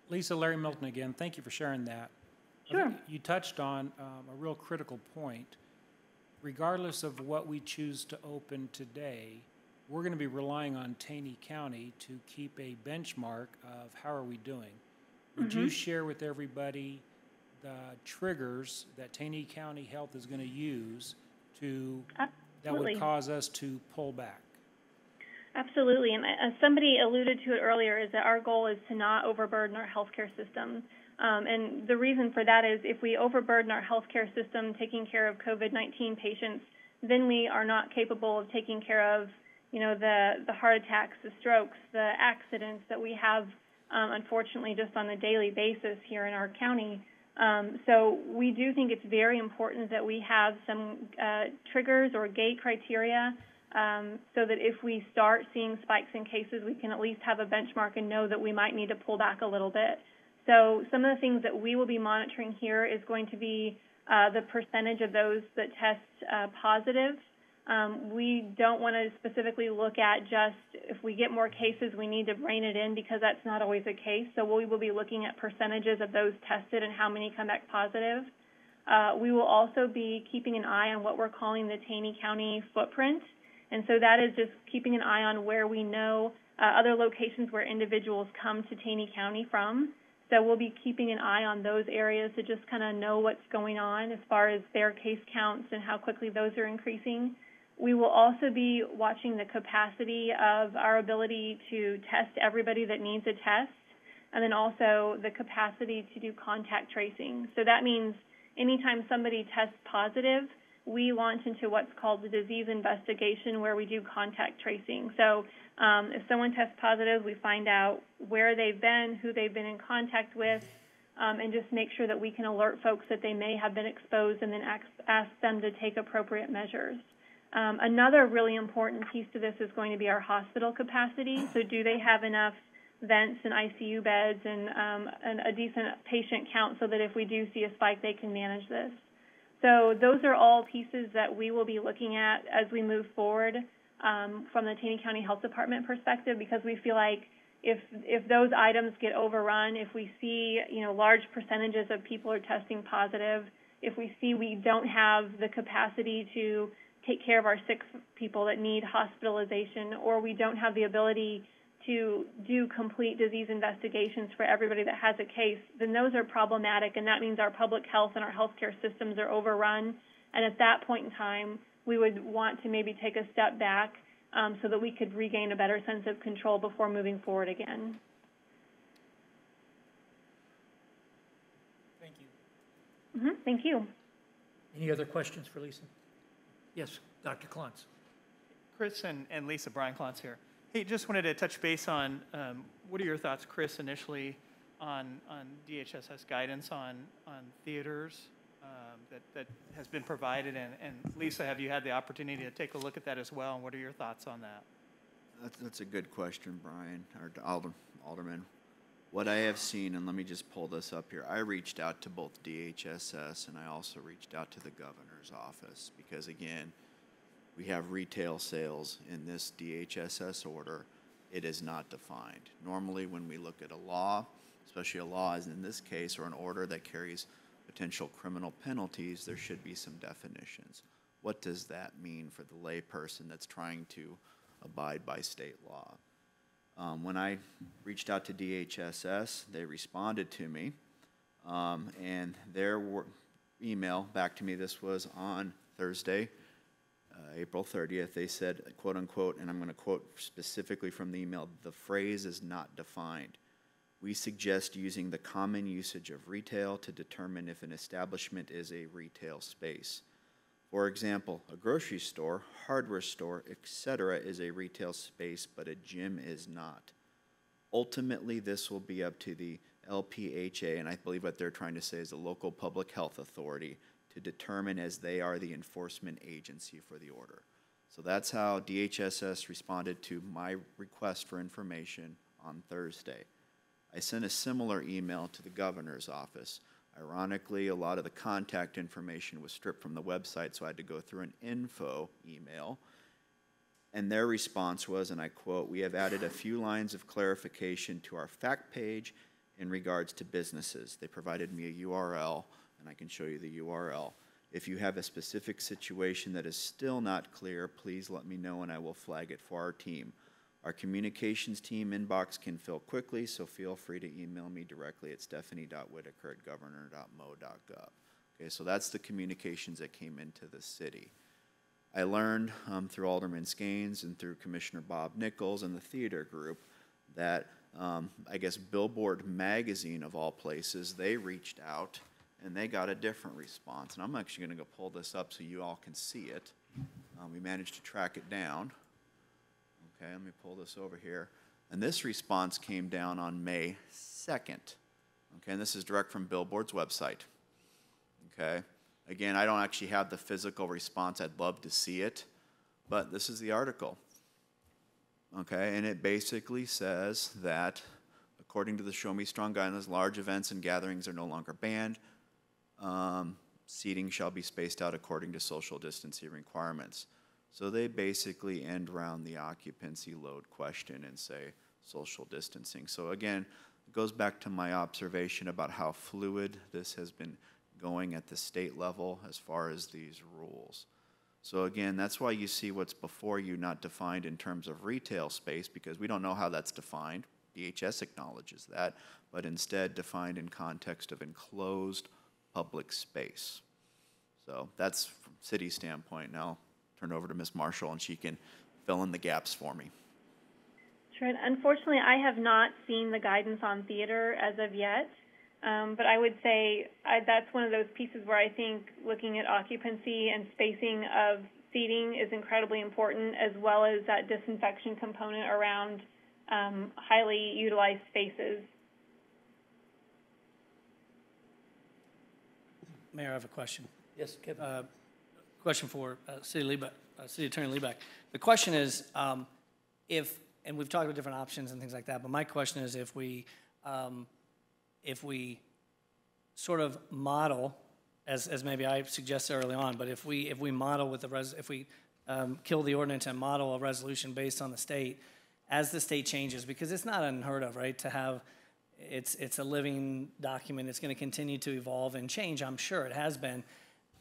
Speaker 5: Lisa, Larry Milton again, thank you for sharing that. I
Speaker 15: Sure.
Speaker 5: You touched on um, a real critical point. Regardless of what we choose to open today, we're going to be relying on Taney County to keep a benchmark of how are we doing. Would you
Speaker 15: Mhm.
Speaker 5: share with everybody the triggers that Taney County Health is going to use to, that would cause us to pull back?
Speaker 15: Absolutely, and as somebody alluded to it earlier, is that our goal is to not overburden our healthcare system. Um, and the reason for that is if we overburden our healthcare system taking care of COVID-19 patients, then we are not capable of taking care of, you know, the the heart attacks, the strokes, the accidents that we have, um, unfortunately, just on a daily basis here in our county. Um, so we do think it's very important that we have some uh, triggers or gate criteria um, so that if we start seeing spikes in cases, we can at least have a benchmark and know that we might need to pull back a little bit. So some of the things that we will be monitoring here is going to be uh, the percentage of those that test uh, positive. Um, we don't want to specifically look at just if we get more cases, we need to rein it in because that's not always the case. So we will be looking at percentages of those tested and how many come back positive. Uh, we will also be keeping an eye on what we're calling the Taney County footprint. And so that is just keeping an eye on where we know uh, other locations where individuals come to Taney County from. So we'll be keeping an eye on those areas to just kind of know what's going on as far as their case counts and how quickly those are increasing. We will also be watching the capacity of our ability to test everybody that needs a test, and then also the capacity to do contact tracing. So that means anytime somebody tests positive, we launch into what's called the disease investigation where we do contact tracing. So um, if someone tests positive, we find out where they've been, who they've been in contact with, um, and just make sure that we can alert folks that they may have been exposed and then ask, ask them to take appropriate measures. Um, another really important piece to this is going to be our hospital capacity. So do they have enough vents and ICU beds and, um, and a decent patient count so that if we do see a spike, they can manage this? So those are all pieces that we will be looking at as we move forward um, from the Taney County Health Department perspective because we feel like if if those items get overrun, if we see you know large percentages of people are testing positive, if we see we don't have the capacity to take care of our sick people that need hospitalization, or we don't have the ability to do complete disease investigations for everybody that has a case, then those are problematic, and that means our public health and our healthcare systems are overrun. And at that point in time, we would want to maybe take a step back um, so that we could regain a better sense of control before moving forward again.
Speaker 4: Thank you.
Speaker 15: hmm thank you.
Speaker 1: Any other questions for Lisa? Yes, Dr. Klontz.
Speaker 6: Chris and, and Lisa, Brian Klontz here. Hey, just wanted to touch base on, um, what are your thoughts, Chris, initially on, on DHSS guidance on, on theaters um, that, that has been provided? And, and Lisa, have you had the opportunity to take a look at that as well? And what are your thoughts on that?
Speaker 3: That's, that's a good question, Brian, or Alder, Alderman. What I have seen, and let me just pull this up here, I reached out to both DHSS and I also reached out to the governor's office because, again, we have retail sales in this DHSS order. It is not defined. Normally, when we look at a law, especially a law as in this case, or an order that carries potential criminal penalties, there should be some definitions. What does that mean for the layperson that's trying to abide by state law? Um, when I reached out to DHSS, they responded to me, um, and their email back to me, this was on Thursday, uh, April 30th, they said, quote unquote, and I'm going to quote specifically from the email, the phrase is not defined. We suggest using the common usage of retail to determine if an establishment is a retail space. For example, a grocery store, hardware store, etc. is a retail space, but a gym is not. Ultimately, this will be up to the LPHA, and I believe what they're trying to say is the local public health authority, to determine as they are the enforcement agency for the order. So that's how DHSS responded to my request for information on Thursday. I sent a similar email to the governor's office. Ironically, a lot of the contact information was stripped from the website, so I had to go through an info email. And their response was, and I quote, We have added a few lines of clarification to our fact page in regards to businesses. They provided me a URL, and I can show you the URL. If you have a specific situation that is still not clear, please let me know and I will flag it for our team. Our communications team inbox can fill quickly, so feel free to email me directly at stephanie.whitaker at governor.mo.gov. Okay, so that's the communications that came into the city. I learned um, through Alderman Skanes and through Commissioner Bob Nichols and the theater group that um, I guess Billboard Magazine, of all places, they reached out and they got a different response. And I'm actually going to go pull this up so you all can see it. Um, we managed to track it down. Okay, let me pull this over here. And this response came down on May 2nd. Okay, and this is direct from Billboard's website. Okay, again, I don't actually have the physical response. I'd love to see it, but this is the article. Okay, and it basically says that according to the Show Me Strong guidelines, large events and gatherings are no longer banned. Um, seating shall be spaced out according to social distancing requirements. So they basically end around the occupancy load question and say social distancing. So again, it goes back to my observation about how fluid this has been going at the state level as far as these rules. So again, that's why you see what's before you not defined in terms of retail space, because we don't know how that's defined. DHS acknowledges that, but instead defined in context of enclosed public space. So that's from city standpoint. Now, turn over to Ms. Marshall and she can fill in the gaps for me.
Speaker 15: Sure. Unfortunately, I have not seen the guidance on theater as of yet. Um, but I would say I, that's one of those pieces where I think looking at occupancy and spacing of seating is incredibly important, as well as that disinfection component around um, highly utilized spaces.
Speaker 4: Mayor, I have a question.
Speaker 1: Yes, Kevin.
Speaker 4: Uh, Question for uh, City Lebeck, uh, City Attorney Lebeck. The question is, um, if, and we've talked about different options and things like that, but my question is if we, um, if we sort of model, as, as maybe I suggested early on, but if we, if we model with the res, if we um, kill the ordinance and model a resolution based on the state, as the state changes, because it's not unheard of, right, to have, it's, it's a living document, it's gonna continue to evolve and change, I'm sure it has been.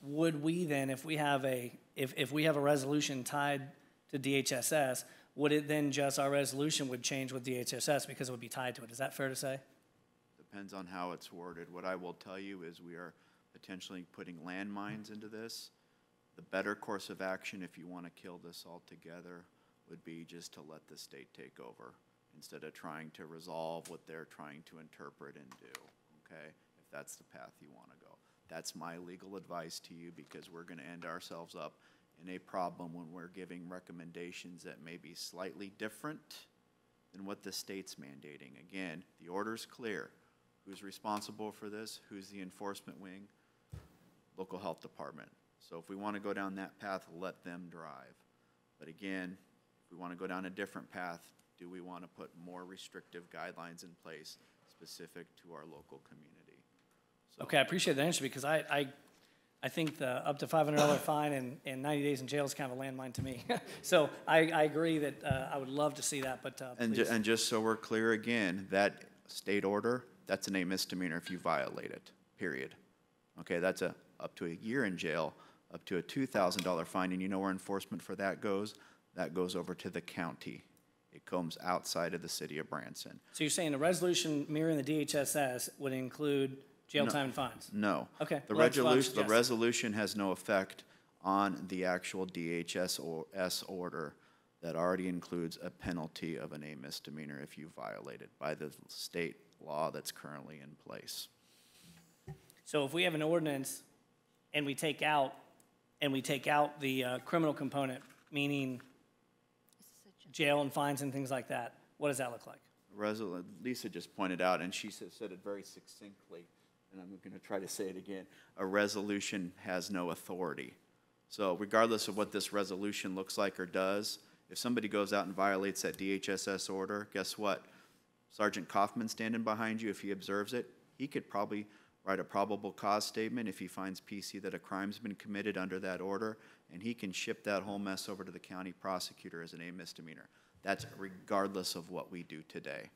Speaker 4: Would we then, if we have a, if, if we have a resolution tied to DHSS, would it then just, our resolution would change with DHSS because it would be tied to it? Is that fair to say?
Speaker 3: Depends on how it's worded. What I will tell you is we are potentially putting landmines into this. The better course of action, if you want to kill this altogether, would be just to let the state take over instead of trying to resolve what they're trying to interpret and do, okay? If that's the path you want to go. That's my legal advice to you because we're going to end ourselves up in a problem when we're giving recommendations that may be slightly different than what the state's mandating. Again, the order's clear. Who's responsible for this? Who's the enforcement wing? Local health department. So if we want to go down that path, let them drive. But again, if we want to go down a different path, do we want to put more restrictive guidelines in place specific to our local community?
Speaker 4: Okay, I appreciate the answer because I, I, I think the up to five hundred dollar [coughs] fine and, and ninety days in jail is kind of a landmine to me. [laughs] So I, I agree that, uh, I would love to see that, but, uh,
Speaker 3: And, ju- and just so we're clear again, that state order, that's an a misdemeanor if you violate it, period. Okay, that's a, up to a year in jail, up to a two thousand dollar fine, and you know where enforcement for that goes? That goes over to the county. It comes outside of the city of Branson.
Speaker 4: So you're saying a resolution mirroring the DHSS would include jail
Speaker 3: No.
Speaker 4: time and fines?
Speaker 3: No.
Speaker 4: Okay,
Speaker 3: The
Speaker 4: well,
Speaker 3: resolution, the resolution has no effect on the actual DHS or S order that already includes a penalty of an A misdemeanor if you violate it by the state law that's currently in place.
Speaker 4: So if we have an ordinance and we take out, and we take out the uh, criminal component, meaning jail and fines and things like that, what does that look like?
Speaker 3: Resol, Lisa just pointed out, and she said it very succinctly, and I'm going to try to say it again. A resolution has no authority. So regardless of what this resolution looks like or does, if somebody goes out and violates that DHSS order, guess what? Sergeant Kaufman standing behind you, if he observes it, he could probably write a probable cause statement if he finds PC that a crime's been committed under that order, and he can ship that whole mess over to the county prosecutor as an A misdemeanor. That's regardless of what we do today,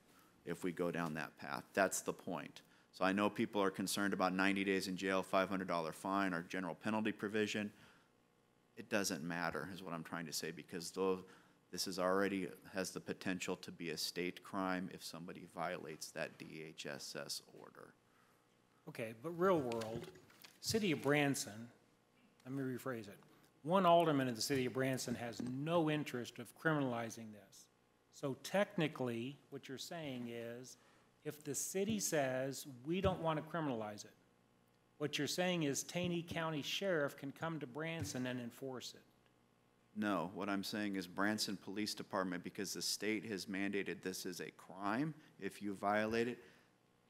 Speaker 3: if we go down that path. That's the point. So I know people are concerned about 90 days in jail, $500 fine, or general penalty provision. It doesn't matter, is what I'm trying to say, because though this is already, has the potential to be a state crime if somebody violates that DHSS order.
Speaker 5: Okay, but real world, city of Branson, let me rephrase it. One alderman in the city of Branson has no interest of criminalizing this. So technically, what you're saying is, if the city says, we don't want to criminalize it, what you're saying is Taney County Sheriff can come to Branson and enforce it.
Speaker 3: No, what I'm saying is Branson Police Department, because the state has mandated this is a crime if you violate it,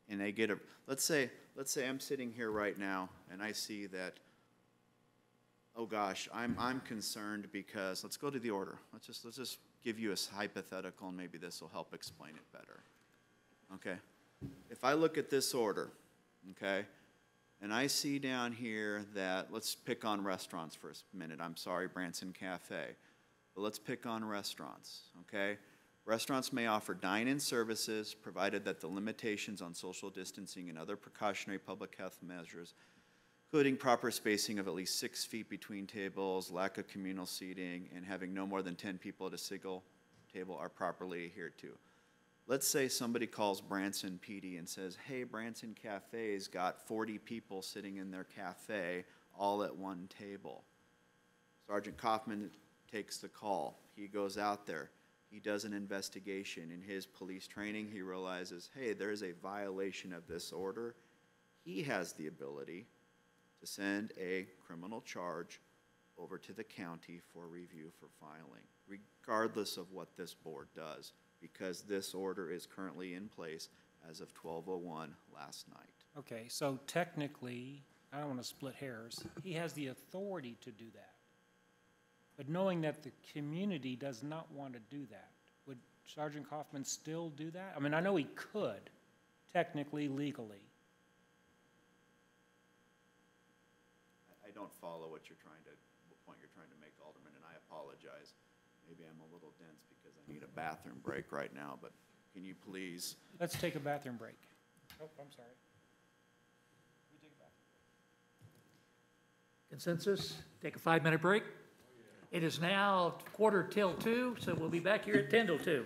Speaker 3: and they get a, let's say, let's say I'm sitting here right now and I see that, oh gosh, I'm, I'm concerned because, let's go to the order. Let's just, let's just give you a hypothetical and maybe this will help explain it better. Okay? If I look at this order, okay, and I see down here that, let's pick on restaurants for a minute. I'm sorry, Branson Cafe. But let's pick on restaurants, okay? Restaurants may offer dine-in services, provided that the limitations on social distancing and other precautionary public health measures including proper spacing of at least six feet between tables, lack of communal seating, and having no more than 10 people at a single table are properly adhered to. Let's say somebody calls Branson PD and says, hey, Branson Cafe's got 40 people sitting in their cafe, all at one table. Sergeant Kaufman takes the call. He goes out there. He does an investigation. In his police training, he realizes, hey, there is a violation of this order. He has the ability to send a criminal charge over to the county for review for filing, regardless of what this board does, because this order is currently in place as of 12:01 last night.
Speaker 5: Okay, so technically, I don't want to split hairs, he has the authority to do that. But knowing that the community does not want to do that, would Sergeant Kaufman still do that? I mean, I know he could, technically, legally.
Speaker 3: I- don't follow what you're trying to, what point you're trying to make, Alderman, and I apologize. Maybe I'm a little dense need a bathroom break right now, but can you please?
Speaker 5: Let's take a bathroom break. Oh, I'm sorry.
Speaker 1: Consensus? Take a five-minute break? It is now quarter till two, so we'll be back here at 10 till 2.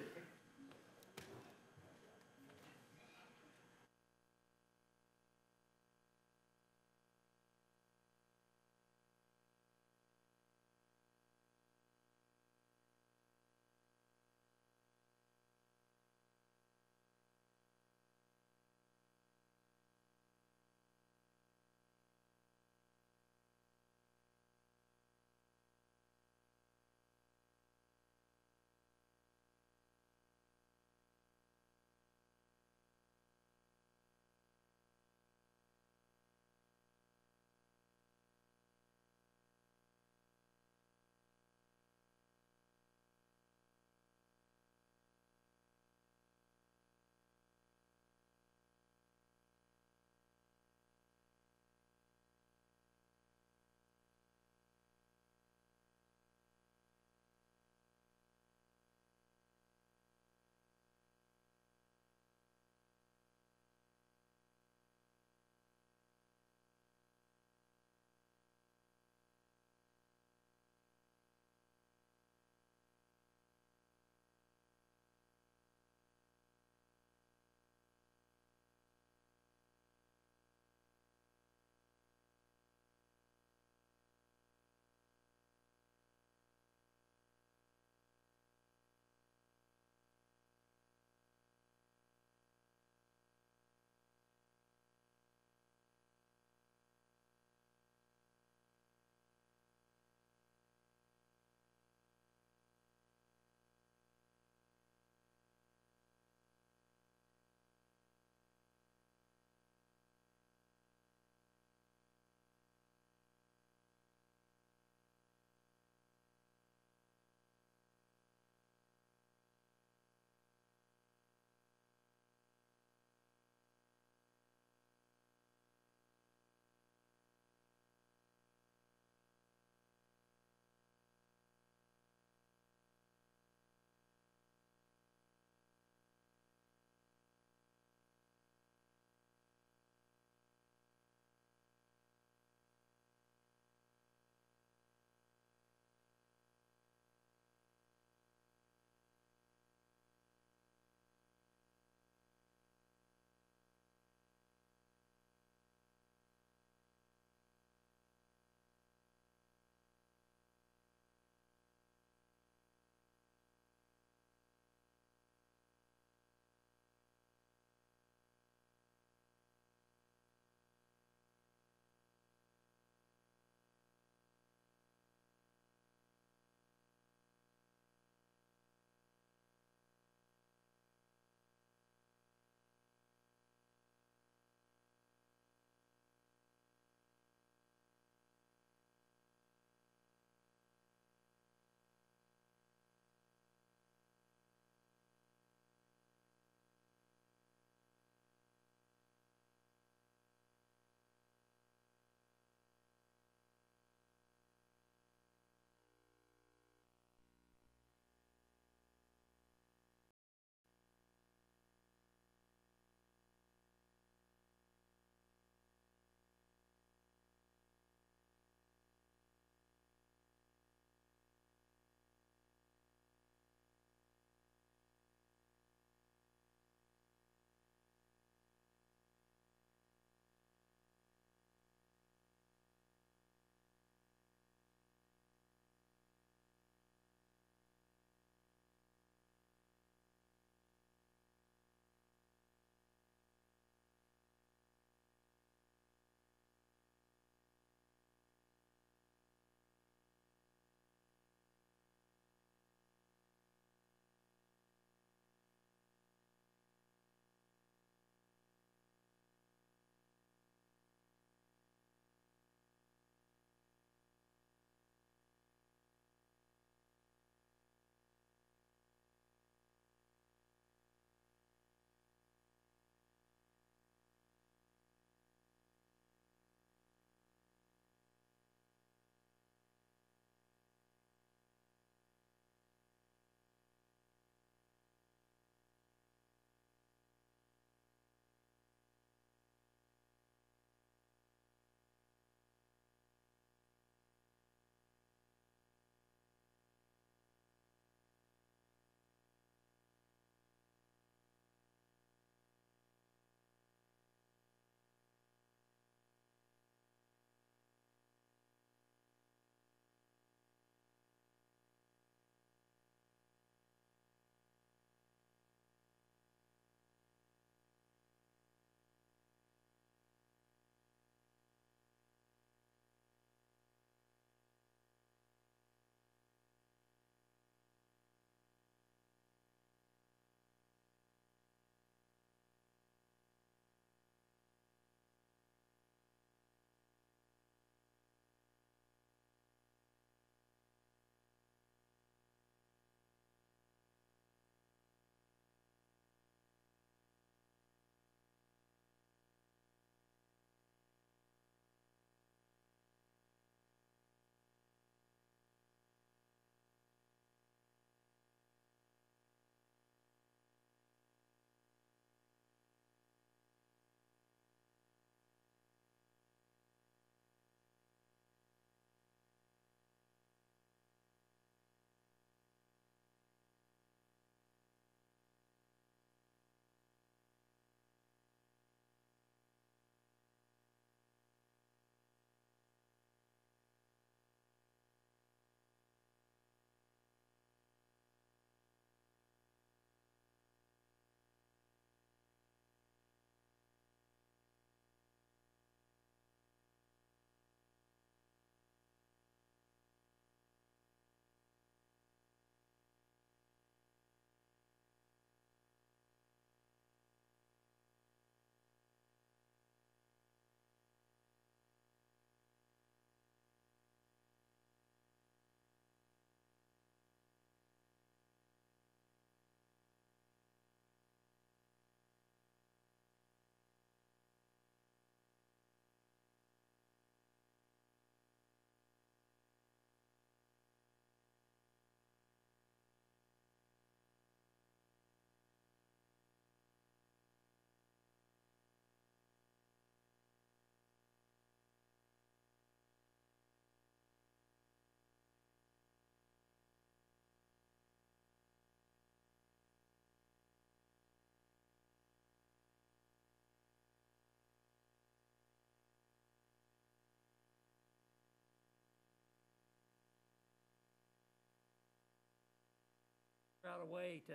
Speaker 1: Out a way to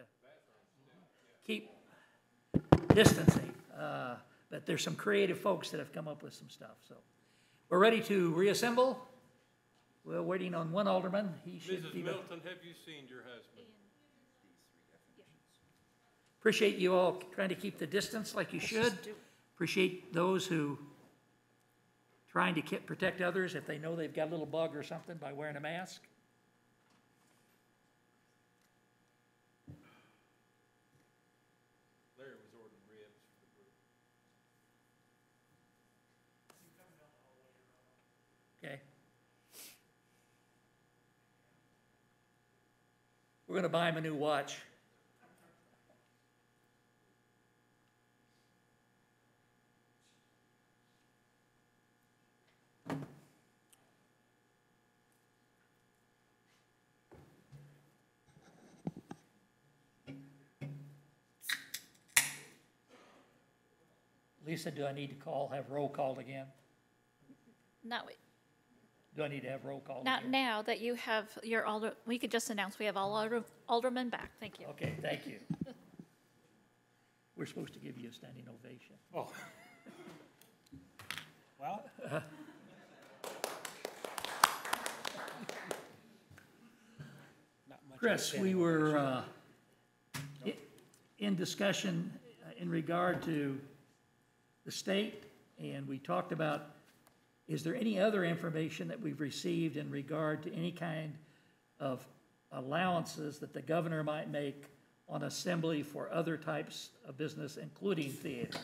Speaker 1: keep distancing. Uh, But there's some creative folks that have come up with some stuff, so. We're ready to reassemble. We're waiting on one alderman. He should
Speaker 19: Mrs.
Speaker 1: be.
Speaker 19: Milton, have you seen your husband?
Speaker 1: Appreciate you all trying to keep the distance like you should. Appreciate those who trying to protect others if they know they've got a little bug or something by wearing a mask.
Speaker 19: Larry was ordering ribs for the group.
Speaker 1: Okay. We're gonna buy him a new watch. Lisa, do I need to call, have roll called again?
Speaker 2: Not,
Speaker 1: Do I need to have roll call?
Speaker 2: not
Speaker 1: again?
Speaker 2: now that you have your alder, we could just announce we have all alder- aldermen back. Thank you.
Speaker 1: Okay, thank you. [laughs] We're supposed to give you a standing ovation.
Speaker 5: Oh. [laughs] Well, not much.
Speaker 1: Chris, we were uh, i- in discussion uh, in regard to the state, and we talked about, is there any other information that we've received in regard to any kind of allowances that the governor might make on assembly for other types of business, including theater?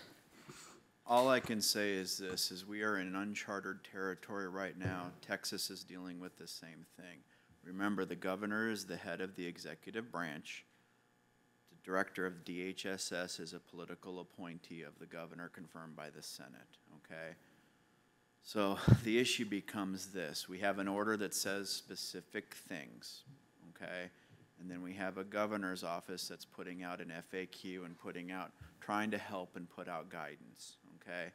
Speaker 3: All I can say is this, is we are in uncharted territory right now. Texas is dealing with the same thing. Remember, the governor is the head of the executive branch. The director of DHSS is a political appointee of the governor confirmed by the Senate, okay? So [laughs] the issue becomes this, we have an order that says specific things, okay? And then we have a governor's office that's putting out an FAQ and putting out, trying to help and put out guidance, okay?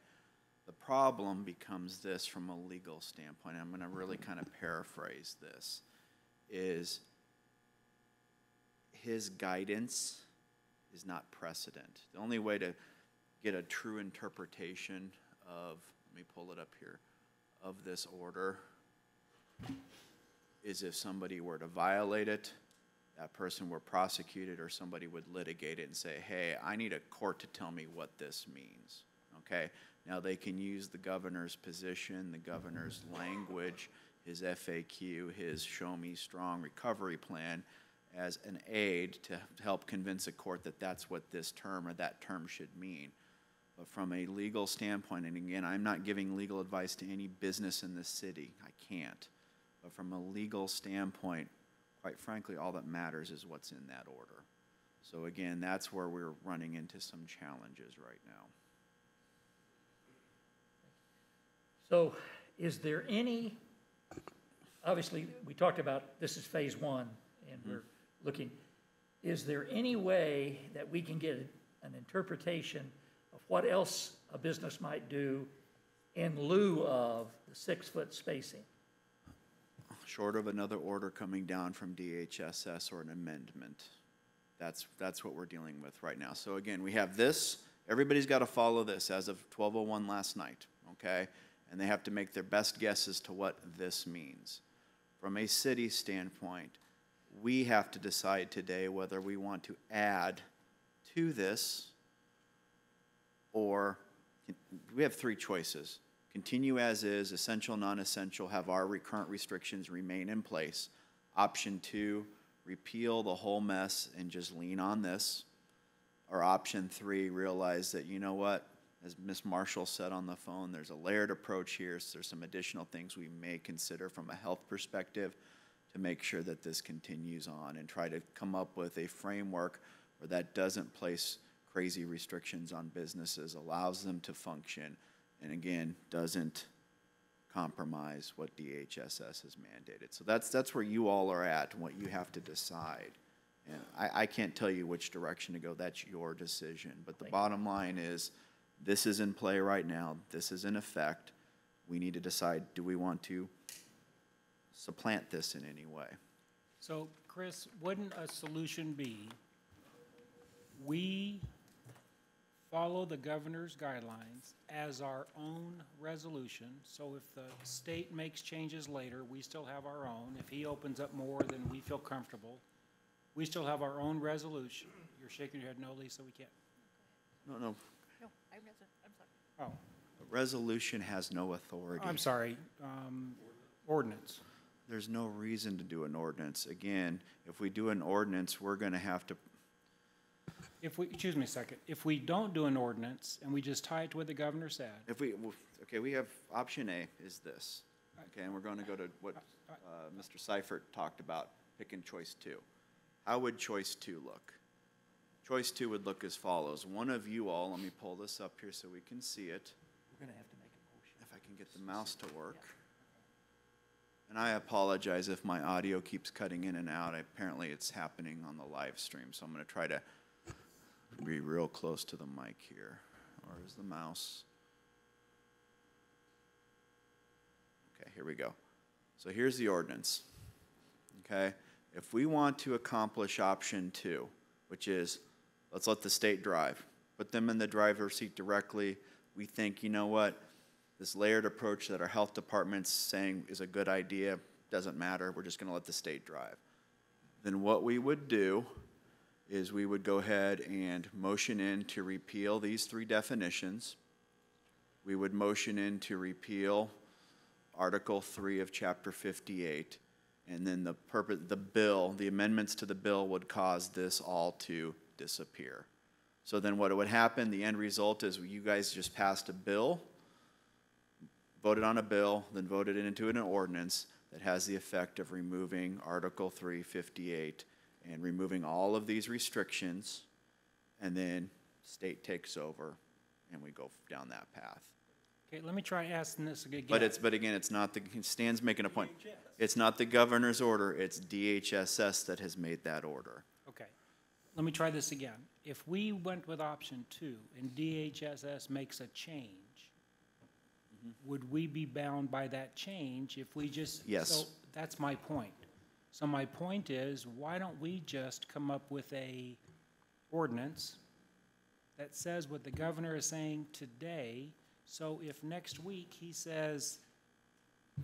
Speaker 3: The problem becomes this from a legal standpoint, I'm gonna really kind of paraphrase this, is his guidance is not precedent. The only way to get a true interpretation of, let me pull it up here, of this order is if somebody were to violate it, that person were prosecuted, or somebody would litigate it and say, hey, I need a court to tell me what this means, okay? Now, they can use the governor's position, the governor's language, his FAQ, his Show Me Strong Recovery Plan as an aid to help convince a court that that's what this term or that term should mean. But from a legal standpoint, and again, I'm not giving legal advice to any business in this city, I can't. But from a legal standpoint, quite frankly, all that matters is what's in that order. So again, that's where we're running into some challenges right now.
Speaker 1: So is there any, obviously, we talked about this is phase one, and mm-hmm. we're looking, is there any way that we can get an interpretation what else a business might do in lieu of the six-foot spacing?
Speaker 3: Short of another order coming down from DHSS or an amendment. That's, that's what we're dealing with right now. So again, we have this, everybody's got to follow this as of 12:01 last night, okay? And they have to make their best guess as to what this means. From a city standpoint, we have to decide today whether we want to add to this or we have three choices. Continue as is, essential, non-essential, have our recurrent restrictions remain in place. Option two, repeal the whole mess and just lean on this. Or option three, realize that, you know what, as Ms. Marshall said on the phone, there's a layered approach here, so there's some additional things we may consider from a health perspective to make sure that this continues on and try to come up with a framework where that doesn't place crazy restrictions on businesses, allows them to function, and again, doesn't compromise what DHSS has mandated. So that's, that's where you all are at and what you have to decide. And I, I can't tell you which direction to go, that's your decision. But the bottom line is, this is in play right now, this is in effect. We need to decide, do we want to supplant this in any way?
Speaker 5: So Chris, wouldn't a solution be, we follow the governor's guidelines as our own resolution, so if the state makes changes later, we still have our own. If he opens up more than we feel comfortable, we still have our own resolution. You're shaking your head no, Lisa, we can't.
Speaker 3: No, no,
Speaker 2: No, I read it, I'm sorry.
Speaker 5: Oh,
Speaker 3: a resolution has no authority.
Speaker 5: I'm sorry, um, ordinance.
Speaker 3: There's no reason to do an ordinance. Again, if we do an ordinance, we're gonna have to,
Speaker 5: If we, excuse me a second, if we don't do an ordinance and we just tie it to what the governor said,
Speaker 3: if we, okay, we have, option A is this. Okay, and we're gonna go to what, uh, Mr. Seifried talked about, picking choice two. How would choice two look? Choice two would look as follows. One of you all, let me pull this up here so we can see it.
Speaker 1: We're gonna have to make a motion.
Speaker 3: If I can get the mouse to work. And I apologize if my audio keeps cutting in and out. Apparently, it's happening on the live stream, so I'm going to try to be real close to the mic here. Or is the mouse? Okay, here we go. So here's the ordinance. Okay? If we want to accomplish option two, which is let's let the state drive, put them in the driver's seat directly, we think, you know what? This layered approach that our health department's saying is a good idea, doesn't matter, we're just gonna let the state drive. Then what we would do is we would go ahead and motion in to repeal these three definitions. We would motion in to repeal Article three of Chapter fifty-eight. And then the purpose, the bill, the amendments to the bill would cause this all to disappear. So then what would happen, the end result is you guys just passed a bill, voted on a bill, then voted it into an ordinance that has the effect of removing Article three fifty-eight and removing all of these restrictions, and then state takes over and we go down that path.
Speaker 5: Okay, let me try asking this again.
Speaker 3: But it's, but again, it's not the, Stan's making a point. It's not the governor's order, it's DHSS that has made that order.
Speaker 5: Okay, let me try this again. If we went with option two and DHSS makes a change, mm-hmm. would we be bound by that change if we just?
Speaker 3: Yes.
Speaker 5: So that's my point. So my point is, why don't we just come up with a ordinance that says what the governor is saying today? So if next week he says,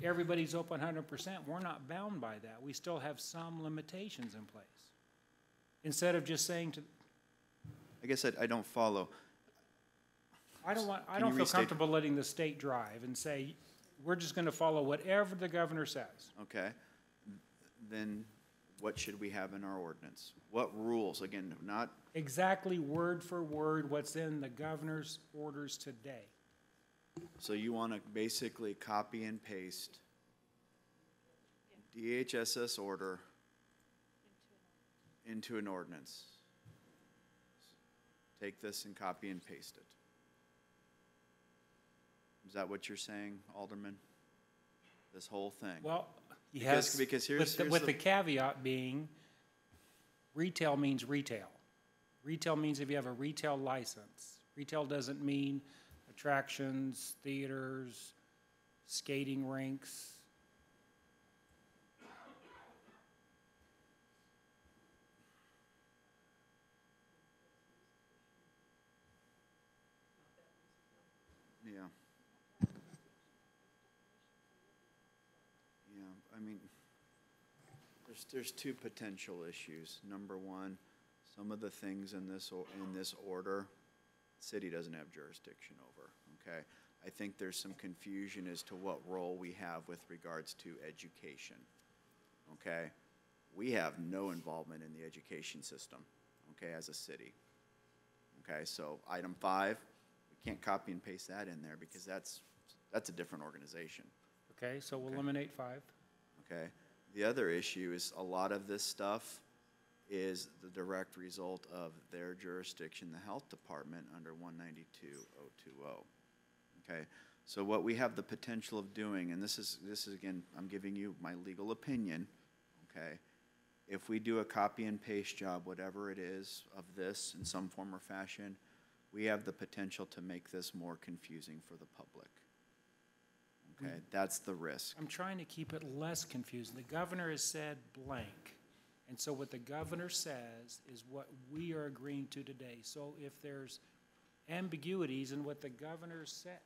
Speaker 5: everybody's open hundred percent, we're not bound by that. We still have some limitations in place. Instead of just saying to,
Speaker 3: I guess I, I don't follow.
Speaker 5: I don't want, I don't feel
Speaker 3: restate-
Speaker 5: comfortable letting the state drive and say, we're just gonna follow whatever the governor says.
Speaker 3: Okay, then what should we have in our ordinance? What rules, again, not,
Speaker 5: Exactly word for word what's in the governor's orders today.
Speaker 3: so you want to basically copy and paste DHSS order into an ordinance? Take this and copy and paste it. Is that what you're saying, Alderman? This whole thing?
Speaker 5: Well, yes,
Speaker 3: because here's-
Speaker 5: with, the-
Speaker 3: here's
Speaker 5: with
Speaker 3: the-
Speaker 5: the caveat being, retail means retail. Retail means if you have a retail license. Retail doesn't mean attractions, theaters, skating rinks.
Speaker 3: Yeah. Yeah, I mean, there's, there's two potential issues. Number one, some of the things in this, in this order, city doesn't have jurisdiction over, okay? I think there's some confusion as to what role we have with regards to education, okay? We have no involvement in the education system, okay, as a city. Okay, so item five, we can't copy and paste that in there because that's, that's a different organization,
Speaker 5: Okay, so we'll
Speaker 3: Okay.
Speaker 5: eliminate five.
Speaker 3: okay? The other issue is a lot of this stuff is the direct result of their jurisdiction, the health department, under one ninety-two oh two oh. Okay, so what we have the potential of doing, and this is, this is again, I'm giving you my legal opinion, okay? If we do a copy and paste job, whatever it is of this in some form or fashion, we have the potential to make this more confusing for the public. Okay, mm-hmm. that's the risk.
Speaker 5: I'm trying to keep it less confusing. The governor has said blank, And so what the governor says is what we are agreeing to today. So if there's ambiguities in what the governor said,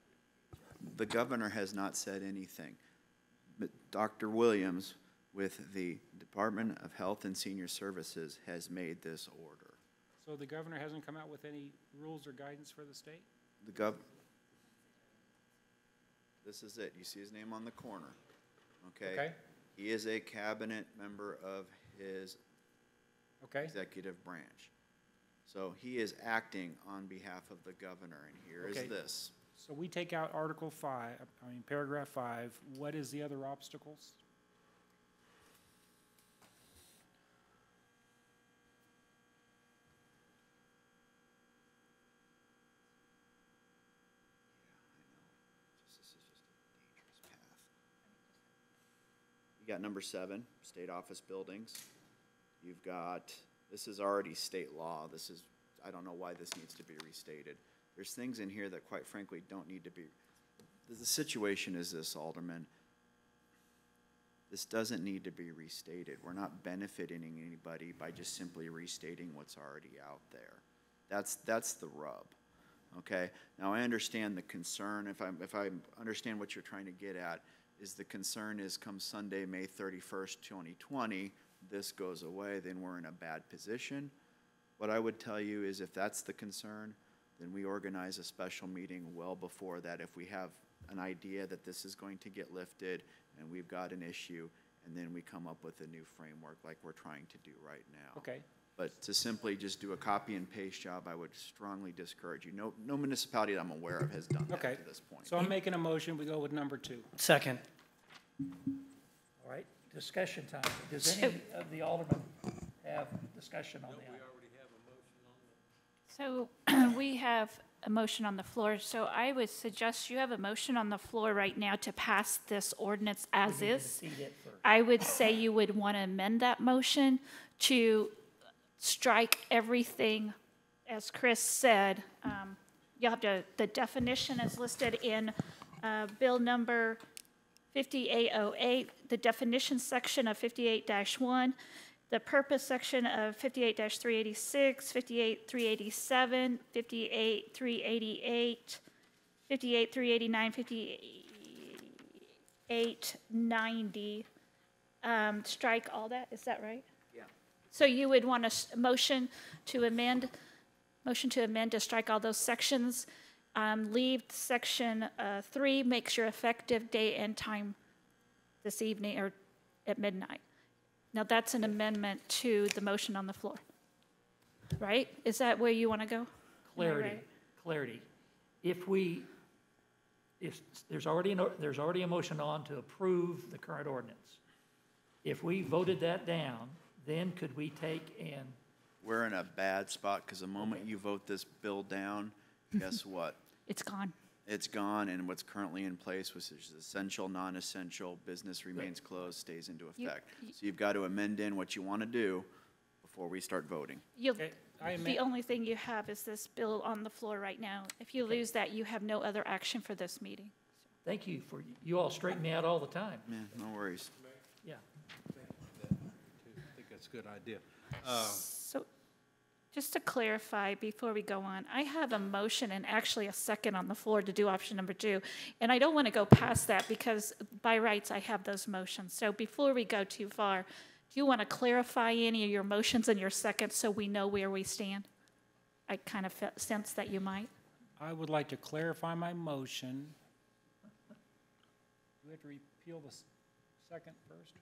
Speaker 3: The governor has not said anything. But Dr. Williams, with the Department of Health and Senior Services, has made this order.
Speaker 5: so the governor hasn't come out with any rules or guidance for the state?
Speaker 3: The gov, this is it. You see his name on the corner, okay?
Speaker 5: Okay.
Speaker 3: He is a cabinet member of his
Speaker 5: Okay.
Speaker 3: executive branch. So he is acting on behalf of the governor, and here is
Speaker 5: Okay.
Speaker 3: this.
Speaker 5: So we take out Article five, I mean, paragraph five, what is the other obstacles?
Speaker 3: This is just a dangerous path. You got number seven, state office buildings. You've got, this is already state law. This is, I don't know why this needs to be restated. There's things in here that quite frankly don't need to be. The, situation is this, Alderman. This doesn't need to be restated. We're not benefiting anybody by just simply restating what's already out there. That's, that's the rub. Okay, now I understand the concern, if I'm, if I understand what you're trying to get at, is the concern is come Sunday, May thirty-first, twenty twenty, this goes away, then we're in a bad position. What I would tell you is if that's the concern, then we organize a special meeting well before that. If we have an idea that this is going to get lifted and we've got an issue, and then we come up with a new framework like we're trying to do right now.
Speaker 5: Okay.
Speaker 3: But to simply just do a copy and paste job, I would strongly discourage you. No, no municipality that I'm aware of has done that
Speaker 5: Okay.
Speaker 3: to this point.
Speaker 5: So I'm making a motion, we go with number two.
Speaker 4: Second.
Speaker 1: All right, discussion time. Does any of the aldermen have discussion on that?
Speaker 2: So [clears throat] we have a motion on the floor, so I would suggest you have a motion on the floor right now to pass this ordinance as
Speaker 1: We need to
Speaker 2: is.
Speaker 1: defeat it first.
Speaker 2: I would say you would want to amend that motion to strike everything, as Chris said. Um, You'll have to, the definition is listed in uh, Bill number 5808, the definition section of 58-1, the purpose section of 58-386, 58-387, 58-388, 58-389, 58-90. Um, Strike all that, is that right?
Speaker 3: Yeah.
Speaker 2: So you would want a motion to amend, motion to amend to strike all those sections, um, leave section uh, three, makes your effective date and time this evening or at midnight. Now, that's an amendment to the motion on the floor, right? Is that where you want to go?
Speaker 1: Clarity,
Speaker 2: right?
Speaker 1: clarity. If we, if, there's already, an there's already a motion on to approve the current ordinance. If we voted that down, then could we take and,
Speaker 3: We're in a bad spot, because the moment you vote this bill down, guess [laughs] what?
Speaker 2: It's gone.
Speaker 3: It's gone, and what's currently in place, which is essential, non-essential, business remains closed, stays into
Speaker 2: You-
Speaker 3: effect.
Speaker 2: you-
Speaker 3: So you've got to amend in what you want to do before we start voting.
Speaker 2: You'll,
Speaker 5: I
Speaker 2: the
Speaker 5: amend-
Speaker 2: only thing you have is this bill on the floor right now. If you lose that, you have no other action for this meeting.
Speaker 1: thank you for, you all straighten me out all the time.
Speaker 3: Yeah, no worries.
Speaker 1: Yeah.
Speaker 19: I think that's a good idea. Uh,
Speaker 2: So, just to clarify, before we go on, I have a motion and actually a second on the floor to do option number two. And I don't want to go past that because by rights, I have those motions. So before we go too far, do you want to clarify any of your motions and your seconds so we know where we stand? I kind of sense that you might.
Speaker 5: I would like to clarify my motion. Do we have to repeal the second first?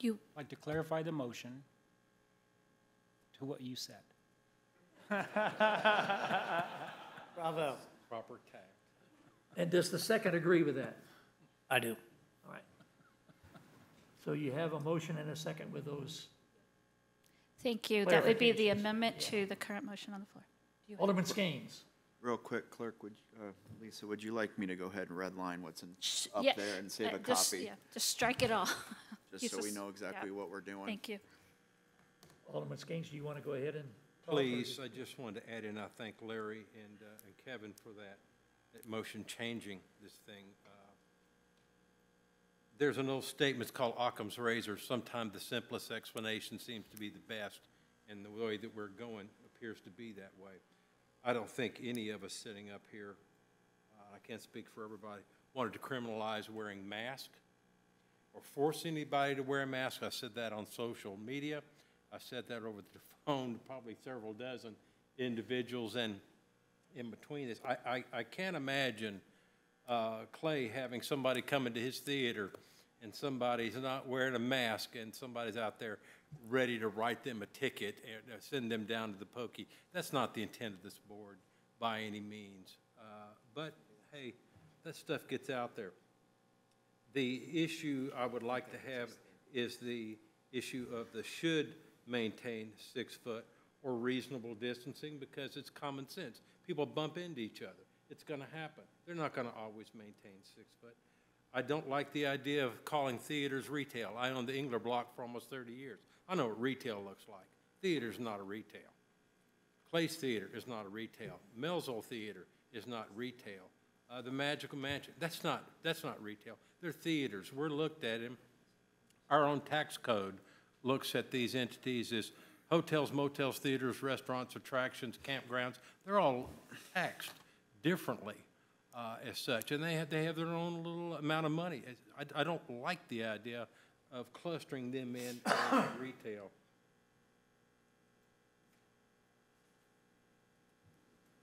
Speaker 2: You,
Speaker 5: I'd like to clarify the motion to what you said. [laughs]
Speaker 4: Bravo.
Speaker 19: Proper tact.
Speaker 1: And does the second agree with that?
Speaker 4: I do.
Speaker 1: All right. So you have a motion and a second with those.
Speaker 2: thank you. That would be the
Speaker 1: Clarifications,
Speaker 2: amendment to the current motion on the floor. Do you have-
Speaker 1: Alderman Skains.
Speaker 3: Real quick, clerk, would, uh, Lisa, would you like me to go ahead and redline what's in, up
Speaker 2: Yeah,
Speaker 3: there and save
Speaker 2: uh,
Speaker 3: a
Speaker 2: just-
Speaker 3: copy?
Speaker 2: yeah, Just strike it all.
Speaker 3: Just [laughs] so we know exactly
Speaker 2: yeah.
Speaker 3: what we're doing?
Speaker 2: Thank you.
Speaker 1: Alderman Skains, do you want to go ahead and? talk, or-
Speaker 19: Please, I just wanted to add in, I thank Larry and, uh, and Kevin for that, that motion changing this thing. Uh, there's an old statement, it's called Occam's razor. Sometimes the simplest explanation seems to be the best, and the way that we're going appears to be that way. I don't think any of us sitting up here, uh, I can't speak for everybody, wanted to criminalize wearing masks or force anybody to wear a mask. I said that on social media. I said that over the [laughs] phone, to probably several dozen individuals, and in between this, I, I, I can't imagine uh, Clay having somebody come into his theater and somebody's not wearing a mask and somebody's out there ready to write them a ticket and uh, send them down to the pokey. That's not the intent of this board by any means. Uh, but hey, that stuff gets out there. The issue I would like to have is the issue of the should maintain six foot or reasonable distancing because it's common sense. People bump into each other. It's going to happen. They're not going to always maintain six foot. I don't like the idea of calling theaters retail. I owned the Engler block for almost 30 years. I know what retail looks like. Theater's not a retail. Clay's Theater is not a retail. Melzole Theater is not retail. Uh, the Magical Mansion, that's not, that's not retail. They're theaters. We're looked at them. Our own tax code looks at these entities as hotels, motels, theaters, restaurants, attractions, campgrounds. They're all taxed differently uh, as such, and they have, they have their own little amount of money. I, I don't like the idea of clustering them in [coughs] retail.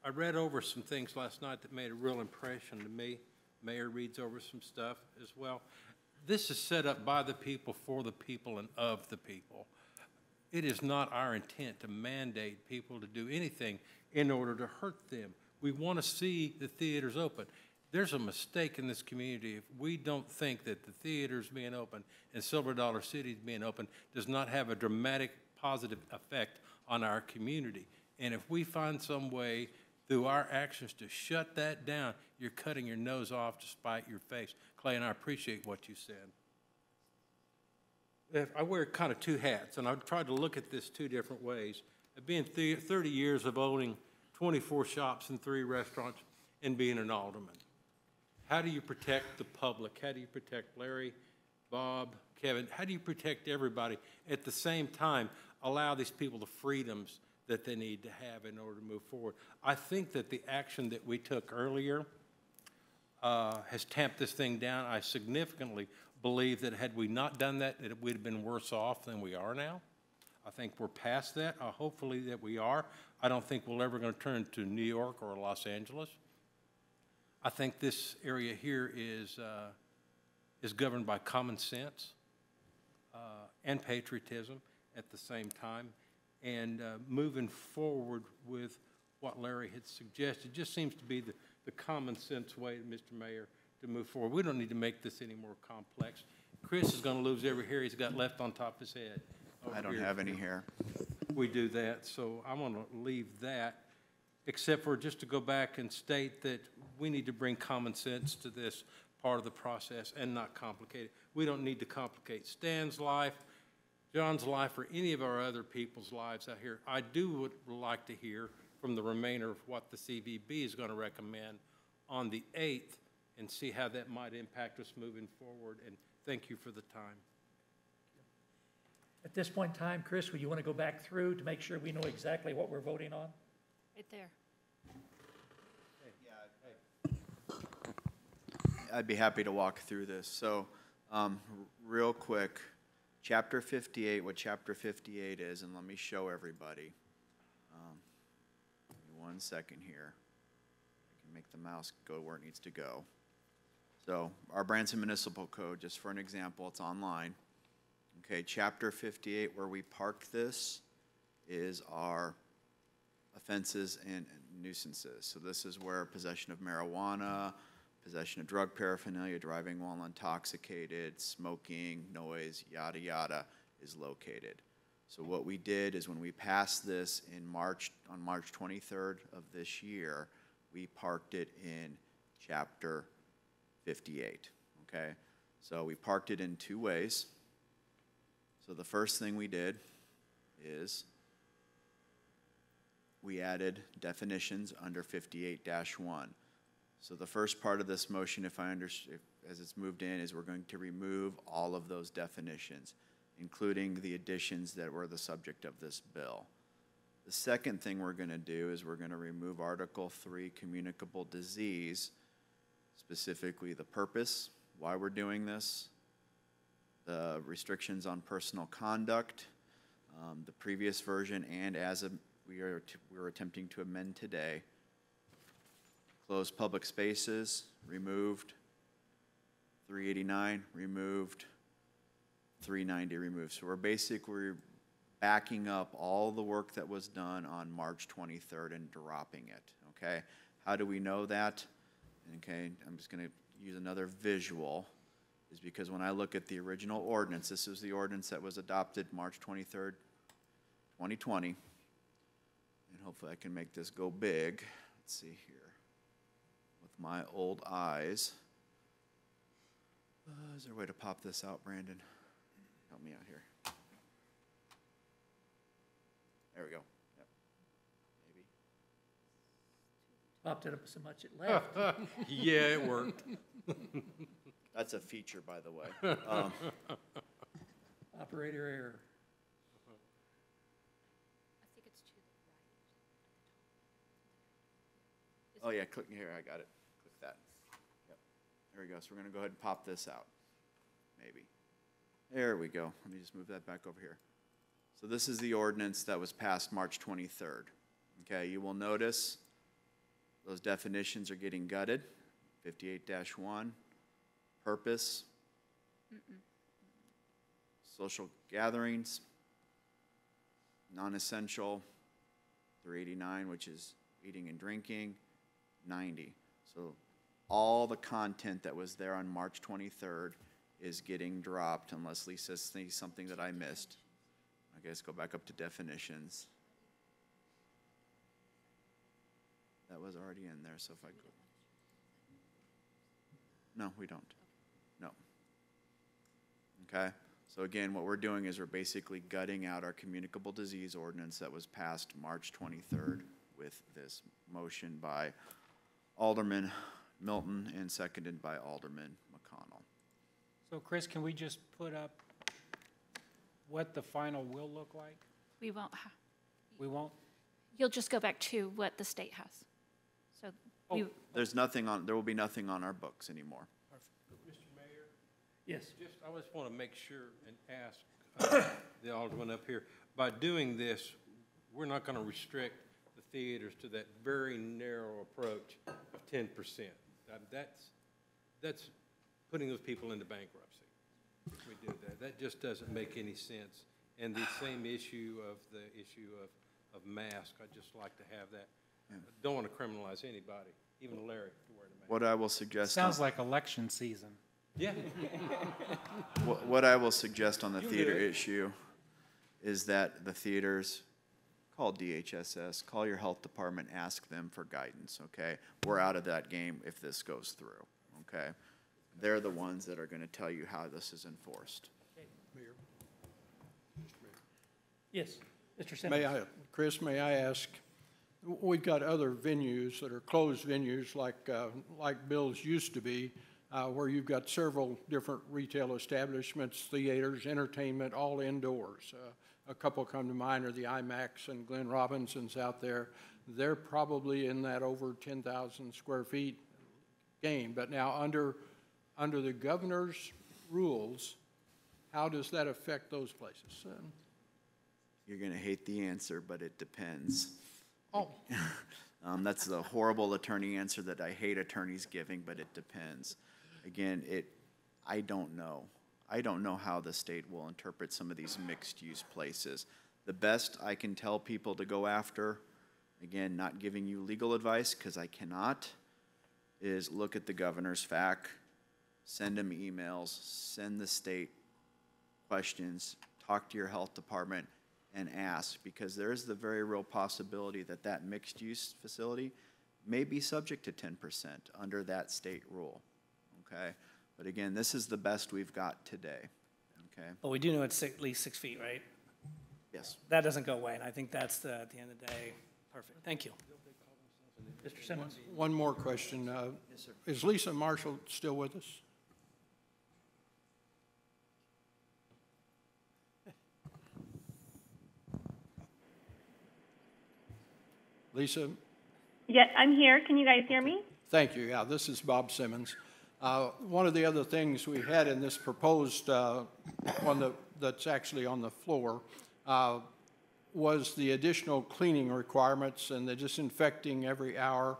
Speaker 19: I read over some things last night that made a real impression to me. Mayor reads over some stuff as well. This is set up by the people, for the people, and of the people. It is not our intent to mandate people to do anything in order to hurt them. We want to see the theaters open. There's a mistake in this community if we don't think that the theaters being open and Silver Dollar Cities being open does not have a dramatic positive effect on our community. And if we find some way through our actions to shut that down, you're cutting your nose off to spite your face. Clay, and I appreciate what you said. If I wear kind of two hats, and I've tried to look at this two different ways. Being 30 years of owning 24 shops and three restaurants and being an alderman. How do you protect the public? How do you protect Larry, Bob, Kevin? How do you protect everybody? At the same time, allow these people the freedoms that they need to have in order to move forward. I think that the action that we took earlier uh, has tamped this thing down. I significantly believe that had we not done that, that we'd have been worse off than we are now. I think we're past that. Uh, hopefully that we are. I don't think we're ever going to turn to New York or Los Angeles. I think this area here is, uh, is governed by common sense uh, and patriotism at the same time. And uh, moving forward with what Larry had suggested just seems to be the, the common sense way, Mr. Mayor, to move forward. We don't need to make this any more complex. Chris is going to lose every hair he's got left on top of his head.
Speaker 3: I don't
Speaker 19: here.
Speaker 3: have any hair.
Speaker 19: We do that, so I want to leave that, except for just to go back and state that we need to bring common sense to this part of the process and not complicate it. We don't need to complicate Stan's life, John's life, or any of our other people's lives out here. I do would like to hear from the remainder of what the CVB is going to recommend on the 8th and see how that might impact us moving forward. And thank you for the time.
Speaker 1: At this point in time, Chris, would you want to go back through to make sure we know exactly what we're voting on?
Speaker 2: Right there.
Speaker 3: I'd be happy to walk through this. So, um, real quick, chapter 58, what chapter 58 is, and let me show everybody. Um, one second here. I can make the mouse go where it needs to go. So, our Branson Municipal Code, just for an example, it's online. Okay, chapter 58, where we park this, is our offenses and nuisances. So this is where possession of marijuana, possession of drug paraphernalia, driving while intoxicated, smoking, noise, yada, yada, is located. So what we did is when we passed this in March, on March 23rd of this year, we parked it in chapter 58, okay? So we parked it in two ways. So the first thing we did is we added definitions under 58-1. So the first part of this motion, if I under, if, as it's moved in, is we're going to remove all of those definitions, including the additions that were the subject of this bill. The second thing we're gonna do is we're gonna remove Article Three, communicable disease, specifically the purpose, why we're doing this, the restrictions on personal conduct, um, the previous version, and as a, we are, t- we're attempting to amend today. Closed public spaces, removed. Three eighty-nine, removed. Three ninety, removed. So we're basically backing up all the work that was done on March twenty-third and dropping it, okay? How do we know that? Okay, I'm just gonna use another visual, is because when I look at the original ordinance, this is the ordinance that was adopted March twenty-third, twenty twenty. And hopefully I can make this go big. Let's see here. With my old eyes. Uh, is there a way to pop this out, Brandon? Help me out here. There we go. Yep. Maybe.
Speaker 1: Popped it up so much it [laughs] left.
Speaker 19: Yeah, it worked. [laughs]
Speaker 3: That's a feature, by the way. [laughs] Um,
Speaker 1: Operator error.
Speaker 3: Oh, yeah, click here, I got it. There we go. So we're gonna go ahead and pop this out. Maybe. There we go. Let me just move that back over here. So this is the ordinance that was passed March twenty-third. Okay, you will notice those definitions are getting gutted. Fifty-eight one, purpose, social gatherings, non-essential, three eighty-nine, which is eating and drinking, ninety. So all the content that was there on March twenty-third is getting dropped unless Lisa sees something that I missed. I guess go back up to definitions. That was already in there, so if I go. No, we don't. No. Okay, so again, what we're doing is we're basically gutting out our communicable disease ordinance that was passed March twenty-third with this motion by Alderman Milton and seconded by Alderman McConnell.
Speaker 5: So Chris, can we just put up what the final will look like?
Speaker 2: We won't, ha-
Speaker 5: We won't?
Speaker 2: you'll just go back to what the state has. So we,
Speaker 3: There's nothing on, there will be nothing on our books anymore.
Speaker 19: Mr. Mayor?
Speaker 1: Yes.
Speaker 19: Just, I just want to make sure and ask uh, [coughs] the Alderman up here, by doing this, we're not going to restrict the theaters to that very narrow approach of ten percent. Um, that's, that's putting those people into bankruptcy. If we do that, that just doesn't make any sense. And the same issue of the issue of, of mask, I'd just like to have that. Don't want to criminalize anybody, even Larry, to wear the mask.
Speaker 3: What I will suggest.
Speaker 5: Sounds like election season.
Speaker 19: Yeah. [laughs]
Speaker 3: What, what I will suggest on the
Speaker 19: You
Speaker 3: theater issue is that the theaters, call DHSS, call your health department, ask them for guidance, okay? We're out of that game if this goes through, okay? They're the ones that are gonna tell you how this is enforced. Mayor.
Speaker 1: Yes, Mr. Simmons.
Speaker 20: May I, Chris, may I ask, we've got other venues that are closed venues like, uh, like Bill's used to be, uh, where you've got several different retail establishments, theaters, entertainment, all indoors. Uh, A couple come to mind are the IMAX and Glenn Robinson's out there. They're probably in that over 10,000 square feet game. But now, under, under the governor's rules, how does that affect those places? Uh,
Speaker 3: You're gonna hate the answer, but it depends.
Speaker 20: Oh. [laughs]
Speaker 3: Um, that's the horrible attorney answer that I hate attorneys giving, but it depends. Again, it, I don't know. I don't know how the state will interpret some of these mixed-use places. The best I can tell people to go after, again, not giving you legal advice, because I cannot, is look at the governor's FAC, send him emails, send the state questions, talk to your health department, and ask, because there is the very real possibility that that mixed-use facility may be subject to ten percent under that state rule, okay? But again, this is the best we've got today, okay?
Speaker 4: But we do know it's at least six feet, right?
Speaker 3: Yes.
Speaker 4: That doesn't go away, and I think that's the, at the end of the day, perfect. Thank you.
Speaker 1: Mr. Simmons?
Speaker 20: One more question. Uh, Is Lisa Marshall still with us? Lisa,
Speaker 15: Yeah, I'm here. Can you guys hear me?
Speaker 20: thank you. Yeah, this is Bob Simmons. Uh, One of the other things we had in this proposed uh, one that- that's actually on the floor uh, was the additional cleaning requirements and the disinfecting every hour,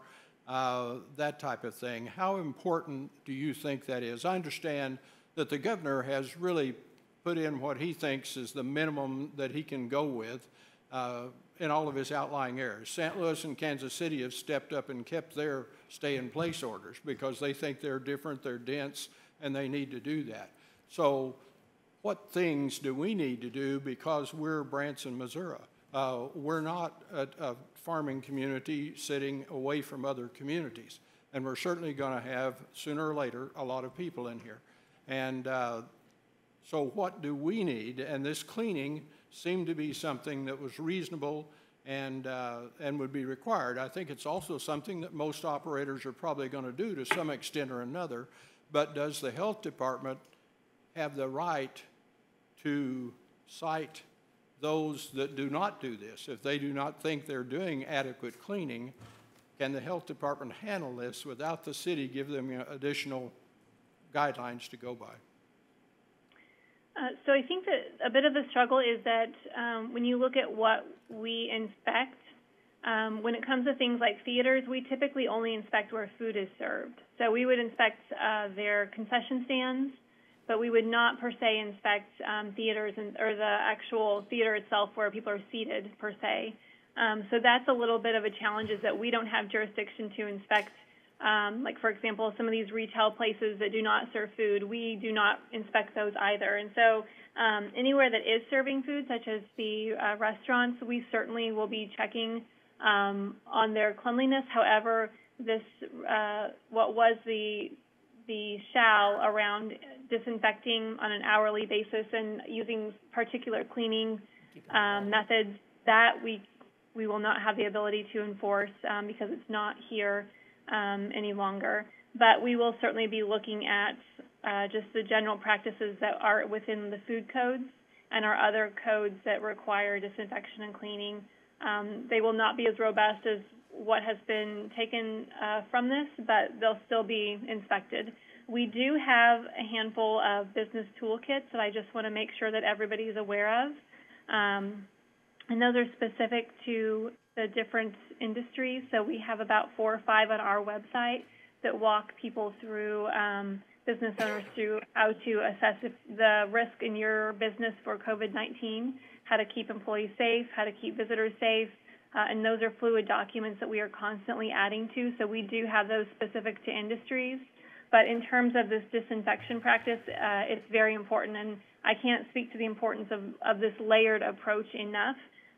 Speaker 20: uh, that type of thing. How important do you think that is? I understand that the governor has really put in what he thinks is the minimum that he can go with in all of his outlying areas. St. Louis and Kansas City have stepped up and kept their stay-in-place orders because they think they're different, they're dense, and they need to do that. So what things do we need to do because we're Branson, Missouri? Uh, we're not a, a farming community sitting away from other communities. And we're certainly going to have, sooner or later, a lot of people in here. And uh, so what do we need? And this cleaning seemed to be something that was reasonable and, uh, and would be required. I think it's also something that most operators are probably going to do to some extent or another. But does the health department have the right to cite those that do not do this? If they do not think they're doing adequate cleaning, can the health department handle this without the city give them additional guidelines to go by?
Speaker 15: Uh, so I think that a bit of the struggle is that um, when you look at what we inspect, um, when it comes to things like theaters, we typically only inspect where food is served. So we would inspect uh, their concession stands, but we would not per se inspect um, theaters and, or the actual theater itself where people are seated per se. Um, so that's a little bit of a challenge is that we don't have jurisdiction to inspect um, like for example, some of these retail places that do not serve food, we do not inspect those either. And so um, anywhere that is serving food, such as the uh, restaurants, we certainly will be checking um, on their cleanliness. However, this uh, what was the the shall around disinfecting on an hourly basis and using particular cleaning um, methods that we we will not have the ability to enforce um, because it's not here um, any longer. But we will certainly be looking at uh, just the general practices that are within the food codes and our other codes that require disinfection and cleaning. Um, they will not be as robust as what has been taken uh, from this, but they'll still be inspected. We do have a handful of business toolkits that I just want to make sure that everybody is aware of. Um, and those are specific to the different industries. So we have about four or five on our website that walk people through, um, business owners through how to assess the risk in your business for COVID 19, how to keep employees safe, how to keep visitors safe. Uh, and those are fluid documents that we are constantly adding to. So we do have those specific to industries. But in terms of this disinfection practice, uh, it's very important. And I can't speak to the importance of, of this layered approach enough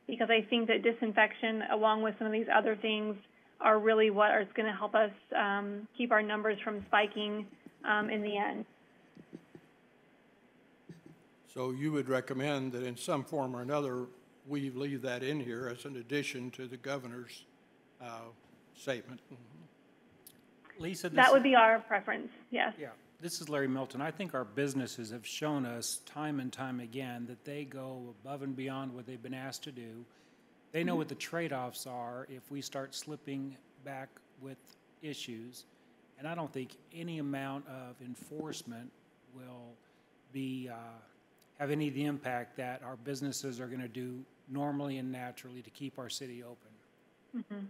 Speaker 15: because I think that disinfection, along with some of these other things, are really what is going to help us um, keep our numbers from spiking um, in the end.
Speaker 20: So you would recommend that in some form or another, we leave that in here as an addition to the governor's uh, statement?
Speaker 5: Lisa, this
Speaker 15: That
Speaker 5: is-
Speaker 15: would be our preference, yes.
Speaker 5: Yeah, this is Larry Milton. I think our businesses have shown us time and time again that they go above and beyond what they've been asked to do. They know what the trade-offs are if we start slipping back with issues. And I don't think any amount of enforcement will be, uh, have any of the impact that our businesses are going to do normally and naturally to keep our city open.
Speaker 15: Mhm.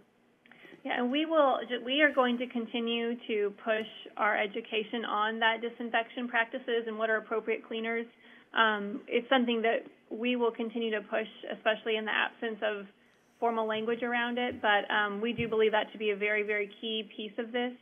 Speaker 15: Yeah, and we will, we are going to continue to push our education on that disinfection practices and what are appropriate cleaners. Um, it's something that we will continue to push, especially in the absence of formal language around it. But um, we do believe that to be a very, very key piece of this,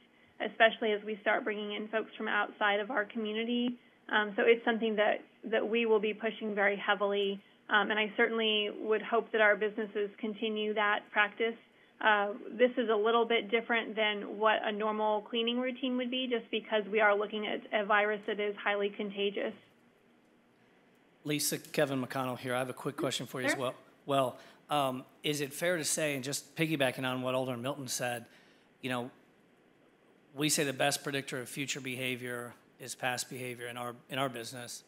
Speaker 15: especially as we start bringing in folks from outside of our community. Um, so it's something that, that we will be pushing very heavily. Um, and I certainly would hope that our businesses continue that practice uh, this is a little bit different than what a normal cleaning routine would be, just because we are looking at a virus that is highly contagious.
Speaker 4: Lisa, Kevin McConnell here. I have a quick question for you as well. Well, um, is it fair to say, and just piggybacking on what Alderman Milton said, you know, we say the best predictor of future behavior is past behavior in our, in our business.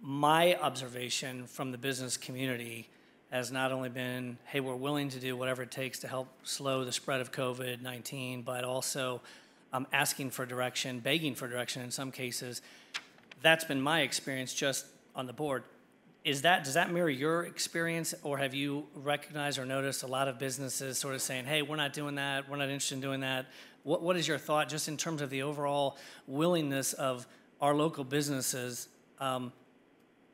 Speaker 4: My observation from the business community has not only been, hey, we're willing to do whatever it takes to help slow the spread of COVID 19, but also um, asking for direction, begging for direction in some cases. That's been my experience just on the board. Is that, does that mirror your experience, or have you recognized or noticed a lot of businesses sort of saying, hey, we're not doing that, we're not interested in doing that? What, what is your thought just in terms of the overall willingness of our local businesses um,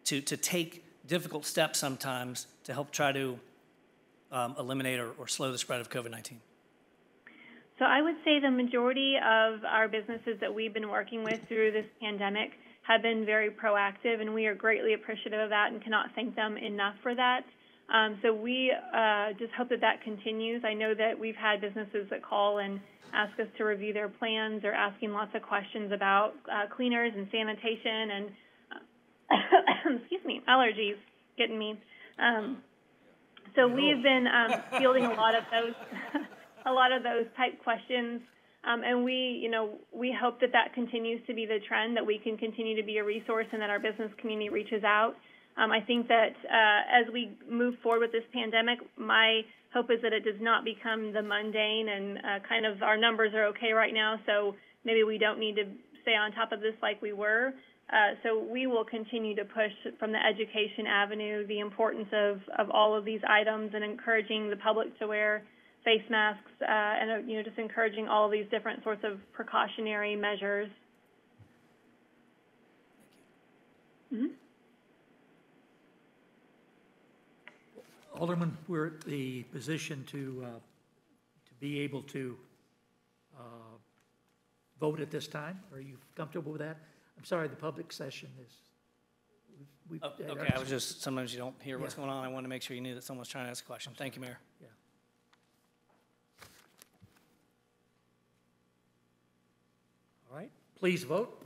Speaker 4: to, to take difficult steps sometimes to help try to um, eliminate or, or slow the spread of COVID 19?
Speaker 15: So I would say the majority of our businesses that we've been working with through this pandemic have been very proactive, and we are greatly appreciative of that and cannot thank them enough for that. Um, so we uh, just hope that that continues. I know that we've had businesses that call and ask us to review their plans or asking lots of questions about uh, cleaners and sanitation and [coughs] excuse me allergies getting me. Um, so we've been um, fielding a lot of those [laughs] a lot of those type questions. Um, and we, you know, we hope that that continues to be the trend, that we can continue to be a resource and that our business community reaches out. Um, I think that uh, as we move forward with this pandemic, my hope is that it does not become the mundane and uh, kind of our numbers are okay right now, so maybe we don't need to stay on top of this like we were. Uh, so we will continue to push from the education avenue the importance of, of all of these items and encouraging the public to wear face masks uh, and uh, you know just encouraging all of these different sorts of precautionary measures. Mm-hmm.
Speaker 1: Alderman, we're at the position to, uh, to be able to uh, vote at this time. Are you comfortable with that? I'm sorry, the public session is. we've-
Speaker 4: Oh,
Speaker 1: we've-
Speaker 4: okay, I was just, sometimes you don't hear what's
Speaker 1: Yeah.
Speaker 4: going on. I wanted to make sure you knew that someone's trying to ask a question. Thank you, Mayor.
Speaker 1: Yeah. All right, please vote.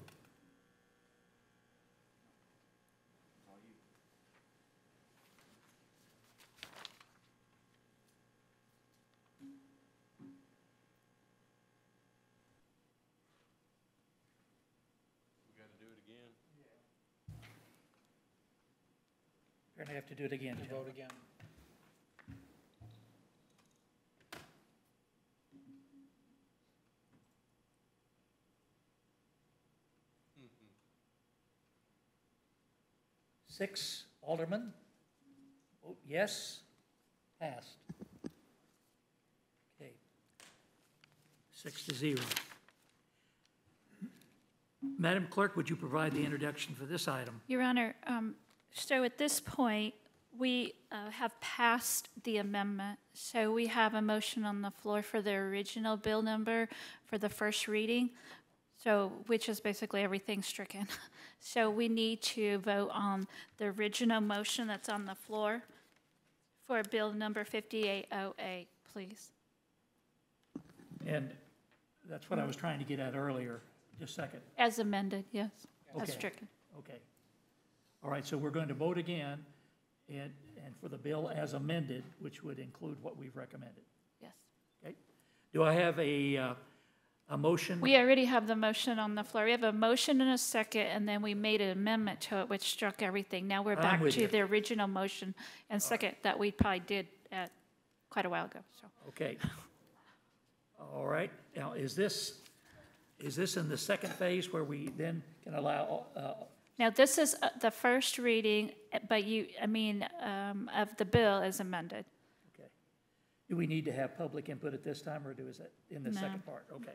Speaker 19: We got to do it again.
Speaker 1: You're going to have to do it again, Jim.
Speaker 5: Vote again.
Speaker 1: Six aldermen. Vote yes, passed. Okay. Six to zero. Madam Clerk, would you provide the introduction for this item?
Speaker 2: Your Honor, um, so at this point, we uh, have passed the amendment. So we have a motion on the floor for the original bill number for the first reading, so, which is basically everything stricken. [laughs] So we need to vote on the original motion that's on the floor for bill number 5808, please.
Speaker 1: And that's what I was trying to get at earlier. Just a second.
Speaker 2: As amended, yes, as stricken.
Speaker 1: Okay. All right, so we're going to vote again and, and for the bill as amended, which would include what we've recommended.
Speaker 2: Yes.
Speaker 1: Okay. Do I have a, uh, a motion?
Speaker 2: We already have the motion on the floor. We have a motion and a second, and then we made an amendment to it, which struck everything. Now we're
Speaker 1: I'm
Speaker 2: back
Speaker 1: with
Speaker 2: to
Speaker 1: you.
Speaker 2: the original motion and second that we probably did at quite a while ago, so.
Speaker 1: Okay. All right, now, is this, is this in the second phase where we then can allow, uh,
Speaker 2: Now, this is uh, the first reading, uh, but you, I mean, um, of the bill as amended. Okay.
Speaker 1: Do we need to have public input at this time, or do is it in the
Speaker 2: No.
Speaker 1: second part? Okay.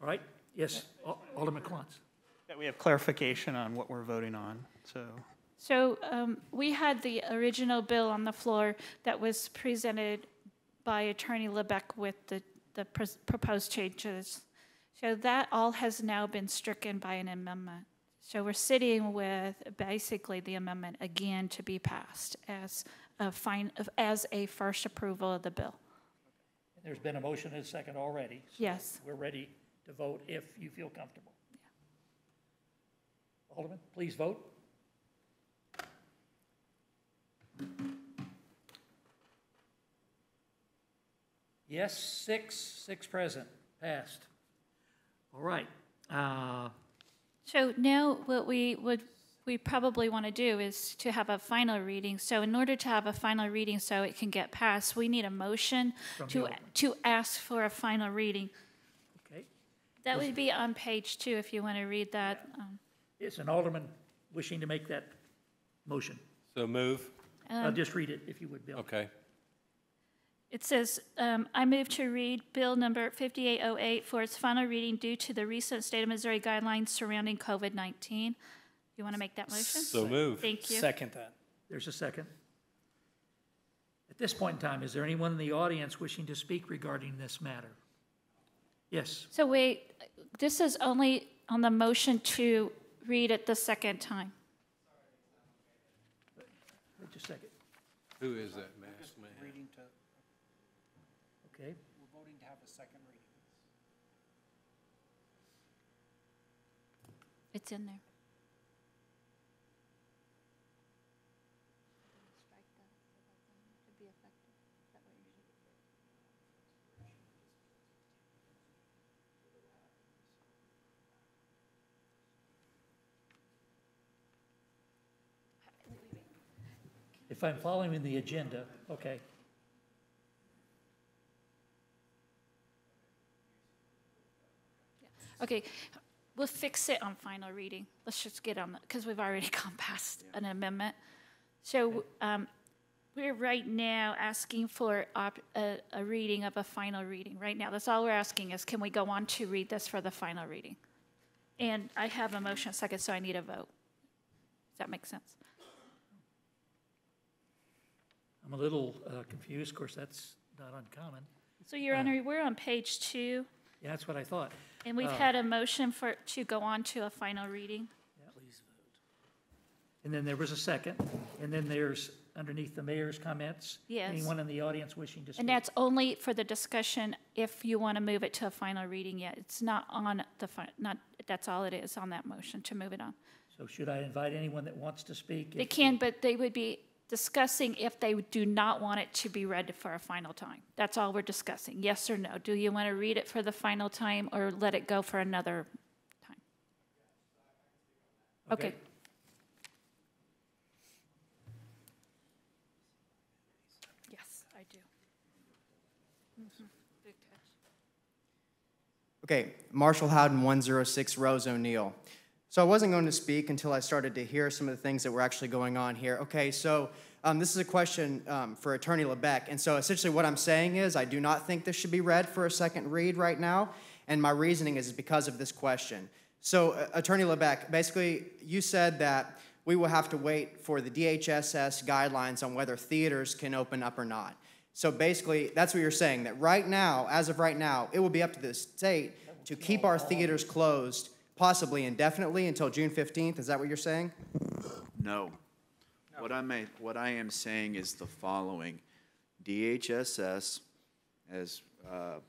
Speaker 1: All right, yes, Al- Alderman Clonts.
Speaker 6: That we have clarification on what we're voting on, so.
Speaker 2: So um, we had the original bill on the floor that was presented by Attorney Lebeck with the, the pres- proposed changes. So that all has now been stricken by an amendment. So we're sitting with basically the amendment again to be passed as a fine, as a first approval of the bill.
Speaker 1: There's been a motion and a second already. so
Speaker 2: Yes.
Speaker 1: We're ready to vote if you feel comfortable. Alderman, please vote. Yes, six, six present, passed. All right. Uh,
Speaker 2: So now what we would, we probably want to do is to have a final reading. So in order to have a final reading so it can get passed, we need a motion
Speaker 1: From
Speaker 2: to, to ask for a final reading.
Speaker 1: Okay.
Speaker 2: That would be on page two if you want to read that. um,
Speaker 1: Is an alderman wishing to make that motion?
Speaker 19: So move.
Speaker 1: I'll
Speaker 2: Um,
Speaker 1: just read it if you would, Bill.
Speaker 19: Okay.
Speaker 2: It says, um, I move to read Bill number 5808 for its final reading due to the recent state of Missouri guidelines surrounding COVID-19. You want to make that motion?
Speaker 19: So move.
Speaker 2: Thank you.
Speaker 4: Second that.
Speaker 1: There's a second. At this point in time, is there anyone in the audience wishing to speak regarding this matter? Yes,
Speaker 2: So wait, this is only on the motion to read it the second time.
Speaker 1: wait just a second.
Speaker 19: Who is that masked man?
Speaker 5: Reading to,
Speaker 1: Okay,
Speaker 5: we're voting to have a second reading.
Speaker 2: It's in there.
Speaker 1: if I'm following the agenda, okay.
Speaker 2: Okay, we'll fix it on final reading. Let's just get on, that because we've already [laughs] gone past an amendment. So um, we're right now asking for op- a, a reading of a final reading, right now. That's all we're asking is, can we go on to read this for the final reading? And I have a motion, a second, so I need a vote. Does that make sense?
Speaker 1: I'm a little uh, confused, of course, that's not uncommon.
Speaker 2: So, Your Honor, we're on page two,
Speaker 1: Yeah, that's what I thought.
Speaker 2: And we've
Speaker 1: Uh,
Speaker 2: had a motion for, to go on to a final reading. Please vote.
Speaker 1: And then there was a second, and then there's underneath the mayor's comments.
Speaker 2: Yes.
Speaker 1: Anyone in the audience wishing to speak?
Speaker 2: And that's only for the discussion if you want to move it to a final reading yet. It's not on the, fi- not, that's all it is on that motion, to move it on.
Speaker 1: So should I invite anyone that wants to speak?
Speaker 2: They
Speaker 1: If-
Speaker 2: can, but they would be discussing if they do not want it to be read for a final time. That's all we're discussing, yes or no. Do you want to read it for the final time or let it go for another time? Okay. Yes, I do. Mhm. Good catch.
Speaker 21: Okay, Marshall Howden, 106 Rose O'Neill. So I wasn't going to speak until I started to hear some of the things that were actually going on here. Okay, so um, this is a question um, for Attorney Lebeck. And so essentially what I'm saying is I do not think this should be read for a second read right now. And my reasoning is because of this question. So uh, Attorney Lebeck, basically you said that we will have to wait for the DHSS guidelines on whether theaters can open up or not. So basically, that's what you're saying, that right now, as of right now, it will be up to the state to keep our theaters closed, possibly indefinitely until June 15th. Is that what you're saying?
Speaker 3: No. What I may, what I am saying is the following. DHSS, as uh,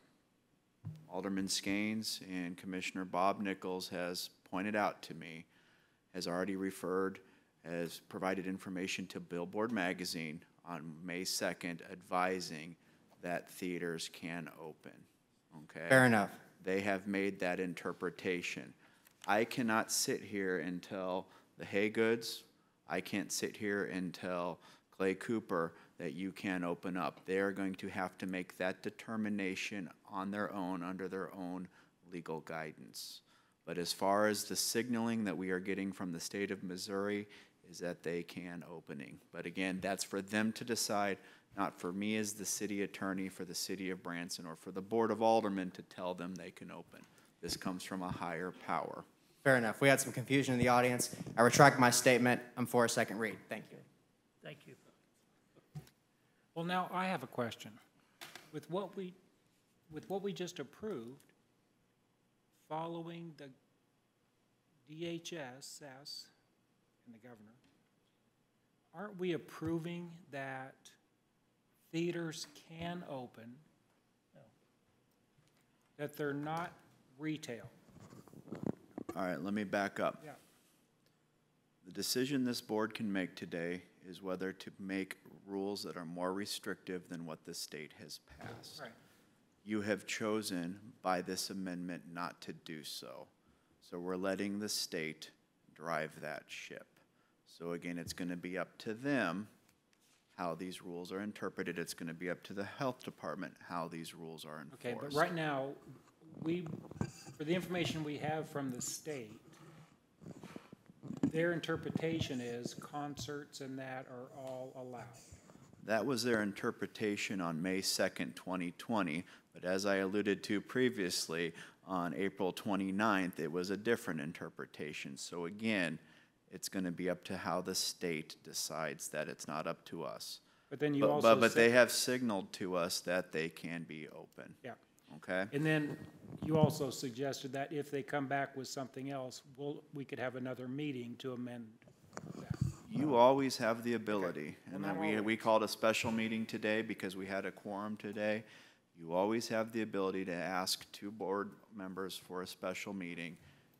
Speaker 3: Alderman Skains and Commissioner Bob Nichols has pointed out to me, has already referred, has provided information to Billboard Magazine on May 2nd advising that theaters can open, okay?
Speaker 21: Fair enough.
Speaker 3: They have made that interpretation. I cannot sit here and tell the Haygoods, I can't sit here and tell Clay Cooper that you can't open up. They are going to have to make that determination on their own, under their own legal guidance. But as far as the signaling that we are getting from the state of Missouri is that they can opening. But again, that's for them to decide, not for me as the city attorney for the city of Branson or for the Board of Aldermen to tell them they can open. This comes from a higher power.
Speaker 21: Fair enough. We had some confusion in the audience. I retract my statement. I'm for a second read. Thank you.
Speaker 1: Thank you.
Speaker 5: Well, now I have a question. With what we, with what we just approved, following the DHS, and the governor, aren't we approving that theaters can open? That they're not retail?
Speaker 3: All right, let me back up.
Speaker 5: Yeah.
Speaker 3: The decision this board can make today is whether to make rules that are more restrictive than what the state has passed.
Speaker 5: Right.
Speaker 3: You have chosen by this amendment not to do so. So we're letting the state drive that ship. So again, it's going to be up to them how these rules are interpreted. It's going to be up to the health department how these rules are enforced.
Speaker 5: Okay, but right now, we, for the information we have from the state, their interpretation is concerts and that are all allowed.
Speaker 3: That was their interpretation on May 2nd, 2020, but as I alluded to previously, on April 29th, it was a different interpretation. So again, it's going to be up to how the state decides that it's not up to us.
Speaker 5: But then you
Speaker 3: But-
Speaker 5: also
Speaker 3: But, but they have signaled to us that they can be open.
Speaker 5: Yeah.
Speaker 3: Okay?
Speaker 5: And then you also suggested that if they come back with something else, we'll, we could have another meeting to amend.
Speaker 3: You always have the ability, and
Speaker 5: Well,
Speaker 3: then we, we called a special meeting today because we had a quorum today. You always have the ability to ask two board members for a special meeting,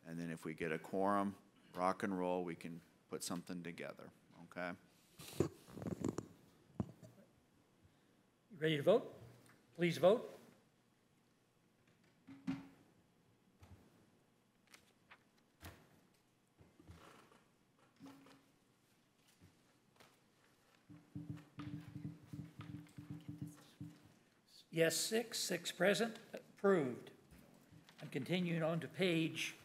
Speaker 3: and then if we get a quorum, rock and roll, we can put something together, okay?
Speaker 1: You Ready to vote? Please vote. Yes, six, six present, approved. I'm continuing on to page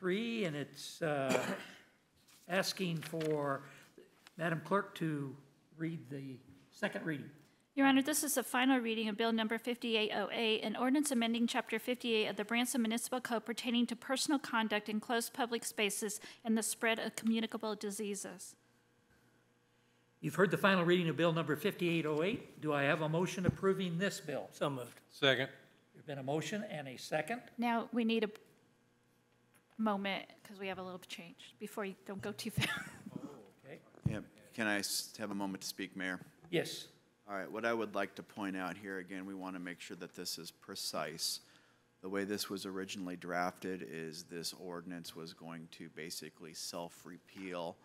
Speaker 1: three, and it's uh, [coughs] asking for Madam Clerk to read the second reading.
Speaker 2: Your Honor, this is the final reading of Bill Number 5808, an ordinance amending Chapter 58 of the Branson Municipal Code pertaining to personal conduct in closed public spaces and the spread of communicable diseases.
Speaker 1: You've heard the final reading of Bill Number 5808. Do I have a motion approving this bill?
Speaker 4: So moved.
Speaker 19: Second.
Speaker 1: There's been a motion and a second.
Speaker 2: Now, we need a moment, because we have a little change, before you, don't go too fast. [laughs]
Speaker 1: Okay.
Speaker 3: Yeah. Can I have a moment to speak, Mayor?
Speaker 1: Yes.
Speaker 3: All right, what I would like to point out here, again, we want to make sure that this is precise. The way this was originally drafted is this ordinance was going to basically self-repeal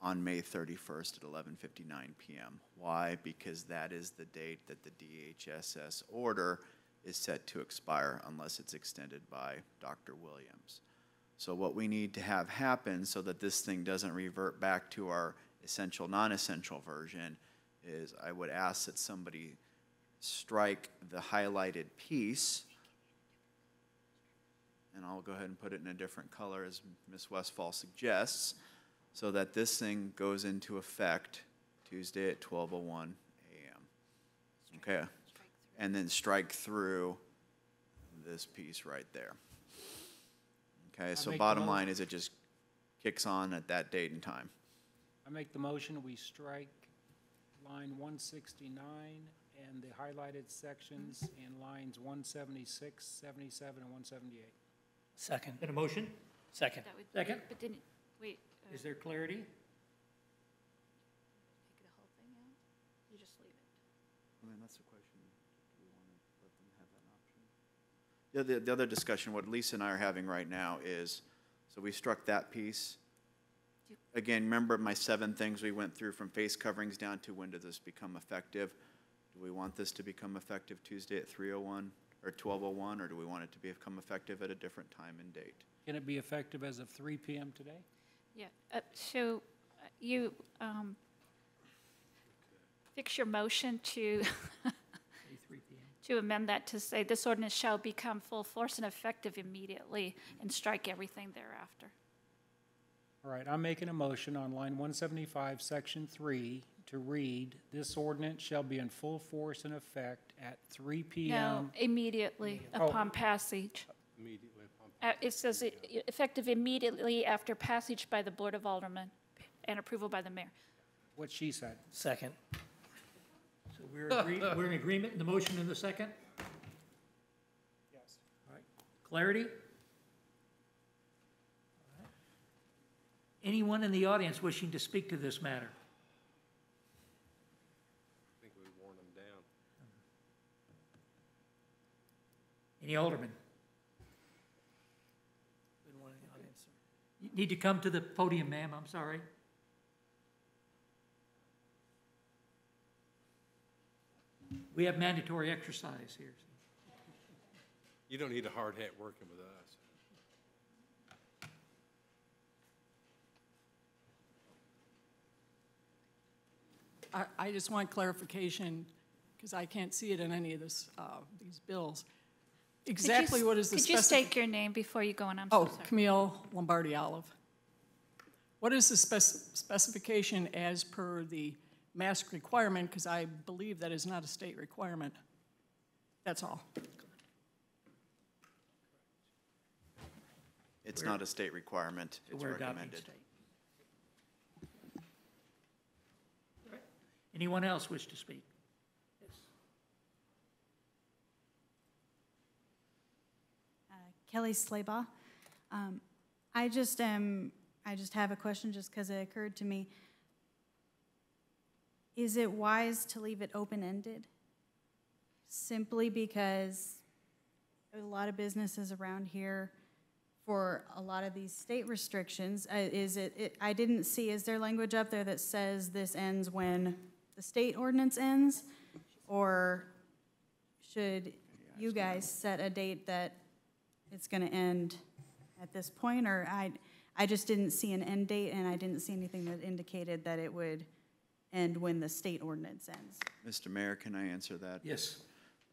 Speaker 3: on May 31st at 11:59 PM. Why? Because that is the date that the DHSS order is set to expire unless it's extended by Dr. Williams. So what we need to have happen so that this thing doesn't revert back to our essential, non-essential version is I would ask that somebody strike the highlighted piece. And I'll go ahead and put it in a different color as Ms. Westfall suggests, so that this thing goes into effect Tuesday at 12:01 a.m. Okay? And then strike through this piece right there. Okay, so bottom line is it just kicks on at that date and time.
Speaker 5: I make the motion, we strike line one sixty-nine and the highlighted sections in lines 176, 77, and one seventy-eight.
Speaker 4: Second.
Speaker 1: Been a motion?
Speaker 4: Second.
Speaker 2: That would-
Speaker 1: Second?
Speaker 2: But didn't, wait.
Speaker 1: Is there clarity?
Speaker 2: Take the whole thing out? You just leave it?
Speaker 3: I mean, that's the question. Do we want to let them have that option? The, other- the other discussion, what Lisa and I are having right now is, so we struck that piece. Again, remember my seven things we went through from face coverings down to when does this become effective? Do we want this to become effective Tuesday at three oh one or twelve oh one, or do we want it to become effective at a different time and date?
Speaker 5: Can it be effective as of three PM today?
Speaker 2: Yeah, uh, so uh, you um, fix your motion to, [laughs] to amend that to say this ordinance shall become full force and effective immediately and strike everything thereafter.
Speaker 5: All right, I'm making a motion on line one seventy-five, section three, to read, "This ordinance shall be in full force and effect at three p.m.
Speaker 2: No,
Speaker 5: PM."
Speaker 2: immediately
Speaker 5: Oh.
Speaker 2: upon passage.
Speaker 19: Immediately upon.
Speaker 2: Uh, it says it- effective immediately after passage by the Board of Aldermen and approval by the mayor.
Speaker 5: What she said.
Speaker 4: Second.
Speaker 1: So we're agree, we're in agreement in the motion and the second?
Speaker 5: Yes.
Speaker 1: All right. Clarity? All right. Anyone in the audience wishing to speak to this matter?
Speaker 19: I think we've worn them down.
Speaker 1: Any aldermen?
Speaker 4: Anyone in the audience?
Speaker 1: You need to come to the podium, ma'am, I'm sorry. We have mandatory exercise here.
Speaker 19: You don't need a hard hat working with us.
Speaker 8: I, I just want clarification, because I can't see it in any of this, uh, these bills.
Speaker 2: Could you
Speaker 8: Exactly what is the
Speaker 2: Could you
Speaker 8: specif-
Speaker 2: state your name before you go on? I'm
Speaker 8: Oh,
Speaker 2: so sorry.
Speaker 8: Camille Lombardi Olive. What is the spec- specification as per the mask requirement? Because I believe that is not a state requirement. That's all.
Speaker 3: It's
Speaker 1: We're-
Speaker 3: not a state requirement, it's
Speaker 1: we're
Speaker 3: recommended.
Speaker 1: Anyone else wish to speak? Yes.
Speaker 9: Uh, Kelly Slaybaugh. Um, I just am, I just have a question just because it occurred to me. Is it wise to leave it open-ended? Simply because a lot of businesses around here, for a lot of these state restrictions, uh, is it, it, I didn't see, is there language up there that says this ends when the state ordinance ends? Or should you guys set a date that it's gonna end at this point, or I, I just didn't see an end date, and I didn't see anything that indicated that it would end when the state ordinance ends.
Speaker 3: Mr. Mayor, can I answer that?
Speaker 1: Yes.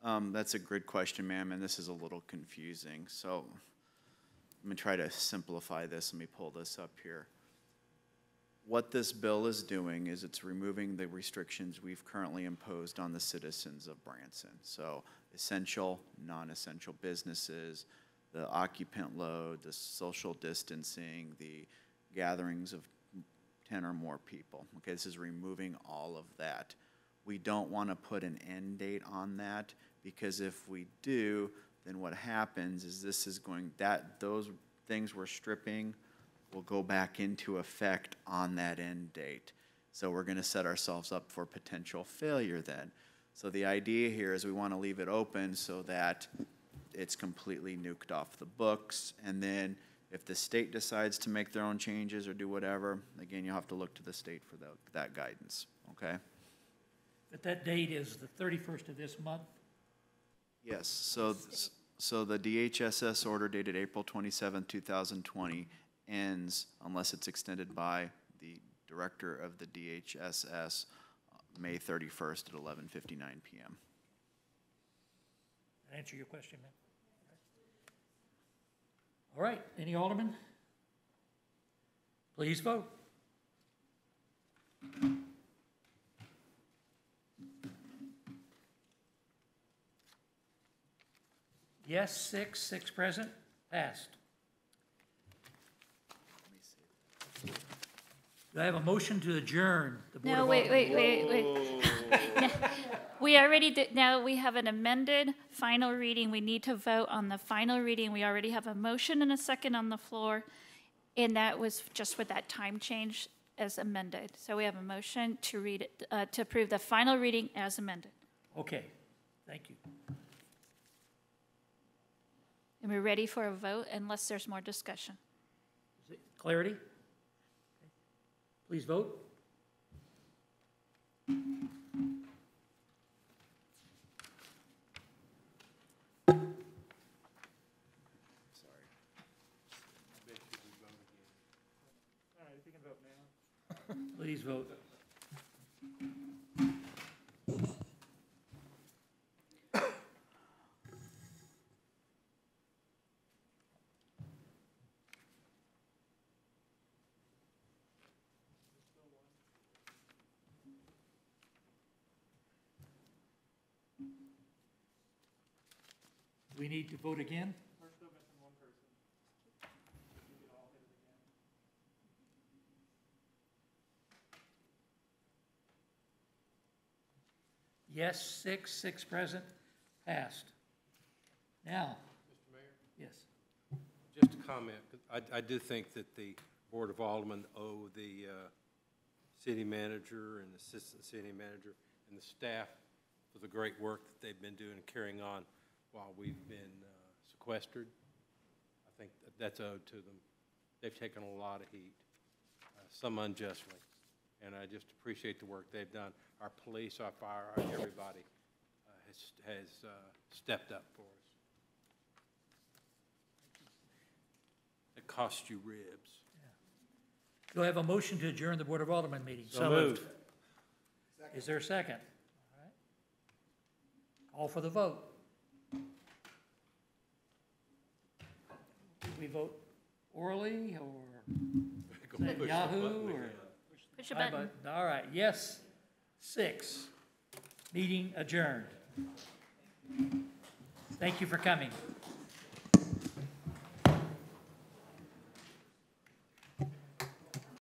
Speaker 3: Um, that's a good question, ma'am, and this is a little confusing. So let me try to simplify this. Let me pull this up here. What this bill is doing is it's removing the restrictions we've currently imposed on the citizens of Branson. So essential, non-essential businesses, the occupant load, the social distancing, the gatherings of 10 or more people. Okay, this is removing all of that. We don't want to put an end date on that because if we do, then what happens is this is going, that, those things we're stripping will go back into effect on that end date. So we're going to set ourselves up for potential failure then. So the idea here is we want to leave it open so that it's completely nuked off the books. And then if the state decides to make their own changes or do whatever, again, you'll have to look to the state for that, that guidance, okay?
Speaker 1: But that date is the 31st of this month?
Speaker 3: Yes, so, so the DHSS order dated April twenty-seventh, two thousand twenty ends unless it's extended by the director of the DHSS, uh, May thirty-first at eleven fifty-nine PM.
Speaker 1: That answer your question, ma'am? All right, any alderman? Please vote. Yes, six, six present, passed. Do I have a motion to adjourn the Board
Speaker 2: No,
Speaker 1: of
Speaker 2: wait,
Speaker 1: Aldermen?
Speaker 2: wait, wait, wait. [laughs] We already did, now we have an amended final reading. We need to vote on the final reading. We already have a motion and a second on the floor. And that was just with that time change as amended. So we have a motion to read it, uh, to approve the final reading as amended.
Speaker 1: Okay, thank you.
Speaker 2: And we're ready for a vote unless there's more discussion.
Speaker 1: Is it Clarity? Please vote. Please vote. We need to vote again? Yes, six, six present, passed. Now.
Speaker 19: Mr. Mayor?
Speaker 1: Yes.
Speaker 19: Just a comment, I, I do think that the Board of Aldermen owe the uh, city manager and assistant city manager and the staff for the great work that they've been doing and carrying on while we've been uh, sequestered. I think that that's owed to them. They've taken a lot of heat, uh, some unjustly, and I just appreciate the work they've done. Our police, our fire, our everybody uh, has, has uh, stepped up for us. It cost you ribs.
Speaker 1: Do I have a motion to adjourn the Board of Aldermen meeting?
Speaker 4: So moved.
Speaker 1: Is there a second? All right. All for the vote. We vote orally or is that Yahoo or?
Speaker 2: Push a button.
Speaker 1: button. All right, yes, six. Meeting adjourned. Thank you for coming.